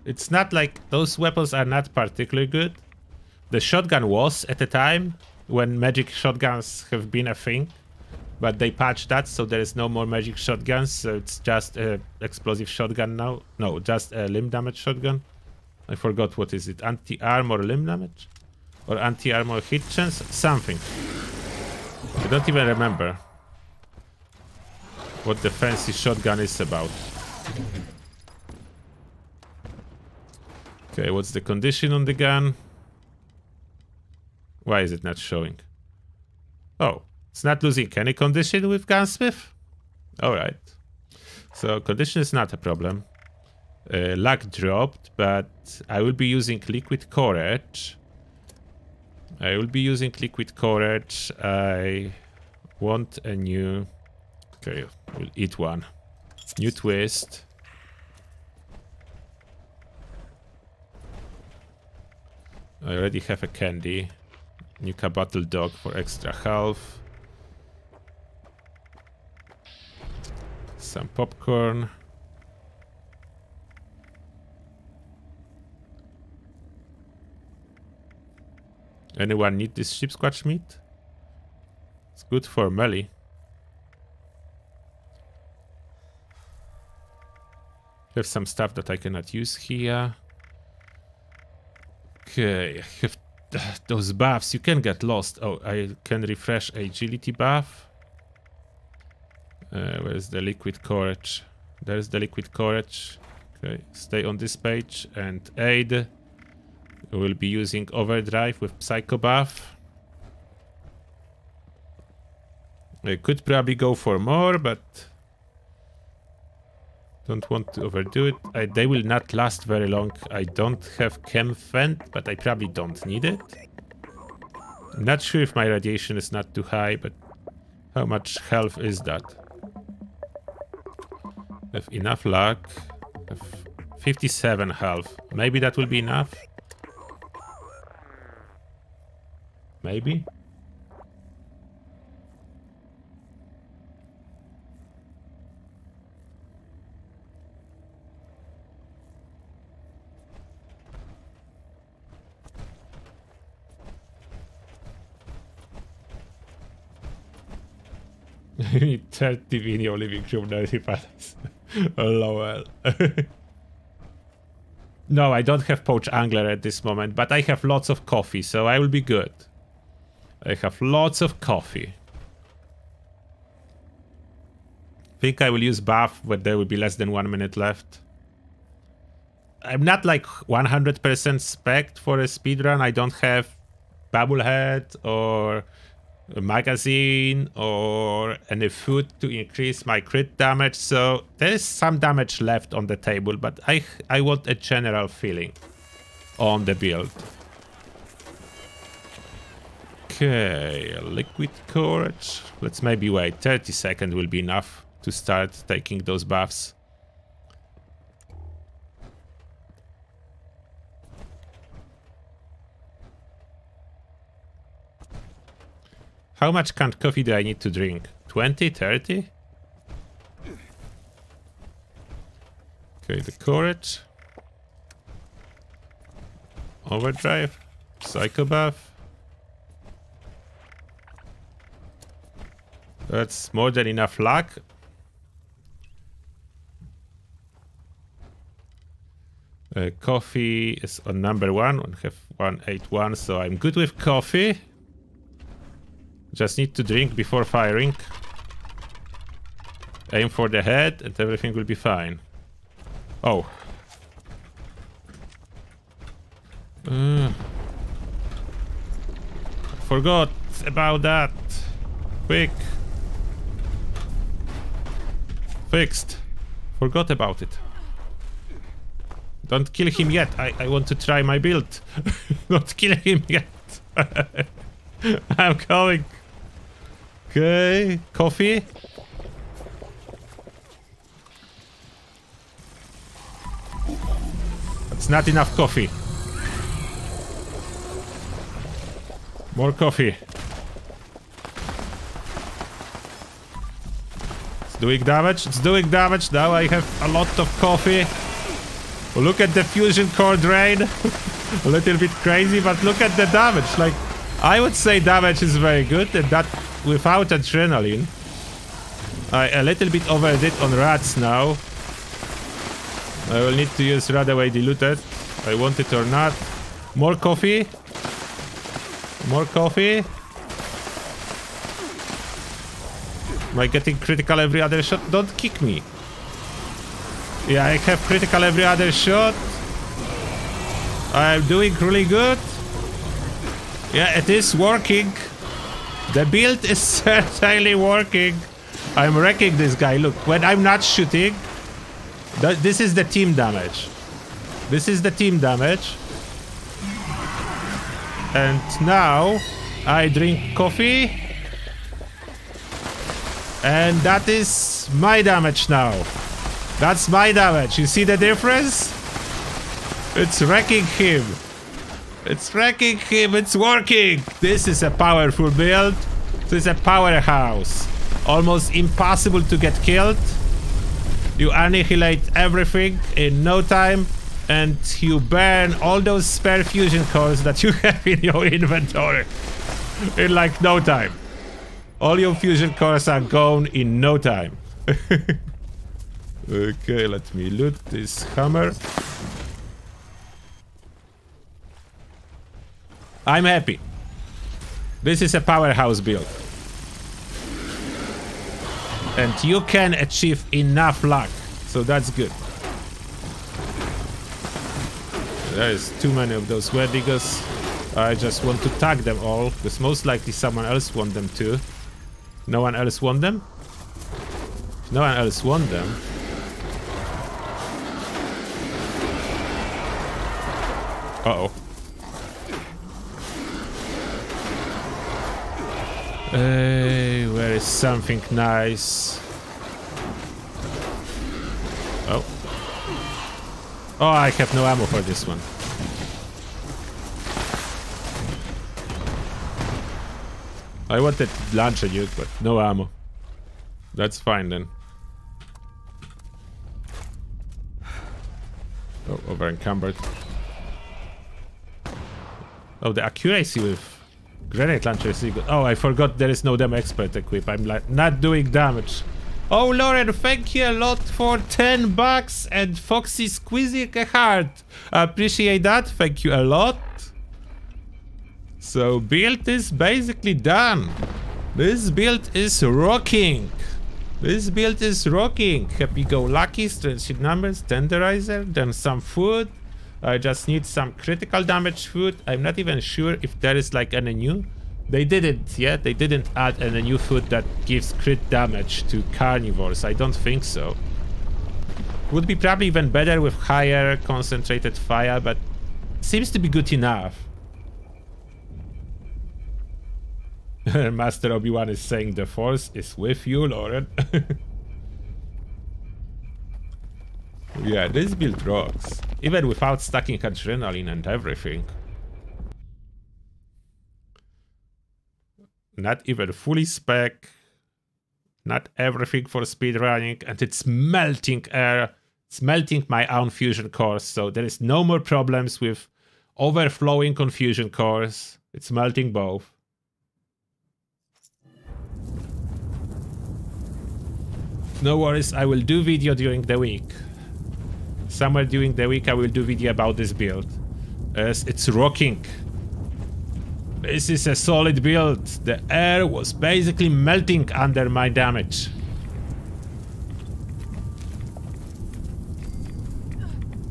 It's not like those weapons are not particularly good. The shotgun was at the time when magic shotguns have been a thing, but they patched that so there is no more magic shotguns. So it's just a explosive shotgun now. No, just a limb damage shotgun. I forgot what is it. Anti-armor limb damage? Or anti-armor hit chance? Something. I don't even remember what the fancy shotgun is about. Okay, what's the condition on the gun? Why is it not showing? Oh, it's not losing any condition with gunsmith? Alright. So condition is not a problem. Uh, luck dropped, but I will be using liquid courage. I will be using liquid courage. I want a new... Okay, we'll eat one. New twist. I already have a candy. Nuka Battle Dog for extra health. Some popcorn. Anyone need this Sheepsquatch meat? It's good for melee. There's some stuff that I cannot use here. Okay, *laughs* those buffs. You can get lost. Oh, I can refresh agility buff. Uh, where's the liquid courage? There's the liquid courage. Okay, stay on this page and aid. We'll be using overdrive with psycho buff. I could probably go for more, but don't want to overdo it. I, they will not last very long. I don't have chem vent, but I probably don't need it. I'm not sure if my radiation is not too high, but how much health is that? Have enough luck. Have 57 health. Maybe that will be enough. Maybe. 30 video living room, 90 palace. LOL. *laughs* no, I don't have poach angler at this moment, but I have lots of coffee, so I will be good. I have lots of coffee. think I will use buff but there will be less than one minute left. I'm not like 100% spec for a speedrun. I don't have bubblehead or a magazine or any food to increase my crit damage. So there is some damage left on the table, but I, I want a general feeling on the build. Okay, liquid courage. Let's maybe wait. 30 seconds will be enough to start taking those buffs. How much canned coffee do I need to drink? 20? 30? Okay, the courage. Overdrive. Psycho buff. That's more than enough luck. Uh, coffee is on number one. I have 181, so I'm good with coffee. Just need to drink before firing. Aim for the head and everything will be fine. Oh. Uh, forgot about that. Quick. Fixed. Forgot about it. Don't kill him yet. I, I want to try my build. *laughs* Don't kill him yet. *laughs* I'm coming. Okay, coffee. That's not enough coffee. More coffee. It's doing damage. It's doing damage. Now I have a lot of coffee. Look at the fusion core drain. *laughs* a little bit crazy, but look at the damage. Like, I would say damage is very good, and that without adrenaline. I a little bit overdid on rats now. I will need to use Radaway Diluted. I want it or not. More coffee. More coffee. Am I getting critical every other shot? Don't kick me. Yeah, I have critical every other shot. I'm doing really good. Yeah, it is working. The build is *laughs* certainly working. I'm wrecking this guy. Look, when I'm not shooting, th this is the team damage. This is the team damage. And now I drink coffee. And that is my damage now. That's my damage. You see the difference? It's wrecking him. It's wrecking him. It's working. This is a powerful build. This is a powerhouse. Almost impossible to get killed. You annihilate everything in no time. And you burn all those spare fusion cores that you *laughs* have in your inventory. In like no time. All your fusion cores are gone in no time. *laughs* okay, let me loot this hammer. I'm happy. This is a powerhouse build. And you can achieve enough luck, so that's good. There is too many of those Wendigos. I just want to tag them all, because most likely someone else want them too. No one else want them? No one else want them. Uh-oh. Hey, where is something nice? Oh. Oh, I have no ammo for this one. I wanted launch a nuke, but no ammo. That's fine then. Oh, over encumbered. Oh, the accuracy with Grenade launcher is good. Oh, I forgot there is no damn expert equip. I'm like not doing damage. Oh, Lauren, thank you a lot for 10 bucks and Foxy squeezing a heart. I appreciate that. Thank you a lot. So build is basically done. This build is rocking. This build is rocking. Happy go lucky, strange numbers, tenderizer, then some food. I just need some critical damage food. I'm not even sure if there is like any new. They didn't yet. They didn't add any new food that gives crit damage to carnivores. I don't think so. Would be probably even better with higher concentrated fire, but seems to be good enough. *laughs* Master Obi-Wan is saying the force is with you, Lauren. *laughs* yeah, this build rocks. Even without stacking adrenaline and everything. Not even fully spec. Not everything for speedrunning. And it's melting air. It's melting my own fusion cores. So there is no more problems with overflowing confusion cores. It's melting both. No worries, I will do video during the week. Somewhere during the week I will do video about this build. It's rocking. This is a solid build. The air was basically melting under my damage.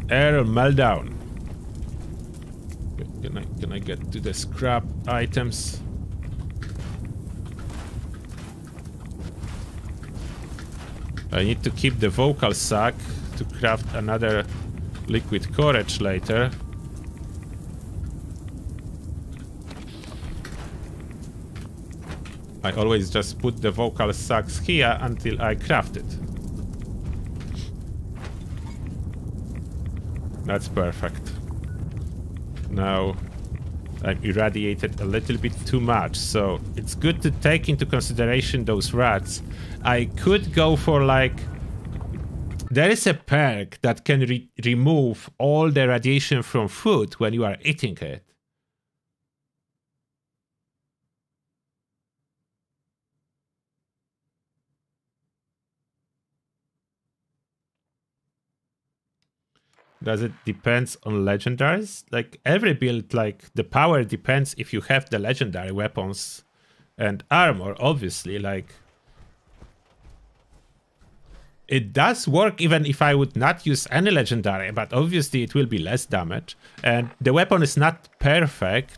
Air meltdown. Can I, can I get to the scrap items? I need to keep the vocal sac to craft another liquid courage later. I always just put the vocal sacs here until I craft it. That's perfect. Now I'm irradiated a little bit too much, so it's good to take into consideration those rats. I could go for like there is a perk that can re- remove all the radiation from food when you are eating it. Does it depends on legendaries? Like every build, like the power depends if you have the legendary weapons and armor, obviously, like it does work even if I would not use any legendary, but obviously it will be less damage. And the weapon is not perfect.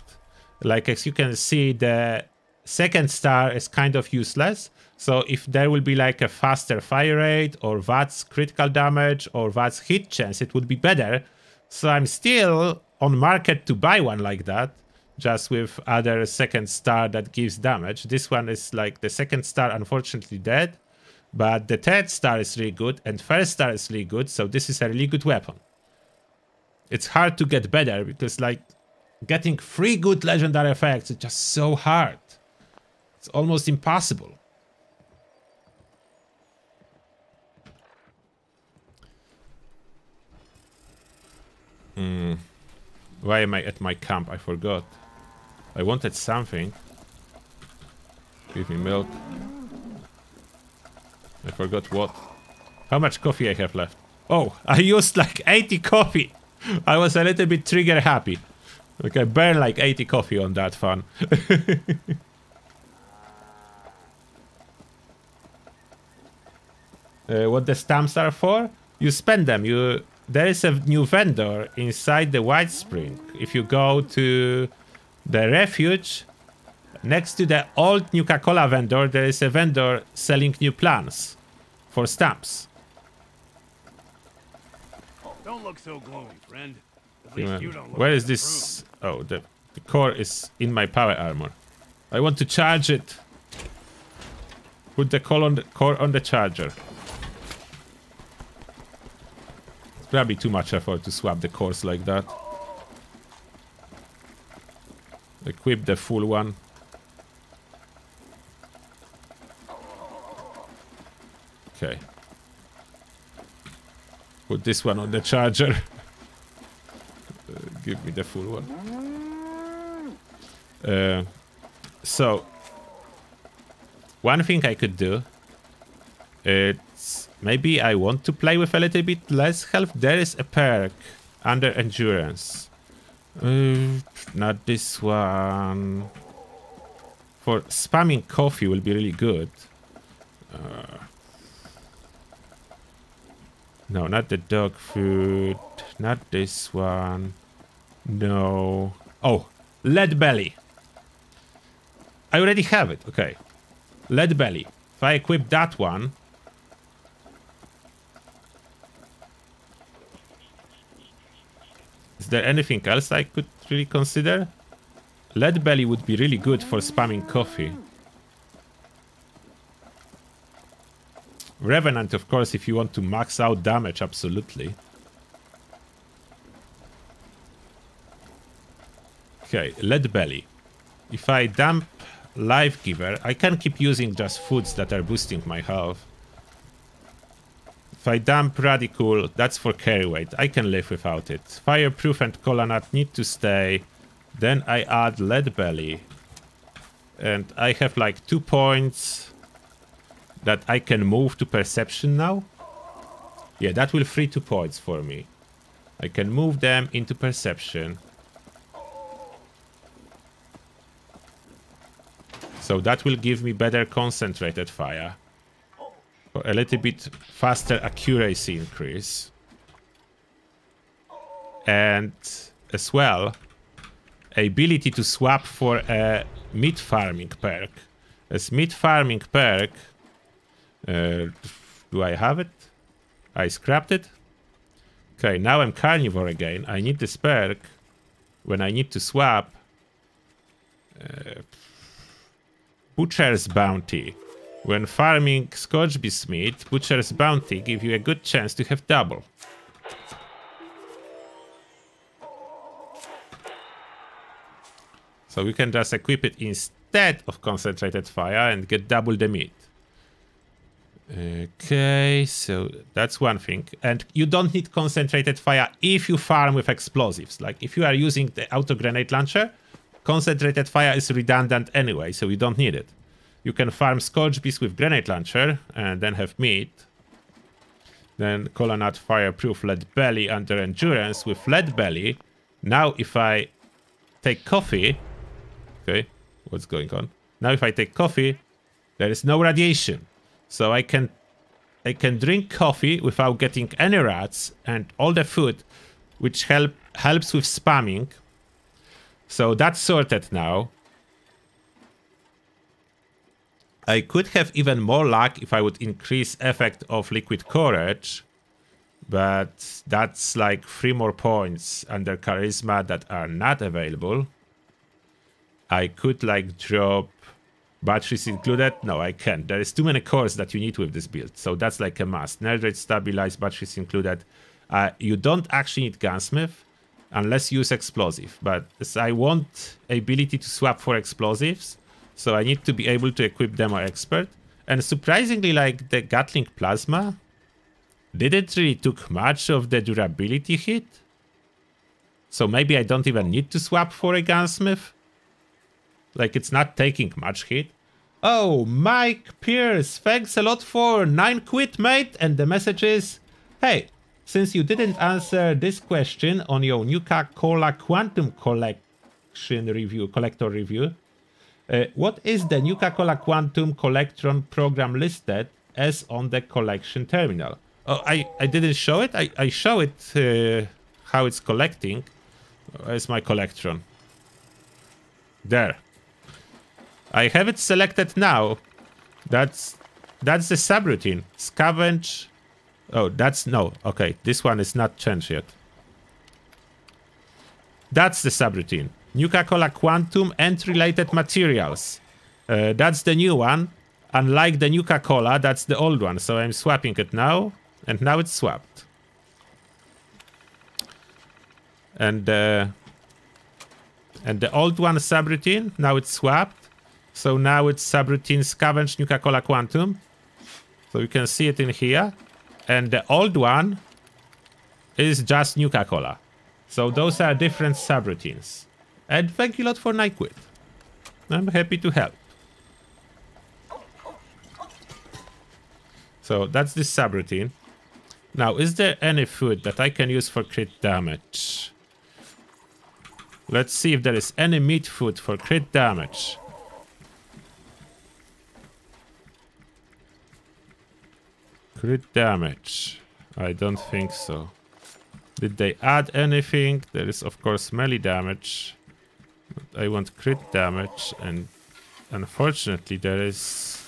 Like as you can see, the second star is kind of useless. So if there will be like a faster fire rate or VATS critical damage or VATS hit chance, it would be better. So I'm still on market to buy one like that, just with other second star that gives damage. This one is like the second star unfortunately dead, but the third star is really good and first star is really good. So this is a really good weapon. It's hard to get better because like getting three good legendary effects is just so hard. It's almost impossible. Hmm. Why am I at my camp? I forgot. I wanted something. Give me milk. I forgot what. How much coffee I have left? Oh, *laughs* I used like 80 coffee. I was a little bit trigger happy. Like I burned like 80 coffee on that fun. *laughs* uh, what the stamps are for? You spend them. You there is a new vendor inside the White Spring. If you go to the refuge, next to the old Nuka-Cola vendor, there is a vendor selling new plans for stamps. Don't look so gloomy, friend. At least you don't look Where is this? Oh, the, the core is in my power armor. I want to charge it. Put the core on the, core on the charger. It's probably too much effort to swap the cores like that. Equip the full one. Okay. Put this one on the charger. Uh, give me the full one. Uh, so, one thing I could do, it's maybe I want to play with a little bit less health. There is a perk under endurance. Uh, not this one. For spamming coffee will be really good. Uh, no, not the dog food. Not this one. No. Oh, lead belly. I already have it. Okay. Lead belly. If I equip that one. Is there anything else I could really consider? Lead belly would be really good for spamming coffee. Revenant, of course, if you want to max out damage, absolutely. Okay, lead belly. If I dump life giver, I can keep using just foods that are boosting my health. If I dump Radicool, that's for carry weight. I can live without it. Fireproof and cola nut need to stay. Then I add lead belly. And I have like two points that I can move to perception now. Yeah, that will free two points for me. I can move them into perception. So that will give me better concentrated fire. A little bit faster accuracy increase. And as well, ability to swap for a meat farming perk. As meat farming perk, uh, do I have it? I scrapped it. Okay, now I'm carnivore again. I need this perk when I need to swap. Uh, Butcher's Bounty. When farming Scorchbeast meat, Butcher's Bounty give you a good chance to have double. So we can just equip it instead of Concentrated Fire and get double the meat. Okay, so that's one thing. And you don't need concentrated fire if you farm with explosives. Like if you are using the auto grenade launcher, concentrated fire is redundant anyway, so you don't need it. You can farm Scorch Beast with grenade launcher and then have meat. Then Cola Nut Fireproof Lead Belly under Endurance with Lead Belly. Now if I take coffee... Okay, what's going on? Now if I take coffee, there is no radiation. So I can I can drink coffee without getting any rads and all the food which help helps with spamming. So that's sorted now. I could have even more luck if I would increase effect of liquid courage. But that's like three more points under charisma that are not available. I could like drop batteries included. No, I can't. There is too many cores that you need with this build. So that's like a must. Nerd Rage stabilized, batteries included. Uh, you don't actually need gunsmith unless you use explosive. But I want ability to swap for explosives. So I need to be able to equip demo expert. And surprisingly, like the Gatling plasma didn't really took much of the durability hit. So maybe I don't even need to swap for a gunsmith. Like it's not taking much hit. Oh, Mike Pierce, thanks a lot for 9 quid, mate. And the message is, hey, since you didn't answer this question on your Nuka-Cola Quantum Collection review, collector review, uh, what is the Nuka-Cola Quantum Collectron program listed as on the collection terminal? Oh, I, I didn't show it. I, I show it uh, how it's collecting. Where's my Collectron? There. I have it selected now. That's that's the subroutine. Scavenge. Oh, that's no. Okay, this one is not changed yet. That's the subroutine. Nuka-Cola Quantum and related materials. Uh, that's the new one. Unlike the Nuka-Cola, that's the old one. So I'm swapping it now. And now it's swapped. And uh, and the old one subroutine, now it's swapped. So now it's subroutine scavenge Nuka-Cola Quantum. So you can see it in here. And the old one is just Nuka-Cola. So those are different subroutines. And thank you a lot for Nyquid. I'm happy to help. So that's this subroutine. Now, is there any food that I can use for crit damage? Let's see if there is any meat food for crit damage. Crit damage. I don't think so. Did they add anything? There is of course melee damage. But I want crit damage and unfortunately there is...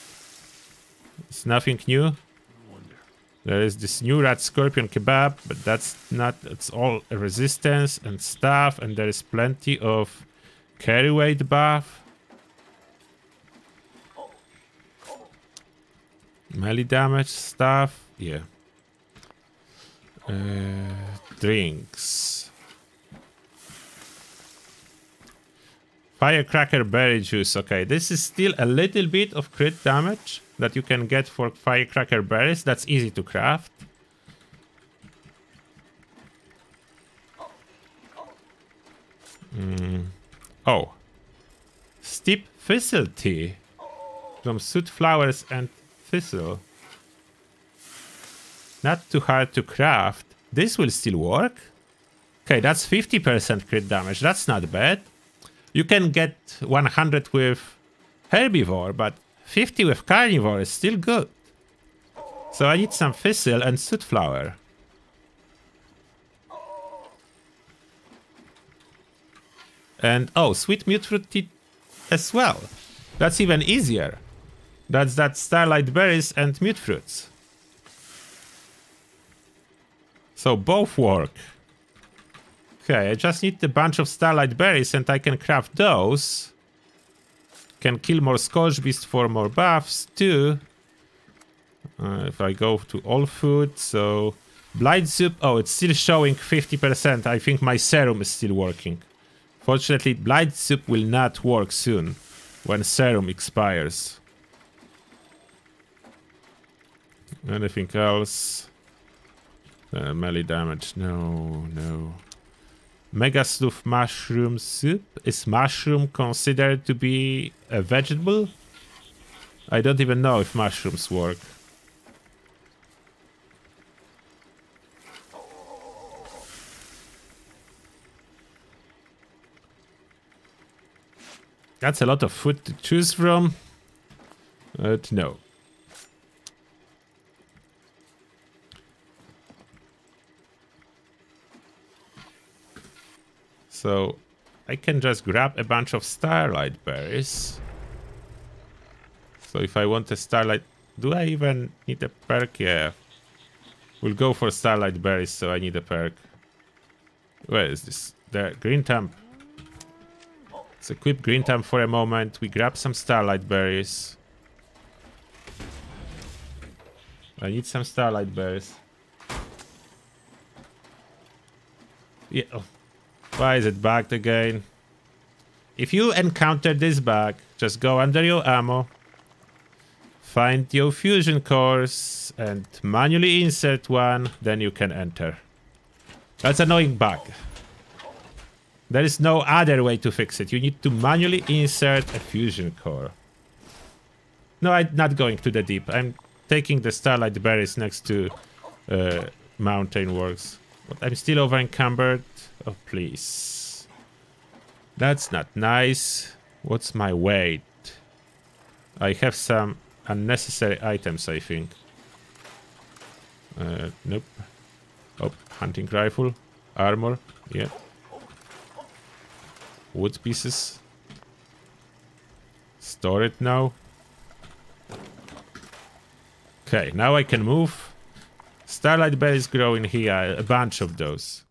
It's nothing new. There is this new Radscorpion kebab, but that's not, it's all resistance and stuff, and there is plenty of carry weight buff. Melee damage stuff, yeah. Uh, drinks. Firecracker berry juice. Okay, this is still a little bit of crit damage that you can get for firecracker berries. That's easy to craft. Mm. Oh. Steep thistle tea. From soot flowers and thistle. Not too hard to craft. This will still work. Okay, that's 50% crit damage. That's not bad. You can get 100 with herbivore, but 50 with carnivore is still good. So I need some thistle and soot flower. And oh, sweet mutfruit tea as well. That's even easier. That's that starlight berries and mutfruits. So both work. Okay, I just need a bunch of starlight berries and I can craft those. Can kill more Scorch Beast for more buffs too. Uh, if I go to all food, so... Blight Soup, oh, it's still showing 50%. I think my serum is still working. Fortunately, Blight Soup will not work soon, when serum expires. Anything else? Uh, melee damage. No, no. Megasloth mushroom soup. Is mushroom considered to be a vegetable? I don't even know if mushrooms work. That's a lot of food to choose from. But no. So I can just grab a bunch of starlight berries. So if I want a starlight... Do I even need a perk? Yeah. We'll go for starlight berries, so I need a perk. Where is this? There, Green Thumb. Let's equip Green Thumb for a moment. We grab some starlight berries. I need some starlight berries. Yeah. Oh. Why is it bugged again? If you encounter this bug, just go under your ammo, find your fusion cores, and manually insert one, then you can enter. That's annoying bug. There is no other way to fix it. You need to manually insert a fusion core. No, I'm not going to the deep. I'm taking the starlight berries next to uh, mountain works. But I'm still over encumbered. Oh, please. That's not nice. What's my weight? I have some unnecessary items, I think. Uh, nope. Oh, hunting rifle. Armor. Yeah. Wood pieces. Store it now. Okay, now I can move. Starlight berries grow in here, a bunch of those.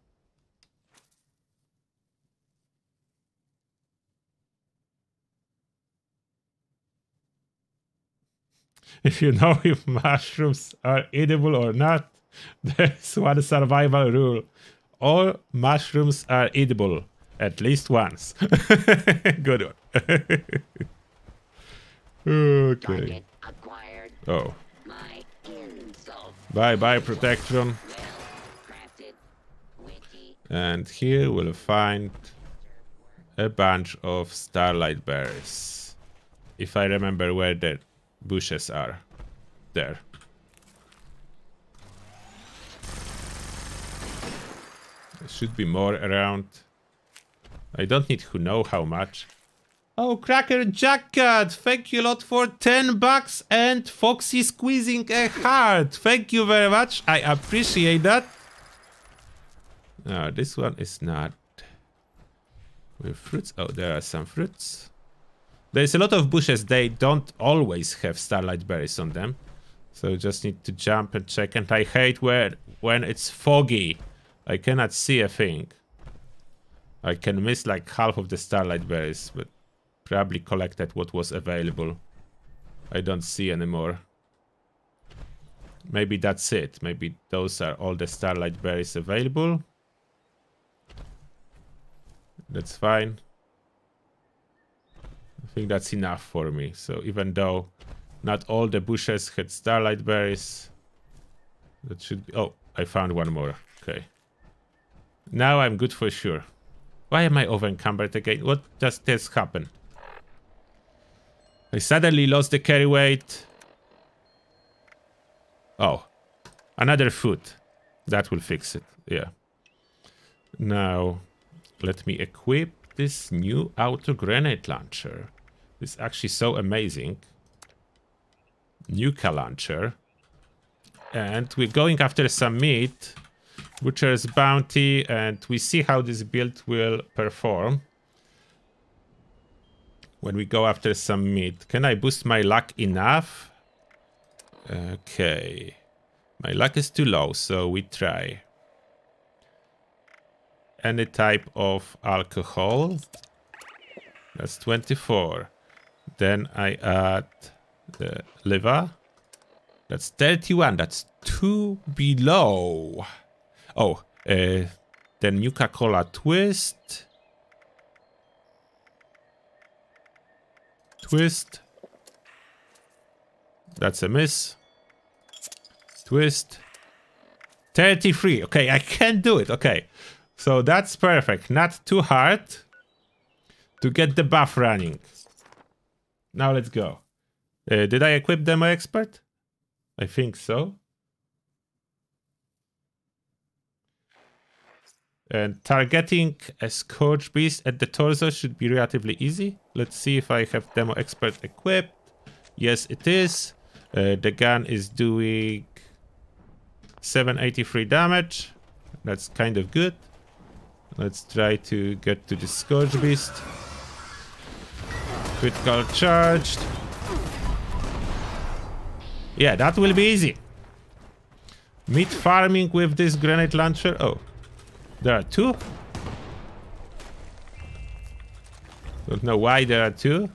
If you know *laughs* if mushrooms are edible or not, *laughs* there's one survival rule. All mushrooms are edible, at least once. *laughs* Good one. okay. Oh. Bye bye, Protectron. And here we'll find a bunch of starlight berries. If I remember where the bushes are. There. There should be more around. I don't need to know how much. Oh, Cracker Jacket, thank you a lot for 10 bucks and Foxy squeezing a heart. Thank you very much. I appreciate that. No, this one is not. With fruits. Oh, there are some fruits. There's a lot of bushes. They don't always have starlight berries on them. So just need to jump and check. And I hate where when it's foggy. I cannot see a thing. I can miss like half of the starlight berries, but probably collected what was available. I don't see anymore. Maybe that's it. Maybe those are all the starlight berries available. That's fine. I think that's enough for me. So even though not all the bushes had starlight berries, that should be... Oh, I found one more. Okay. Now I'm good for sure. Why am I over encumbered again? What does this happen? I suddenly lost the carry weight. Oh. Another foot. That will fix it. Yeah. Now, let me equip this new auto grenade launcher. It's actually so amazing. Nuka launcher. And we're going after some meat. Butcher's bounty. And we see how this build will perform. When we go after some meat. Can I boost my luck enough? Okay. My luck is too low, so we try any type of alcohol. That's 24. Then I add the liver. That's 31. That's two below. Oh, uh, then Nuka-Cola Twist. Twist. That's a miss. Twist. 33. Okay, I can do it. Okay. So that's perfect. Not too hard to get the buff running. Now let's go. Uh, did I equip Demo Expert? I think so. And targeting a Scorchbeast at the torso should be relatively easy. Let's see if I have Demo Expert equipped. Yes, it is. Uh, the gun is doing 783 damage. That's kind of good. Let's try to get to the Scorchbeast. Critical charged. Yeah, that will be easy. Meat farming with this grenade launcher. Oh, there are two. Don't know why there are two.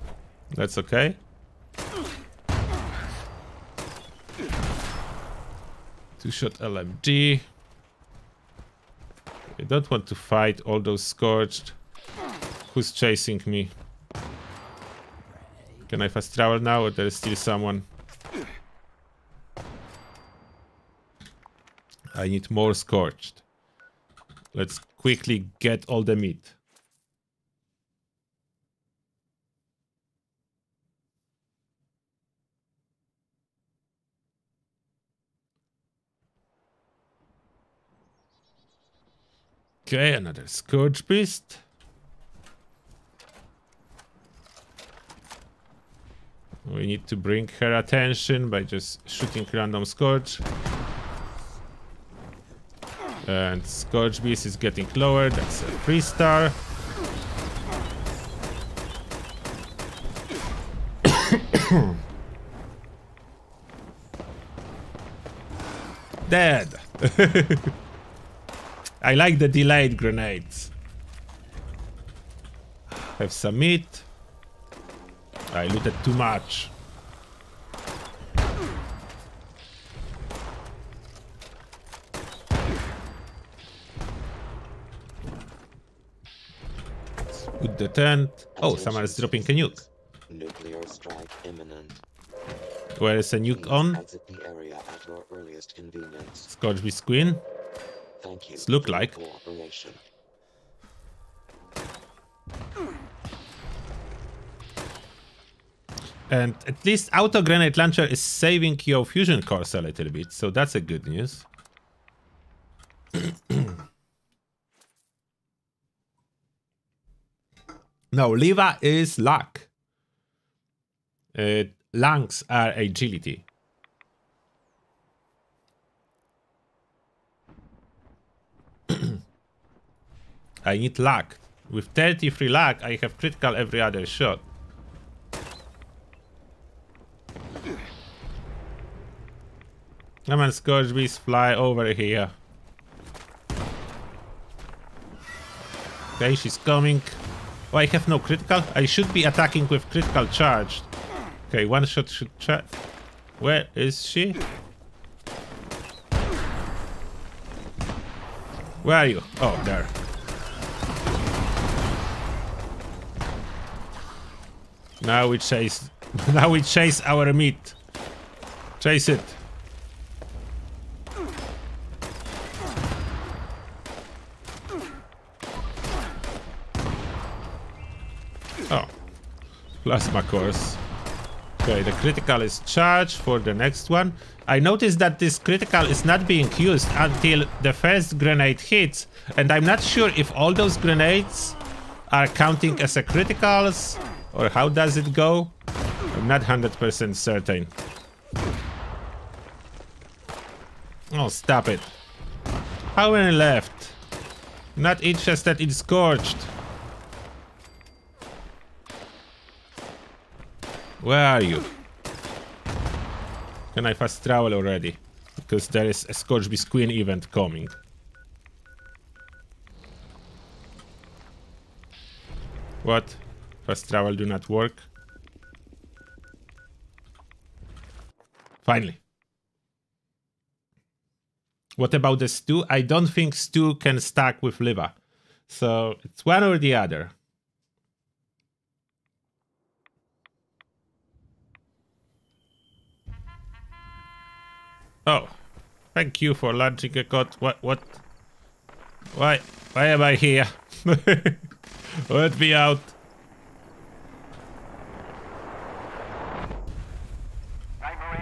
That's okay. Two-shot LMG. I don't want to fight all those scorched. Who's chasing me? Can I fast travel now or there is still someone? I need more scorched. Let's quickly get all the meat. Okay, another Scorchbeast. We need to bring her attention by just shooting random Scourge. And Scorchbeast is getting lower. That's a 3 star. *coughs* Dead. *laughs* I like the delayed grenades. Have some meat. I looted too much. Let's put the tent. Oh, someone is dropping a nuke. Nuclear strike imminent. Where is a nuke on? Exit the area at your earliest convenience. Scorch Beast Queen. Thank you. It's look like. Cooperation. And at least auto grenade launcher is saving your fusion cores a little bit, so that's a good news. *clears throat* no, Liva is luck. Uh, lungs are agility. *clears throat* I need luck. With 33 luck, I have critical every other shot. Come on, Scorchbeast, fly over here. Okay, she's coming. Oh, I have no critical? I should be attacking with critical charge. Okay, one shot should try. Where is she? Where are you? Oh, there. Now we chase. *laughs* Now we chase our meat. Chase it. Oh. Plasma course. Okay, the critical is charged for the next one. I noticed that this critical is not being used until the first grenade hits, and I'm not sure if all those grenades are counting as a criticals, or how does it go? I'm not 100% certain. Oh, stop it. How many left? Not interested in Scorched. Where are you? Can I fast travel already? Because there is a Scorch Beast Queen event coming. What? Fast travel do not work? Finally. What about the stew? I don't think stew can stack with liver. So it's one or the other. Oh, Thank you for launching a code. What? What? Why? Why am I here? *laughs* Let me out.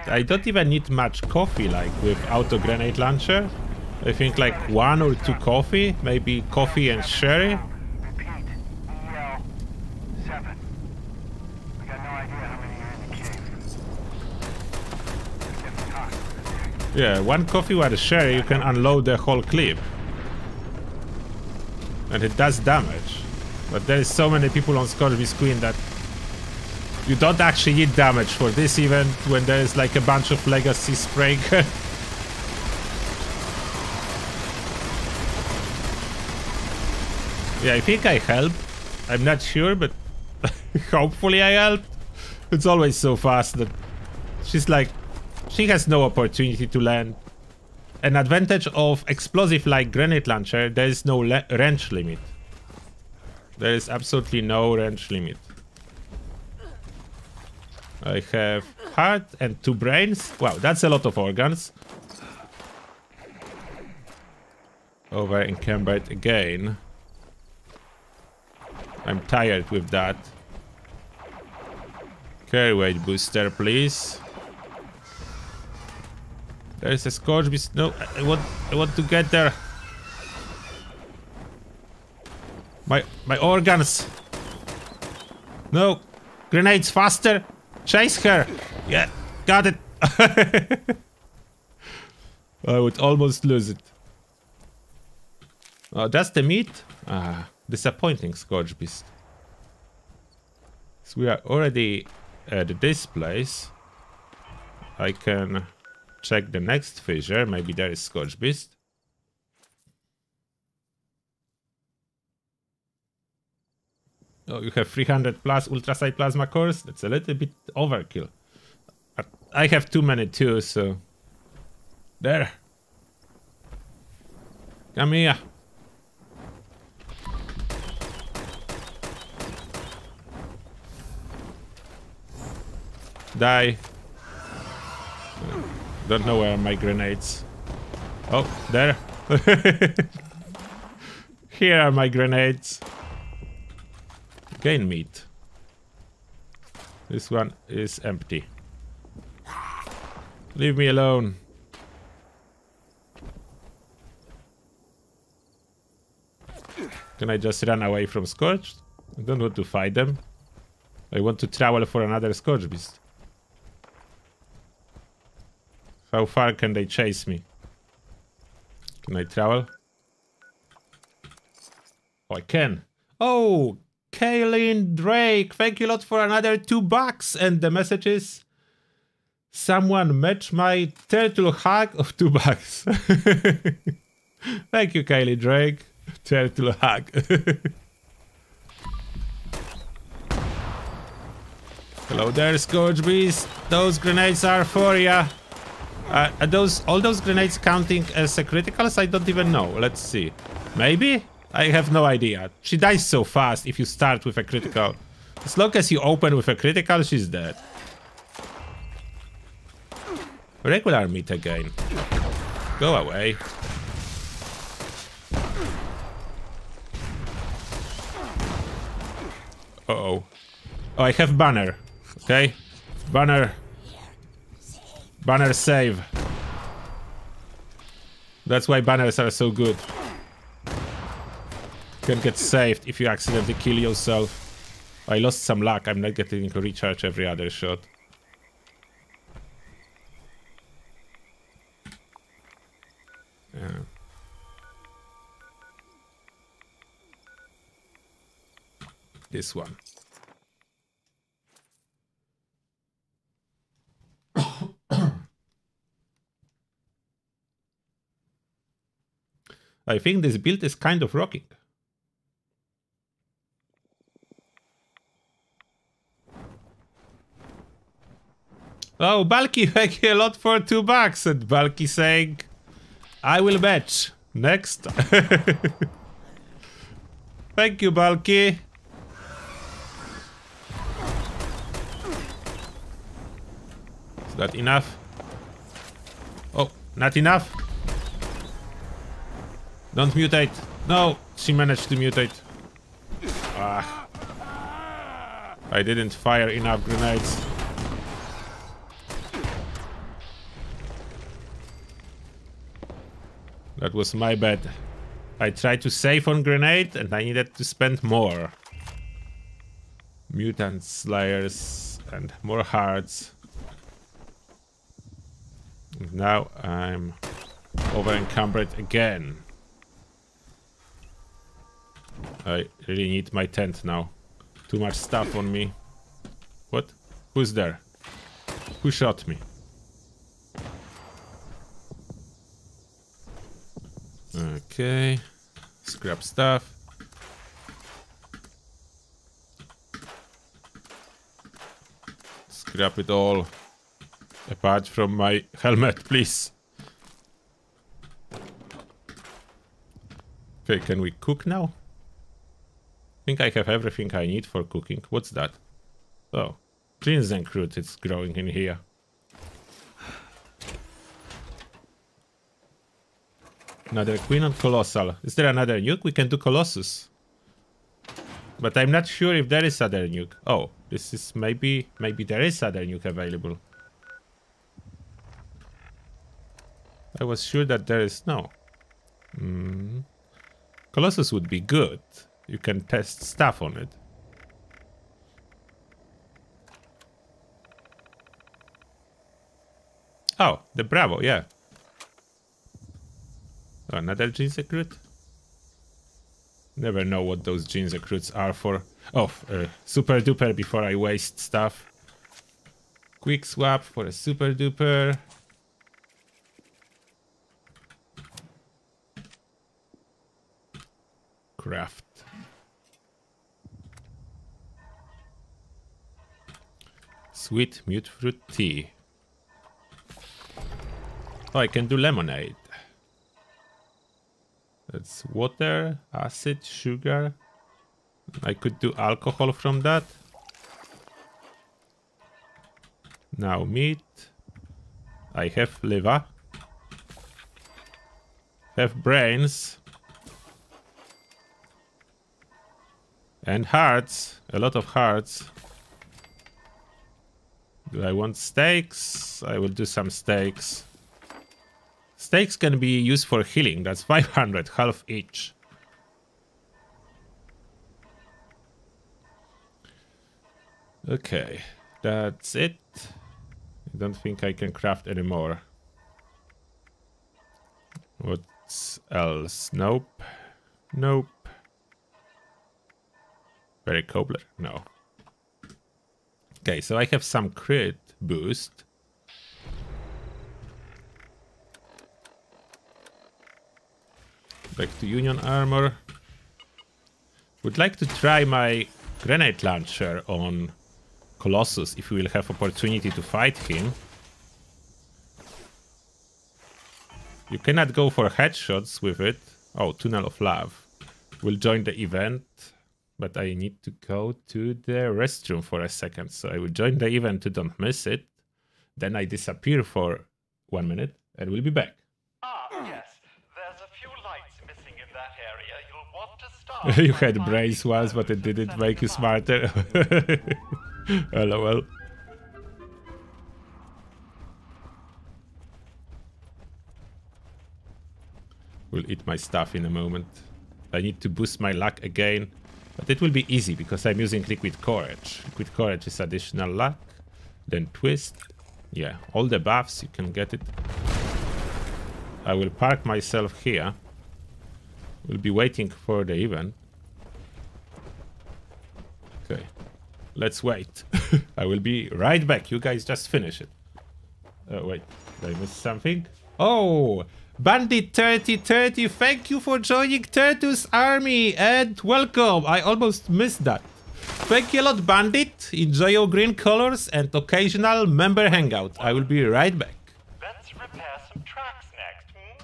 I don't even need much coffee like with auto grenade launcher. I think like one or two coffee, maybe coffee and sherry. Yeah, one coffee, one sherry, you can unload the whole clip. And it does damage. But there is so many people on Scorchbeast Queen that you don't actually need damage for this event when there is like a bunch of legacy *laughs* spraying. yeah, I think I helped. I'm not sure, but *laughs* hopefully I helped. It's always so fast that she's like, she has no opportunity to land. An advantage of explosive like grenade launcher, there is no range limit. There is absolutely no range limit. I have heart and two brains. Wow, that's a lot of organs. Over encumbered again. I'm tired with that. Carry weight booster, please. There's a scorch beast. No, I want I want to get there. My my organs. No. Grenades faster. Chase her. Yeah, got it. *laughs* I would almost lose it. Oh, that's the meat? Ah, disappointing Scorch Beast. So we are already at this place. I can check the next fissure. Maybe there is Scorch Beast. Oh, you have 300 plus Ultracite Plasma cores? That's a little bit overkill. I have too many too, so... There. Come here. Die. Don't know where my grenades. Oh, there. *laughs* Here are my grenades. Gain meat. This one is empty. Leave me alone. Can I just run away from Scorched? I don't want to fight them. I want to travel for another Scorch Beast. How far can they chase me? Can I travel? Oh, I can. Oh, Kaylin Drake, thank you a lot for another two bucks. And the message is, someone match my turtle hug of two bucks. *laughs* thank you, Kaylin Drake. Turtle hug. *laughs* Hello there, Scorchbeast. Those grenades are for ya. Uh, are those all those grenades counting as a criticals? I don't even know. Let's see. Maybe? I have no idea. She dies so fast if you start with a critical. As long as you open with a critical, she's dead. Regular meat again. Go away. Uh oh. Oh, I have banner. Okay. Banner. Banner save. That's why banners are so good. You can get saved if you accidentally kill yourself. I lost some luck. I'm not getting to recharge every other shot. Yeah. This one. I think this build is kind of rocking. Oh, Balky, *laughs* thank you a lot for two bucks. And Balky saying, I will bet. Next. *laughs* thank you, Balky. Is that enough? Oh, not enough? Don't mutate. No, she managed to mutate. Ah. I didn't fire enough grenades. That was my bad. I tried to save on grenade and I needed to spend more. Mutant slayers and more hearts. Now I'm over encumbered again. I really need my tent now. Too much stuff on me. What? Who's there? Who shot me? Okay. Scrap stuff. Scrap it all. Apart from my helmet, please. Okay, can we cook now? I think I have everything I need for cooking. What's that? Oh, ginseng root is growing in here. Another queen on colossal. Is there another nuke? We can do colossus. But I'm not sure if there is other nuke. Oh, this is maybe maybe there is other nuke available. I was sure that there is no. Mm. Colossus would be good. You can test stuff on it. Oh, the Bravo, yeah. Oh, another ginseng root? Never know what those ginseng roots are for. Oh, uh, super duper before I waste stuff. Quick swap for a super duper. Craft. Sweet mutfruit tea. Oh, I can do lemonade. That's water, acid, sugar. I could do alcohol from that. Now meat. I have liver. Have brains. And hearts. A lot of hearts. Do I want steaks? I will do some steaks. Steaks can be used for healing. That's *laughs* 500, half each. Okay, that's it. I don't think I can craft anymore. What else? Nope. Nope. Very cobbler? No. Okay, so I have some crit boost. Back to Union armor. Would like to try my grenade launcher on Colossus if we will have opportunity to fight him. You cannot go for headshots with it. Oh, Tunnel of Love. We'll join the event, but I need to go to the restroom for a second. So I will join the event to don't miss it. Then I disappear for one minute and we'll be back. Ah, yes. There's a few lights missing in that area. You'll want to start. *laughs* you had brains once, but it didn't make you smarter. LOL. *laughs* Will eat my stuff in a moment. I need to boost my luck again. But it will be easy because I'm using Liquid Courage. Liquid Courage is additional luck. Then Twist. Yeah, all the buffs, you can get it. I will park myself here. We'll be waiting for the event. Okay, let's wait. *laughs* I will be right back. You guys just finish it. Uh, wait, did I miss something? Oh, Bandit 3030, thank you for joining Turtle's army and welcome. I almost missed that. Thank you a lot, Bandit. Enjoy your green colors and occasional member hangout. I will be right back. Let's repair some tracks next, hmm?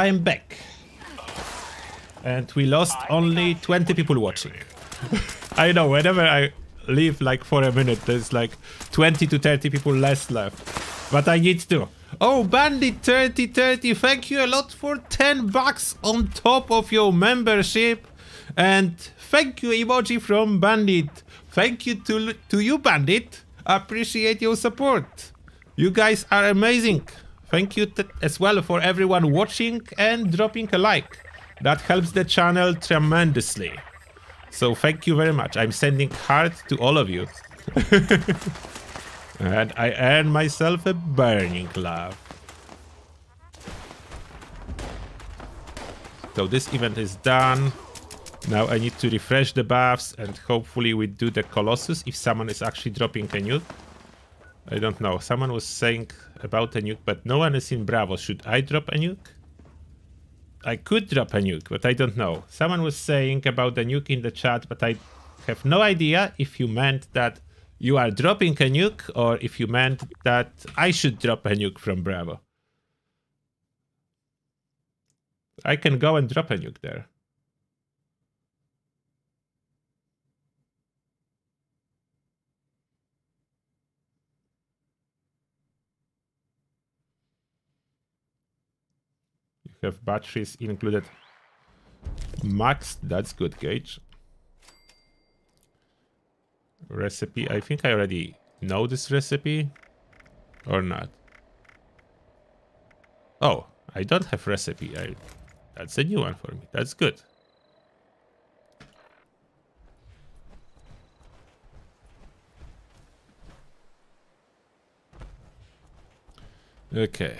I'm back. And we lost only 20 people watching. *laughs* I know, whenever I leave like for a minute, there's like 20 to 30 people less left. But I need to. Oh, Bandit 3030, thank you a lot for 10 bucks on top of your membership. And thank you, emoji from Bandit. Thank you to, to you, Bandit. Appreciate your support. You guys are amazing. Thank you as well for everyone watching and dropping a like. That helps the channel tremendously. So thank you very much. I'm sending heart to all of you. *laughs* and I earn myself a burning love. So this event is done. Now I need to refresh the buffs and hopefully we do the Colossus if someone is actually dropping a nuke. I don't know. Someone was saying about a nuke, but no one is in Bravo. Should I drop a nuke? I could drop a nuke, but I don't know. Someone was saying about the nuke in the chat, but I have no idea if you meant that you are dropping a nuke or if you meant that I should drop a nuke from Bravo. I can go and drop a nuke there. Have batteries included. Max, that's good gauge. Recipe, I think I already know this recipe. Or not. Oh, I don't have recipe. I that's a new one for me. That's good. Okay.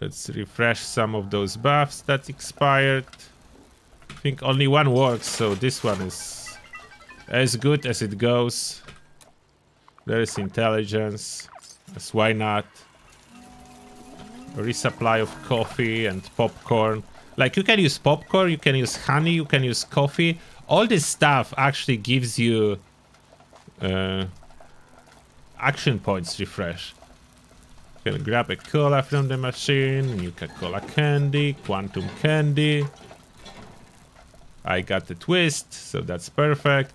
Let's refresh some of those buffs that expired. I think only one works, so this one is as good as it goes. There is intelligence, as why not? A resupply of coffee and popcorn. Like you can use popcorn, you can use honey, you can use coffee. All this stuff actually gives you uh, action points refresh. You can grab a cola from the machine, Nuka Cola candy, quantum candy. I got the twist, so that's perfect.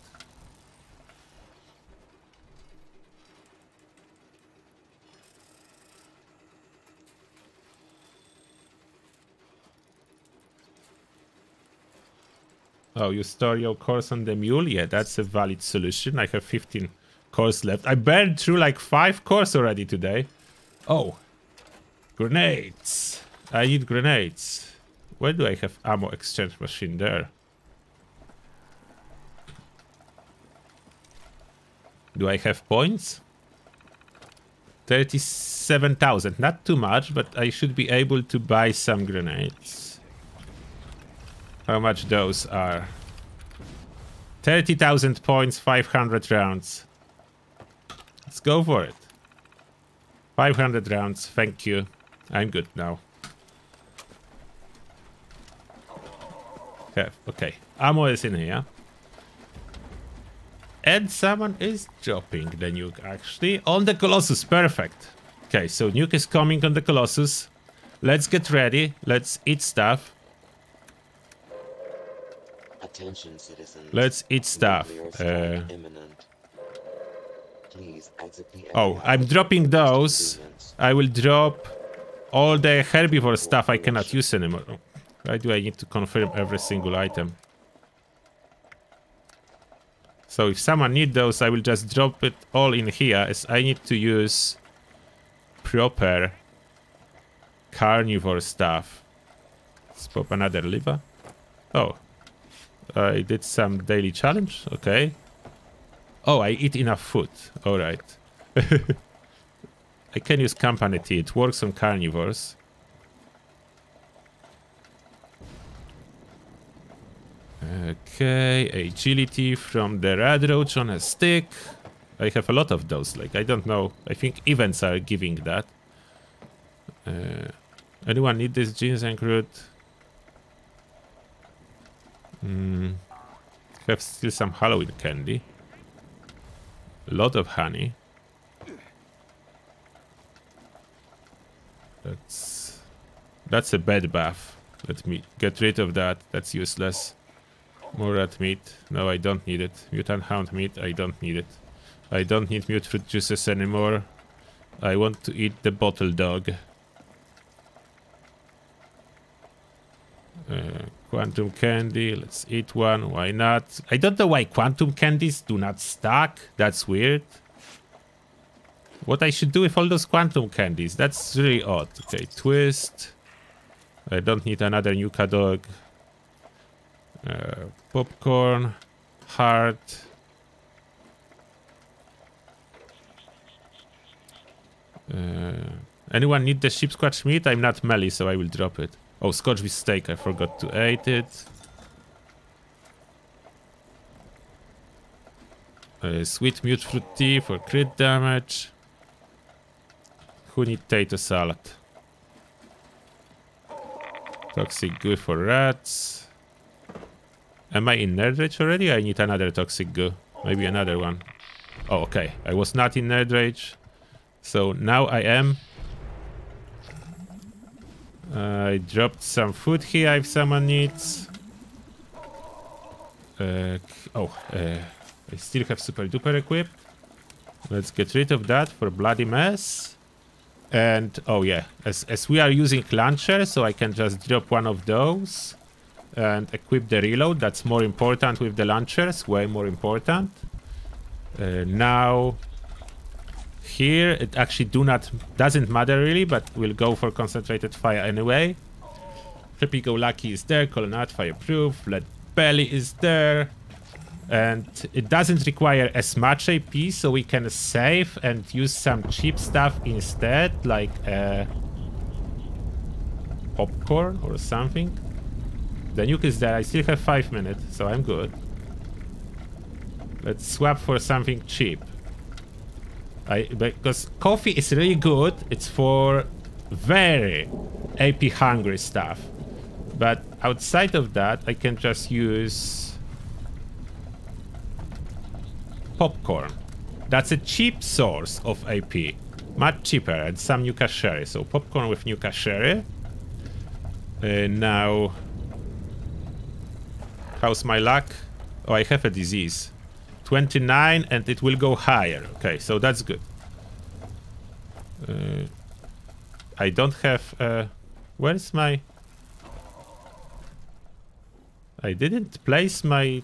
Oh, you store your cores on the mule? Yeah, that's a valid solution. I have 15 cores left. I burned through like 5 cores already today. Oh. Grenades. I need grenades. Where do I have ammo exchange machine? There. Do I have points? 37,000. Not too much, but I should be able to buy some grenades. How much those are? 30,000 points, 500 rounds. Let's go for it. 500 rounds, thank you. I'm good now. Okay, okay. Ammo is in here. And someone is dropping the nuke, actually. On the Colossus, perfect. Okay, so nuke is coming on the Colossus. Let's get ready. Let's eat stuff. Attention, citizens. Let's eat stuff. Uh, imminent. Oh. I'm dropping those. I will drop all the herbivore stuff I cannot use anymore. Why do I need to confirm every single item? So if someone need those, I will just drop it all in here as I need to use proper carnivore stuff. Let's pop another liver. Oh, I did some daily challenge. Okay. Oh, I eat enough food. All right. *laughs* I can use company tea. It works on carnivores. Okay, agility from the red roach on a stick. I have a lot of those. Like, I don't know. I think events are giving that. Uh, anyone need this ginseng root? Hmm. Have still some Halloween candy. A lot of honey. Let's That's a bed bath. Let me get rid of that. That's useless. More rat meat. No, I don't need it. Mutant hound meat. I don't need it. I don't need mutfruit juices anymore. I want to eat the bottle dog. Uh, quantum candy. Let's eat one. Why not? I don't know why quantum candies do not stack. That's weird. What I should do with all those quantum candies? That's really odd. Okay, twist. I don't need another Nuka dog. Uh, popcorn. Heart. Uh, anyone need the Sheepsquatch meat? I'm not Melly, so I will drop it. Oh, scotch with steak. I forgot to eat it. Uh, sweet mutfruit tea for crit damage. Who need tato salad? Toxic goo for rats. Am I in nerd rage already? I need another toxic goo. Maybe another one. Oh, okay. I was not in nerd rage. So now I am. Uh, I dropped some food here if someone needs. Uh, oh, uh, I still have super duper equipped. Let's get rid of that for bloody mess. And oh yeah, as, as we are using launcher, so I can just drop one of those and equip the reload. That's more important with the launchers, way more important. Uh, now here it actually do not doesn't matter really, but we'll go for concentrated fire anyway. Trippy Go Lucky is there, Colonat fireproof, Lead Belly is there. And it doesn't require as much AP, so we can save and use some cheap stuff instead, like uh, popcorn or something. The nuke is there. I still have five minutes, so I'm good. Let's swap for something cheap. I because coffee is really good. It's for very AP hungry stuff. But outside of that, I can just use popcorn. That's a cheap source of AP. Much cheaper and some Nuka Cherry. So popcorn with Nuka Cherry. Uh, now, how's my luck? Oh, I have a disease. 29 and it will go higher. Okay, so that's good. Uh, I don't have... Uh, where's my... I didn't place my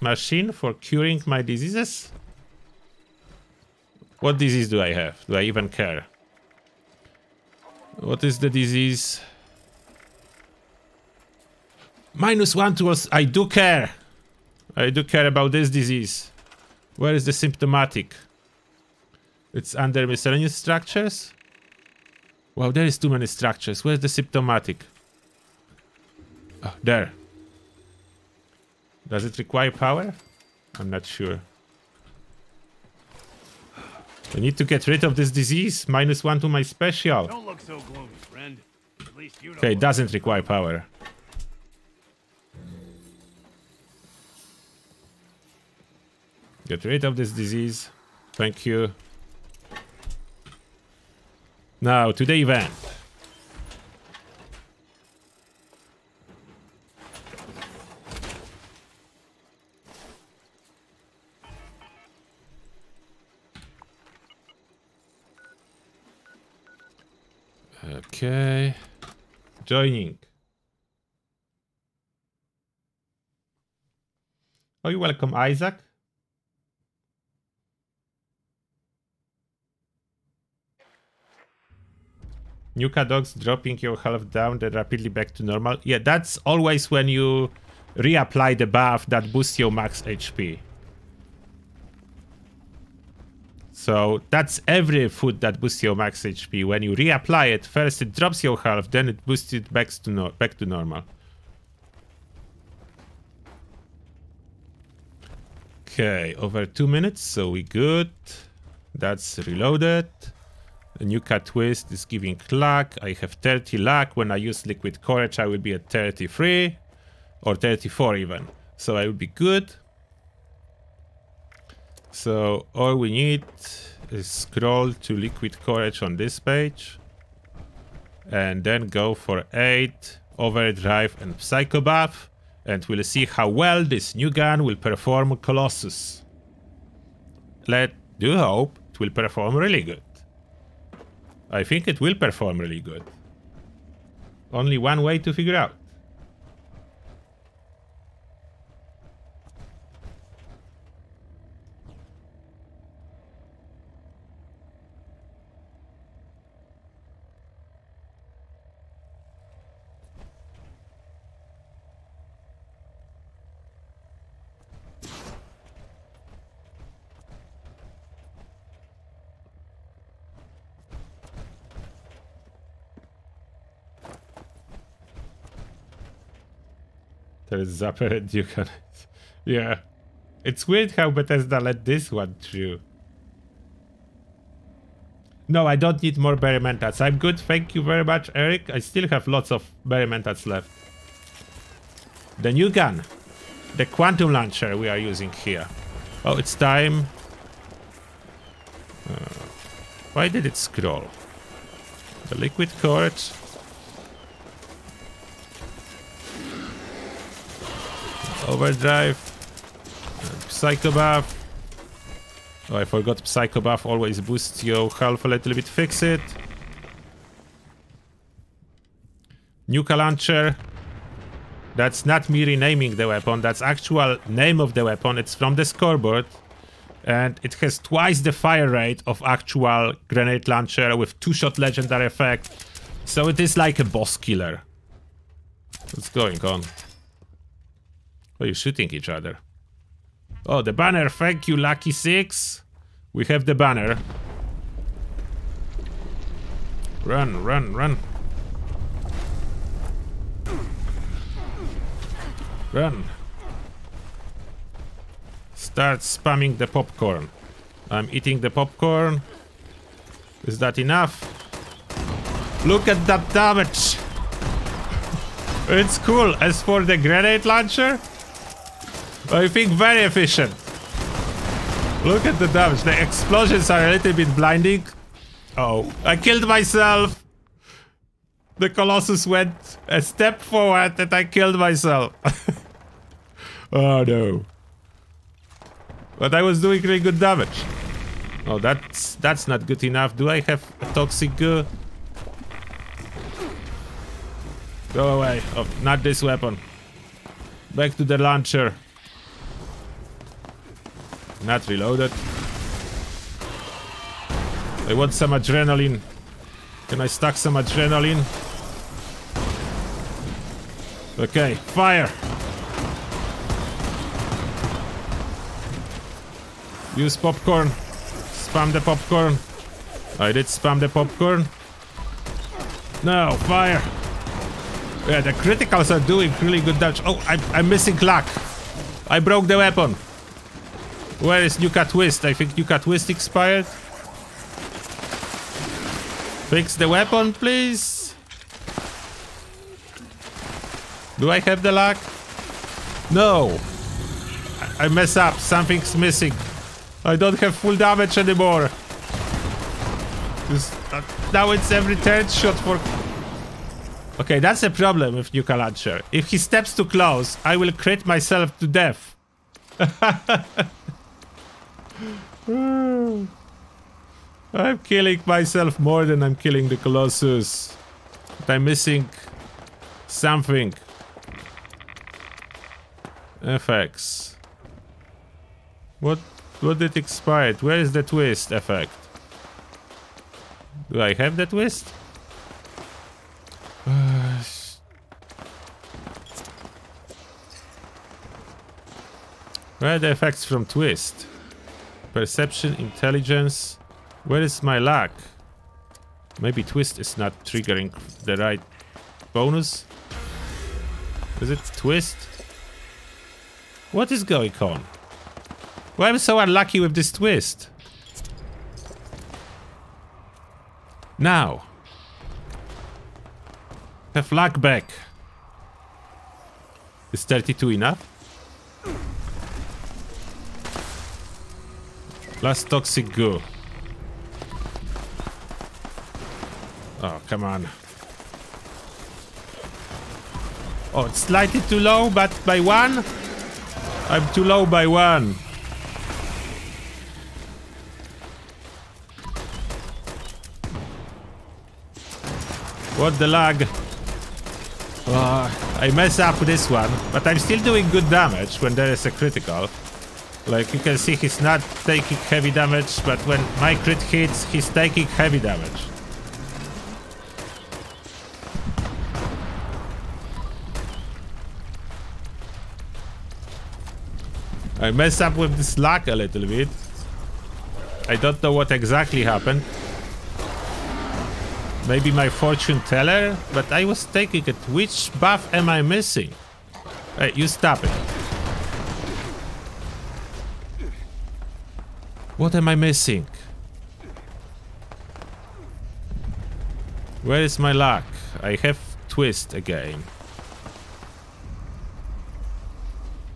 machine for curing my diseases? What disease do I have? Do I even care? What is the disease? Minus one towards... I do care! I do care about this disease. Where is the symptomatic? It's under miscellaneous structures? Wow, there is too many structures. Where's the symptomatic? Oh, there. Does it require power? I'm not sure. I need to get rid of this disease. Minus one to my special. Don't look so gloomy, friend. At least you Okay, it doesn't require power. Get rid of this disease. Thank you. Now, to the event. Okay. Joining. Oh, you welcome, Isaac. Nuka dogs dropping your health down then rapidly back to normal. Yeah, that's always when you reapply the buff that boosts your max HP. So that's every food that boosts your max HP. When you reapply it, first it drops your health, then it boosts it back to, no back to normal. Okay, over two minutes, so we good. That's reloaded. The Nuka twist is giving luck. I have 30 luck. When I use liquid courage, I will be at 33 or 34 even. So I will be good. So all we need is scroll to liquid courage on this page. And then go for 8, Overdrive and Psychobuff. And we'll see how well this new gun will perform Colossus. Let do hope it will perform really good. I think it will perform really good. Only one way to figure out. There's Zapper and on it. Yeah. It's weird how Bethesda let this one through. No, I don't need more berry mentats. I'm good, thank you very much, Eric. I still have lots of berry mentats left. The new gun. The quantum launcher we are using here. Oh, it's time. Uh, why did it scroll? The liquid courage. Overdrive. Psychobuff. Oh, I forgot Psychobuff always boosts your health a little bit. Fix it. Nuka Launcher. That's not me renaming the weapon. That's actual name of the weapon. It's from the scoreboard. And it has twice the fire rate of actual grenade launcher with two-shot legendary effect. So it is like a boss killer. What's going on? Are you shooting each other? Oh, the banner. Thank you, Lucky Six. We have the banner. Run, run, run. Run. Start spamming the popcorn. I'm eating the popcorn. Is that enough? Look at that damage. *laughs* It's cool. As for the grenade launcher, I think very efficient. Look at the damage. The explosions are a little bit blinding. Oh, I killed myself. The Colossus went a step forward and I killed myself. *laughs* oh no. But I was doing really good damage. Oh, that's that's not good enough. Do I have a toxic goo? Go away. Oh, not this weapon. Back to the launcher. Not reloaded. I want some adrenaline. Can I stack some adrenaline? Okay, fire! Use popcorn. Spam the popcorn. I did spam the popcorn. No, fire! Yeah, the criticals are doing really good damage. Oh, I, I'm missing luck. I broke the weapon. Where is Nuka Twist? I think Nuka Twist expired. Fix the weapon, please. Do I have the luck? No. I, mess up. Something's missing. I don't have full damage anymore. Uh, now it's every third shot for... Okay, that's a problem with Nuka Launcher. If he steps too close, I will crit myself to death. *laughs* Hmm. I'm killing myself more than I'm killing the Colossus. But I'm missing something. FX. What what did expire? Where is the twist effect? Do I have the twist? *sighs* Where are the effects from twist? Perception, intelligence. Where is my luck? Maybe twist is not triggering the right bonus? Is it twist? What is going on? Why am I so unlucky with this twist? Now. Have luck back. Is 32 enough? Last toxic goo. Oh, come on. Oh, it's slightly too low, but by one? I'm too low by one. What the lag? Oh, I mess up this one, but I'm still doing good damage when there is a critical. Like you can see he's not taking heavy damage, but when my crit hits, he's taking heavy damage. I messed up with this luck a little bit. I don't know what exactly happened. Maybe my fortune teller? But I was taking it. Which buff am I missing? Hey, you stop it. What am I missing? Where is my luck? I have twist again.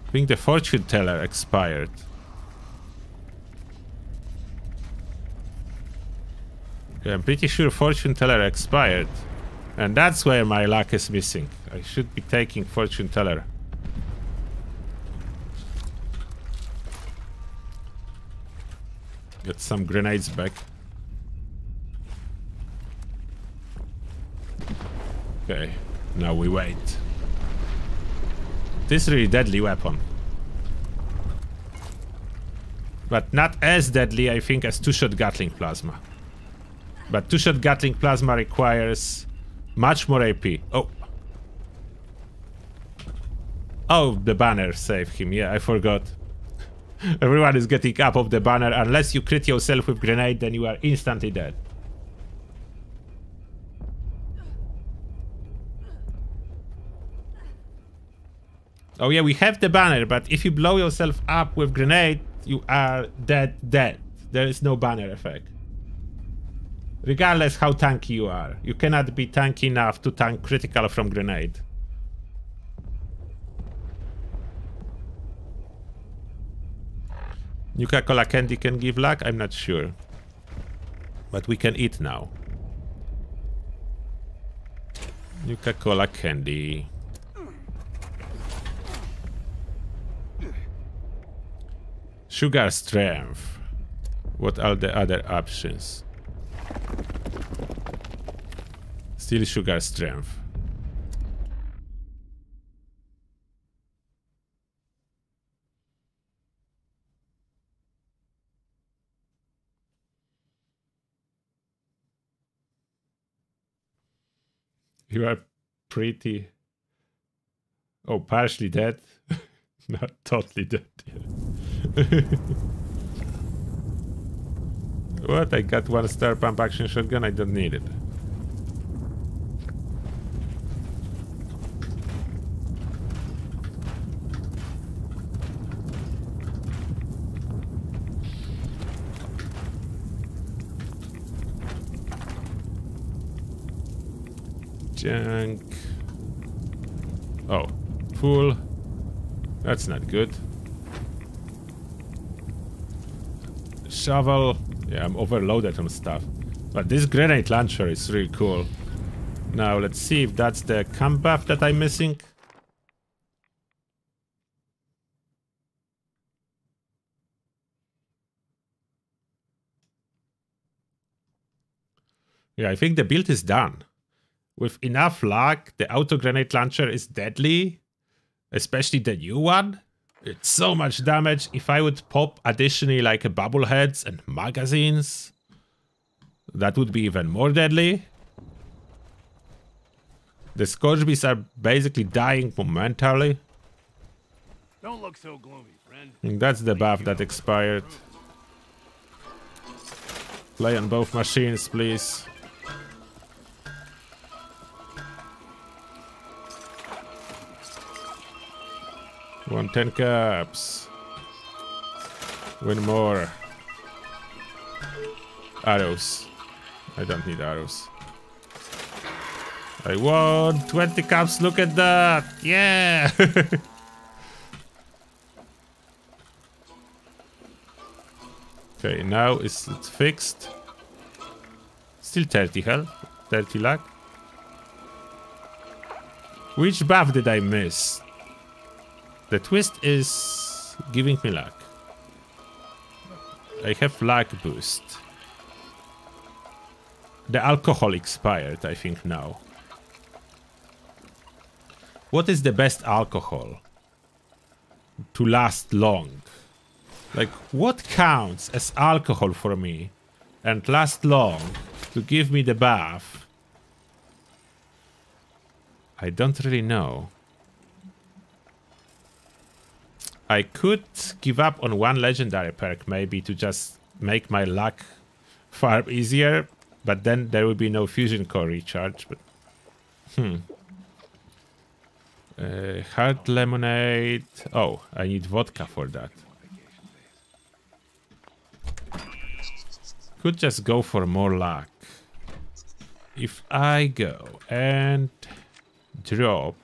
I think the fortune teller expired. I'm pretty sure fortune teller expired. And that's where my luck is missing. I should be taking fortune teller. Get some grenades back. Okay, now we wait. This is really deadly weapon. But not as deadly, I think, as two-shot Gatling Plasma. But two-shot Gatling Plasma requires much more AP. Oh. Oh, the banner saved him. Yeah, I forgot. Everyone is getting up of the banner. Unless you crit yourself with grenade, then you are instantly dead. Oh yeah, we have the banner, but if you blow yourself up with grenade, you are dead dead. There is no banner effect. Regardless how tanky you are. You cannot be tanky enough to tank critical from grenade. Nuka-Cola candy can give luck? I'm not sure. But we can eat now. Nuka-Cola candy. Sugar strength. What are the other options? Still sugar strength. You are pretty... Oh, partially dead? *laughs* Not totally dead *laughs* what? I got one star pump action shotgun, I don't need it. Junk. Oh, full. That's not good. Shovel. Yeah, I'm overloaded on stuff. But this grenade launcher is really cool. Now, let's see if that's the camp buff that I'm missing. Yeah, I think the build is done. With enough luck, the auto grenade launcher is deadly. Especially the new one. It's so much damage. If I would pop additionally like a bubbleheads and magazines, that would be even more deadly. The Scorchbeasts are basically dying momentarily. Don't look so gloomy, friend. And that's the buff that expired. Play on both machines, please. One ten cups. Win more. Arrows. I don't need arrows. I won 20 cups. Look at that. Yeah. *laughs* okay, now it's, it fixed? Still 30 health. 30 luck. Which buff did I miss? The twist is giving me luck. I have luck boost. The alcohol expired, I think now. What is the best alcohol to last long? Like, what counts as alcohol for me and last long to give me the buff? I don't really know. I could give up on one legendary perk maybe to just make my luck far easier, but then there will be no fusion core recharge. But hmm. Uh, hard lemonade. Oh, I need vodka for that. Could just go for more luck. If I go and drop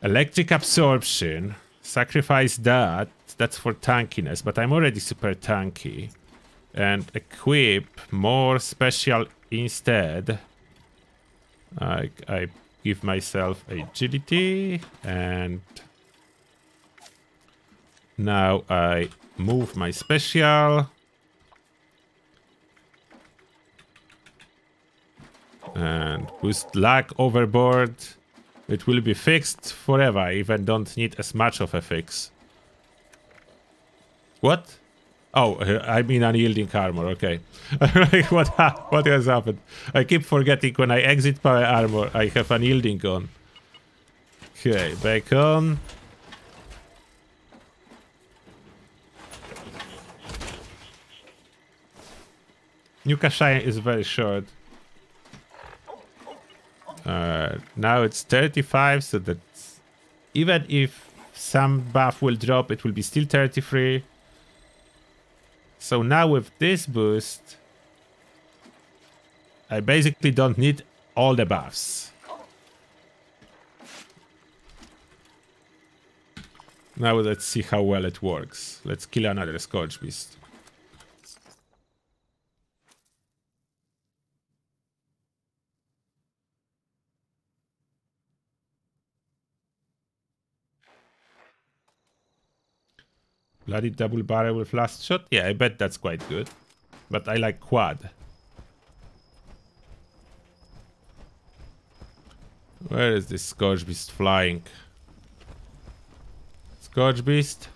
electric absorption, sacrifice that, that's for tankiness, but I'm already super tanky. And equip more special instead. I, I give myself agility and now I move my special and boost luck overboard. It will be fixed forever. if I even don't need as much of a fix. What? Oh, uh, I mean unyielding armor. Okay. *laughs* what ha what has happened? I keep forgetting when I exit my armor, I have unyielding on. Okay, back on. New Kashaya is very short. Uh, now it's 35, so that even if some buff will drop, it will be still 33. So now with this boost, I basically don't need all the buffs. Now let's see how well it works. Let's kill another Scorchbeast. Bloody double barrel with last shot? Yeah, I bet that's quite good. But I like quad. Where is this Scorchbeast flying? Scorchbeast?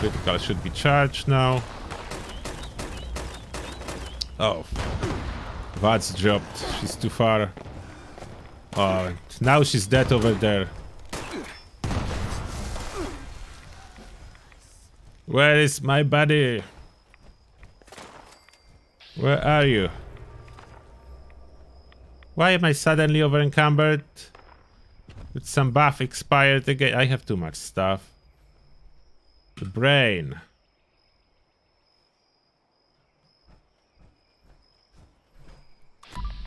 Critical should be charged now. Oh. VATS dropped. She's too far. Oh, now she's dead over there. Where is my body? Where are you? Why am I suddenly overencumbered? With some buff expired again. I have too much stuff. The brain.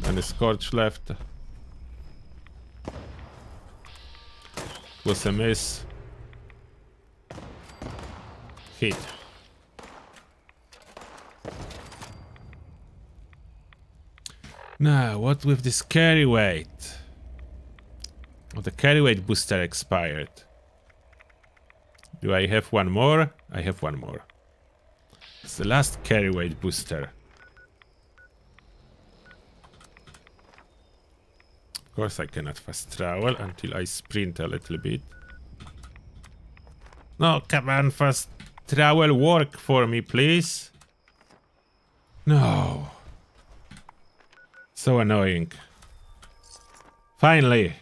And the scorch left. Was a miss. Now, what with this carry weight? The carry weight booster expired. Do I have one more? I have one more. It's the last carry weight booster. Of course I cannot fast travel until I sprint a little bit. No, come on, fast travel work for me, please. No. So annoying. Finally.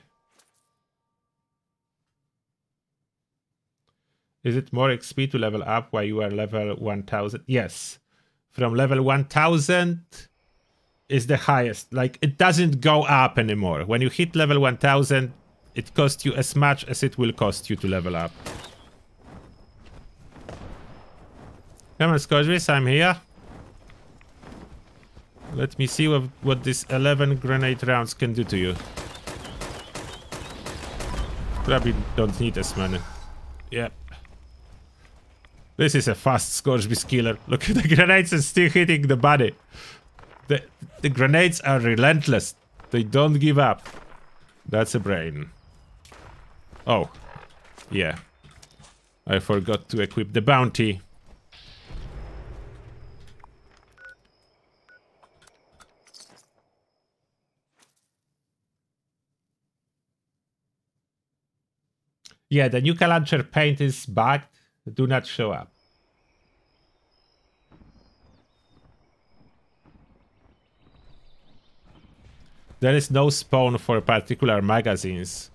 Is it more XP to level up while you are level 1000? Yes. From level 1000 is the highest. Like, it doesn't go up anymore. When you hit level 1000, it costs you as much as it will cost you to level up. Come on, Scorchbeast, I'm here. Let me see what, what this 11 grenade rounds can do to you. Probably don't need as many. Yep. This is a fast Scorchbeast killer. *laughs* Look at the grenades are still hitting the body. The, the grenades are relentless. They don't give up. That's a brain. Oh. Yeah. I forgot to equip the bounty. Yeah, the Nuka Launcher paint is bugged. Do not show up. There is no spawn for particular magazines.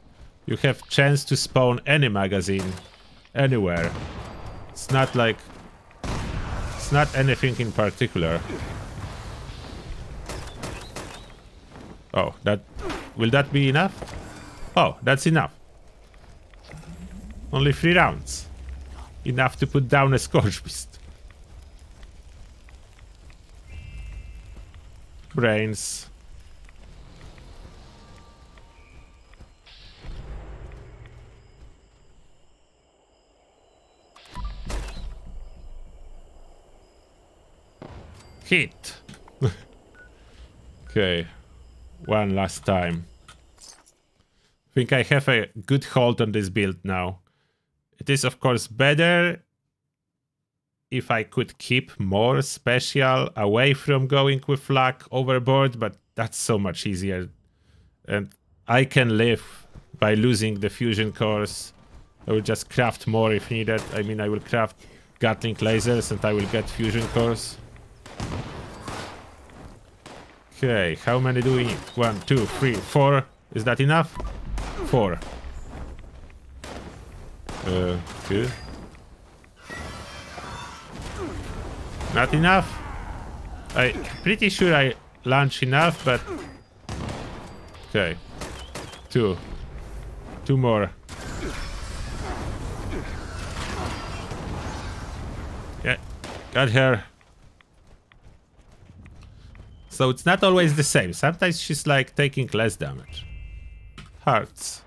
You have chance to spawn any magazine. Anywhere. It's not like... It's not anything in particular. Oh, that... Will that be enough? Oh, that's enough. Only three rounds. Enough to put down a Scorch *laughs* Beast. Brains. Hit. *laughs* okay. One last time. I think I have a good hold on this build now. It is of course better if I could keep more special away from going with luck overboard, but that's so much easier. And I can live by losing the fusion cores. I will just craft more if needed. I mean, I will craft Gatling lasers and I will get fusion cores. Okay, how many do we need? One, two, three, four. Is that enough? Four. Two. Not enough? I pretty sure I launch enough, but... Okay. Two. Two more. Yeah, got her. So it's not always the same. Sometimes she's like taking less damage. Hearts.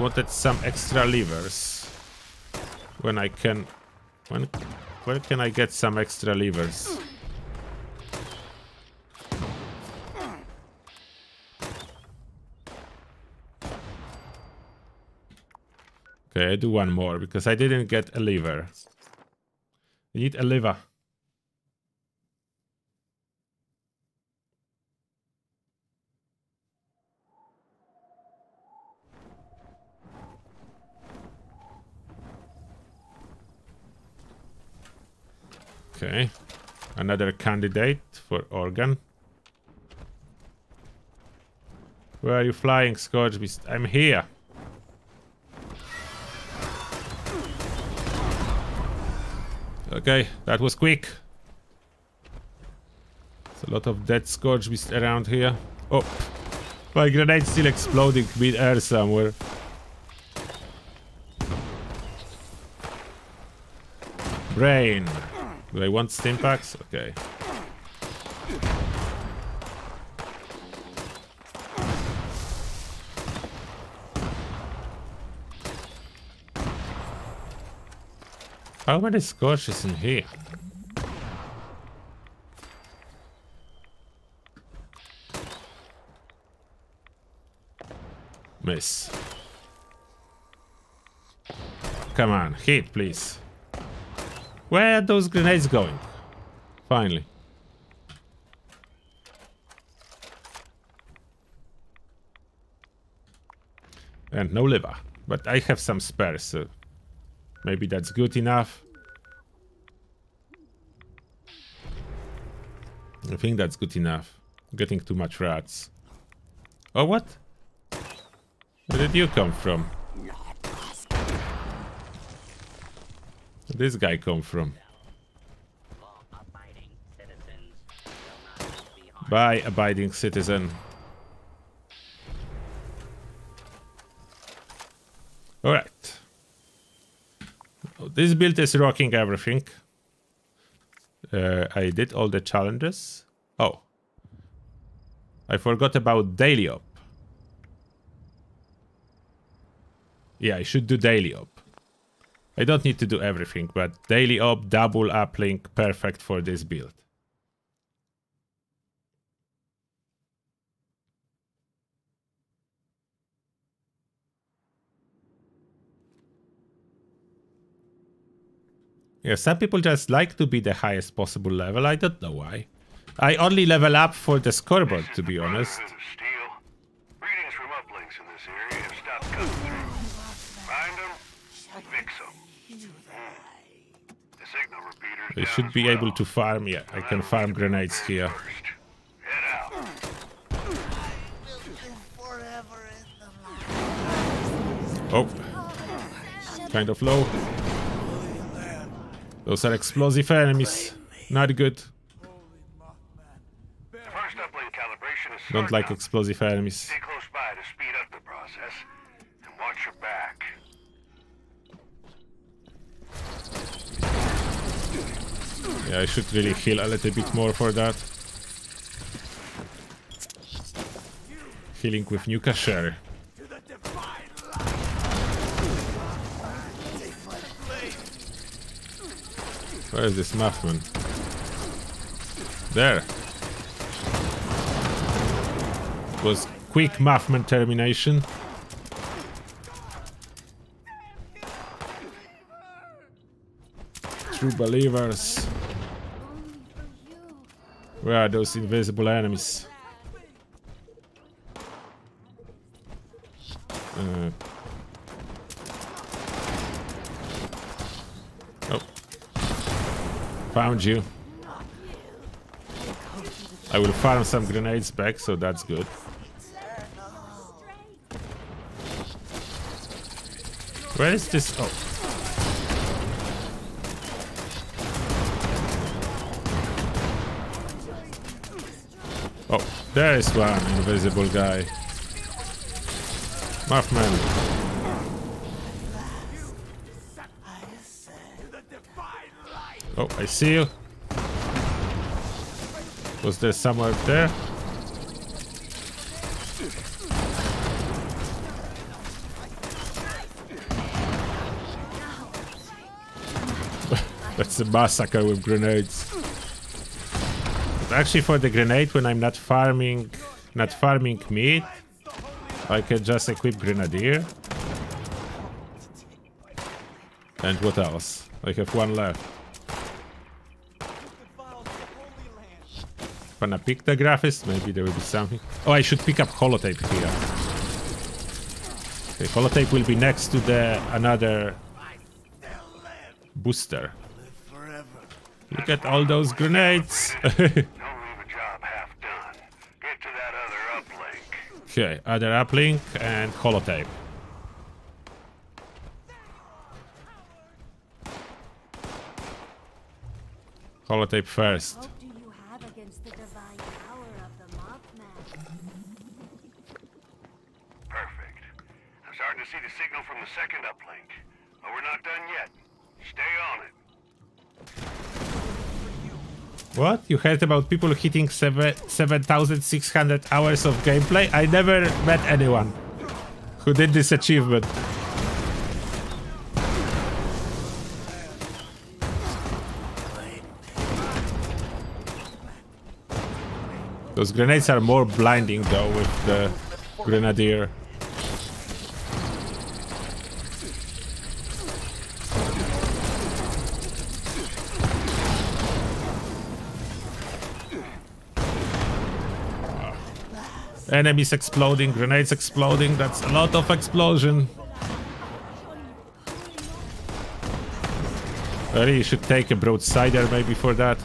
Wanted some extra levers. When I can... When... Where can I get some extra levers? Okay, I do one more because I didn't get a lever. I need a lever. Okay. Another candidate for organ. Where are you flying, Scorch Beast? I'm here. Okay, that was quick. There's a lot of dead Scorch Beast around here. Oh, my grenade's still exploding mid-air somewhere. Brain. Do I want Stimpaks? Okay. How many scorches in here? Miss. Come on, hit, please. Where are those grenades going? Finally. And no liver. But I have some spares, so maybe that's good enough. I think that's good enough. Getting too much rads. Oh, what? Where did you come from? This guy come from? Bye, abiding citizen. Alright. This build is rocking everything. Uh, I did all the challenges. Oh. I forgot about daily op. Yeah, I should do daily op. I don't need to do everything, but daily op, double uplink, perfect for this build. Yeah, some people just like to be the highest possible level. I don't know why. I only level up for the scoreboard, to be honest. *laughs* I should be able to farm. Yeah, I can farm grenades here. Oh. Kind of low. Those are explosive enemies. Not good. Don't like explosive enemies. Stay close by to speed up the process. And watch your back. Yeah, I should really heal a little bit more for that. Healing with Nuka Share. Where is this Mothman? There. It was quick Mothman termination. True believers. Where are those invisible enemies? Uh, oh. Found you. I will farm some grenades back, so that's good. Where is this? Oh. Oh, there is one invisible guy. Mothman. Oh, I see you. Was there somewhere up there? *laughs* That's a massacre with grenades. Actually for the grenade when I'm not farming not farming meat, I can just equip grenadier. And what else? I have one left. Wanna pick the graphist? Maybe there will be something. Oh, I should pick up holotape here. Okay, holotape will be next to the another booster. Look at all those grenades. *laughs* okay, other uplink and holotape. Holotape first. Perfect. I'm starting to see the signal from the second uplink. But we're not done yet. Stay on it. What? You heard about people hitting 7,600 hours of gameplay? I never met anyone who did this achievement. Those grenades are more blinding though with the grenadier. Enemies exploding, grenades exploding, that's a lot of explosion. Really, you should take a broadsider maybe for that.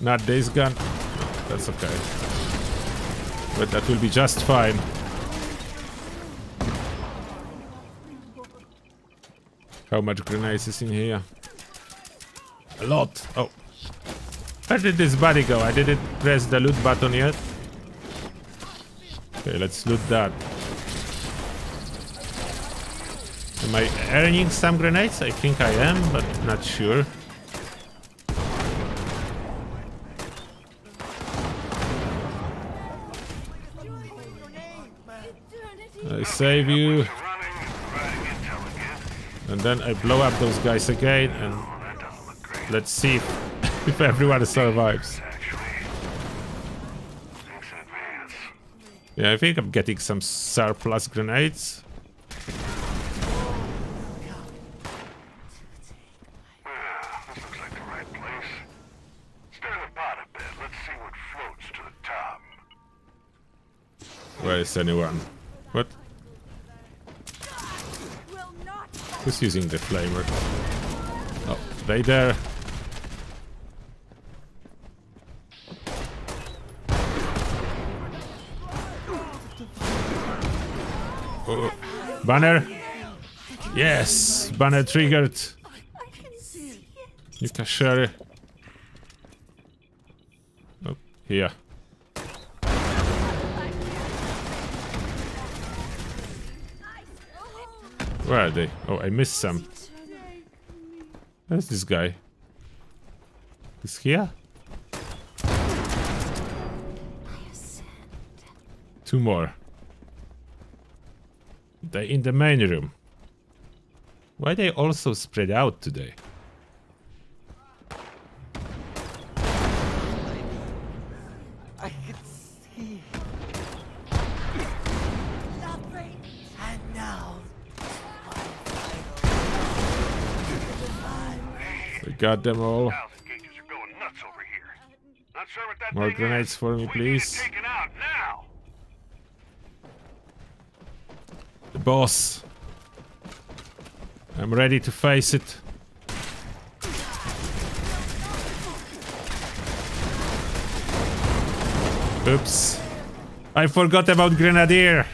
Not this gun. That's okay. But that will be just fine. How much grenades is in here? A lot. Oh. Where did this body go? I didn't press the loot button yet. Okay, let's loot that. Am I earning some grenades? I think I am, but not sure. I save you. And then I blow up those guys again and let's see if everyone survives. Yeah, I think I'm getting some surplus grenades. Where is anyone? What? Who's using the flamer? Oh, they there. Oh, banner. Yes, banner triggered. You can share it. Oh, here. Where are they? Oh, I missed some. Where's this guy? He's here? Two more. They in the main room. Why they also spread out today? I can see nothing, and now We got them all. Thousand gauges are going nuts over here. Not sure what that More grenades for me, We need it please. taken out now. The boss. I'm ready to face it. Oops. I forgot about Grenadier.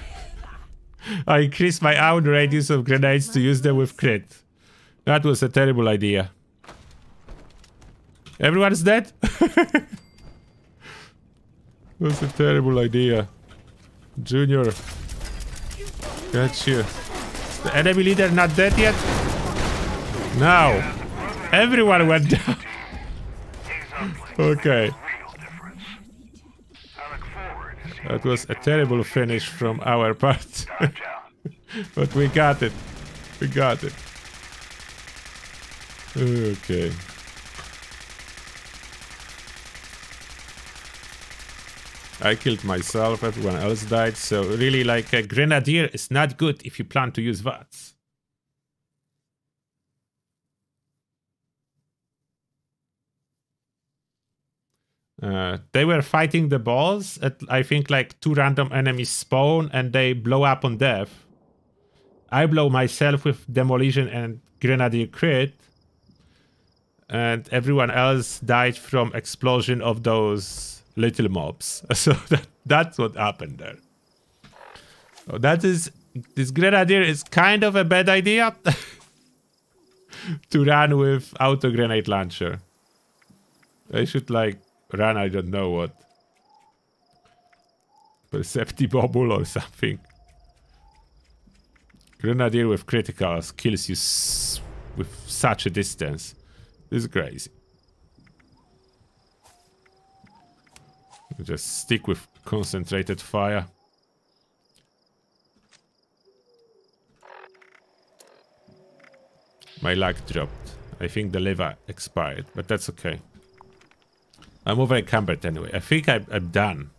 I increased my own radius of grenades to use them with crit. That was a terrible idea. Everyone's dead? *laughs* was a terrible idea. Junior. Got you. The enemy leader not dead yet? No. Everyone went *laughs* down. okay. That was a terrible finish from our part. *laughs* but we got it. We got it. Okay. I killed myself, everyone else died, so really like a grenadier is not good if you plan to use VATS. Uh, they were fighting the boss at I think like two random enemies spawn and they blow up on death. I blow myself with demolition and grenadier crit, and everyone else died from explosion of those little mobs. *laughs* So that, that's what happened there. So that is this grenadier is kind of a bad idea *laughs* to run with auto grenade launcher. I should like run I don't know what. Perceptibobble or something. Grenadier with criticals kills you with such a distance. This is crazy. Just stick with concentrated fire. My luck dropped. I think the lever expired, but that's okay. I'm over encumbered anyway. I think I'm, I'm done.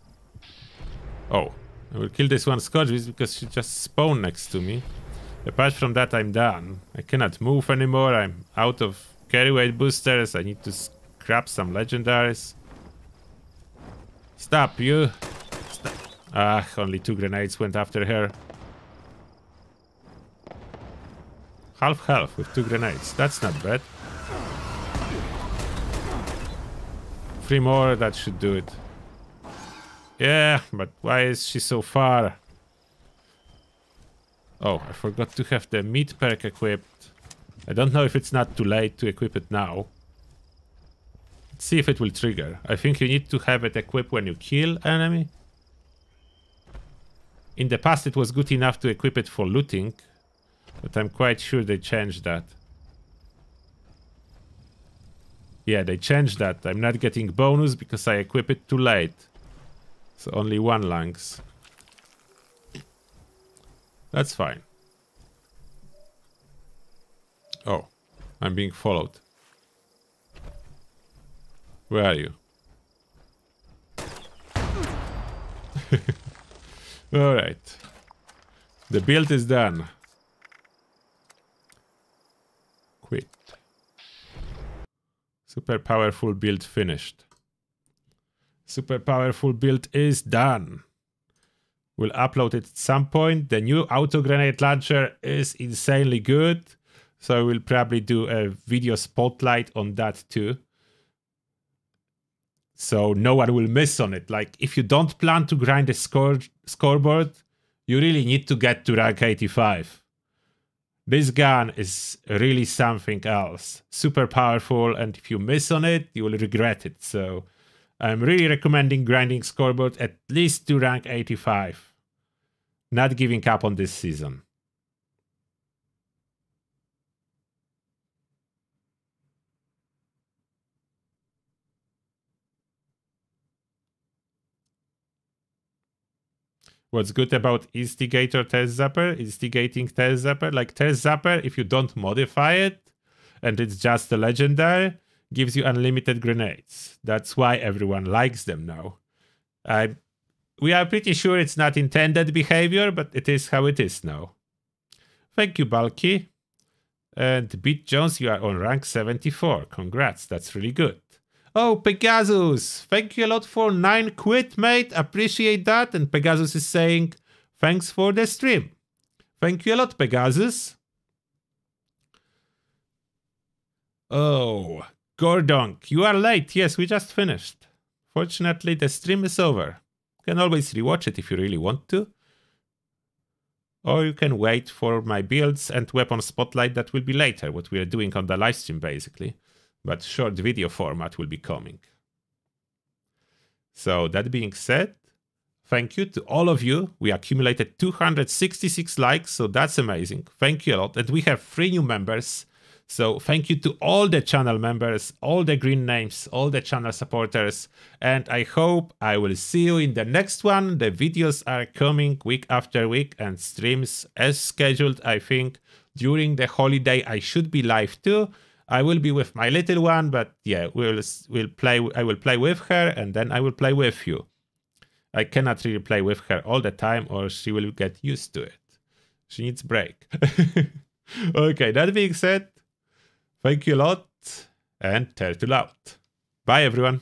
Oh, I will kill this one Scourge because she just spawned next to me. Apart from that, I'm done. I cannot move anymore. I'm out of carry weight boosters. I need to scrap some legendaries. Stop, you. Stop. Ah, only two grenades went after her. Half health with two grenades. That's not bad. Three more, that should do it. Yeah, but why is she so far? Oh, I forgot to have the meat perk equipped. I don't know if it's not too late to equip it now. See if it will trigger. I think you need to have it equipped when you kill enemy. In the past it was good enough to equip it for looting, but I'm quite sure they changed that. Yeah, they changed that. I'm not getting bonus because I equip it too late. So only one lungs. That's fine. Oh, I'm being followed. Where are you? *laughs* Alright. The build is done. Quit. Super powerful build finished. Super powerful build is done. We'll upload it at some point. The new auto grenade launcher is insanely good. So we'll probably do a video spotlight on that too. So no one will miss on it. Like if you don't plan to grind the score scoreboard, you really need to get to rank 85. This gun is really something else. Super powerful, and if you miss on it, you will regret it. So I'm really recommending grinding scoreboard at least to rank 85. Not giving up on this season. What's good about Instigator Thirst Zapper? Instigating Thirst Zapper? Like Thirst Zapper, if you don't modify it, and it's just a legendary, gives you unlimited grenades. That's why everyone likes them now. I, we are pretty sure it's not intended behavior, but it is how it is now. Thank you, Balky. And Beat Jones, you are on rank 74. Congrats, that's really good. Oh, Pegasus, thank you a lot for 9 quid, mate. Appreciate that. And Pegasus is saying, thanks for the stream. Thank you a lot, Pegasus. Oh, Gordonk, you are late. Yes, we just finished. Fortunately, the stream is over. You can always rewatch it if you really want to. Or you can wait for my builds and weapon spotlight that will be later, what we are doing on the live stream basically but short video format will be coming. So that being said, thank you to all of you. We accumulated 266 likes, so that's amazing. Thank you a lot. And we have three new members. So thank you to all the channel members, all the green names, all the channel supporters. And I hope I will see you in the next one. The videos are coming week after week and streams as scheduled, I think. During the holiday, I should be live too. I will be with my little one, but yeah, we'll we'll play. I will play with her, and then I will play with you. I cannot really play with her all the time, or she will get used to it. She needs break. *laughs* okay, that being said, thank you a lot, and turtle out. Bye, everyone.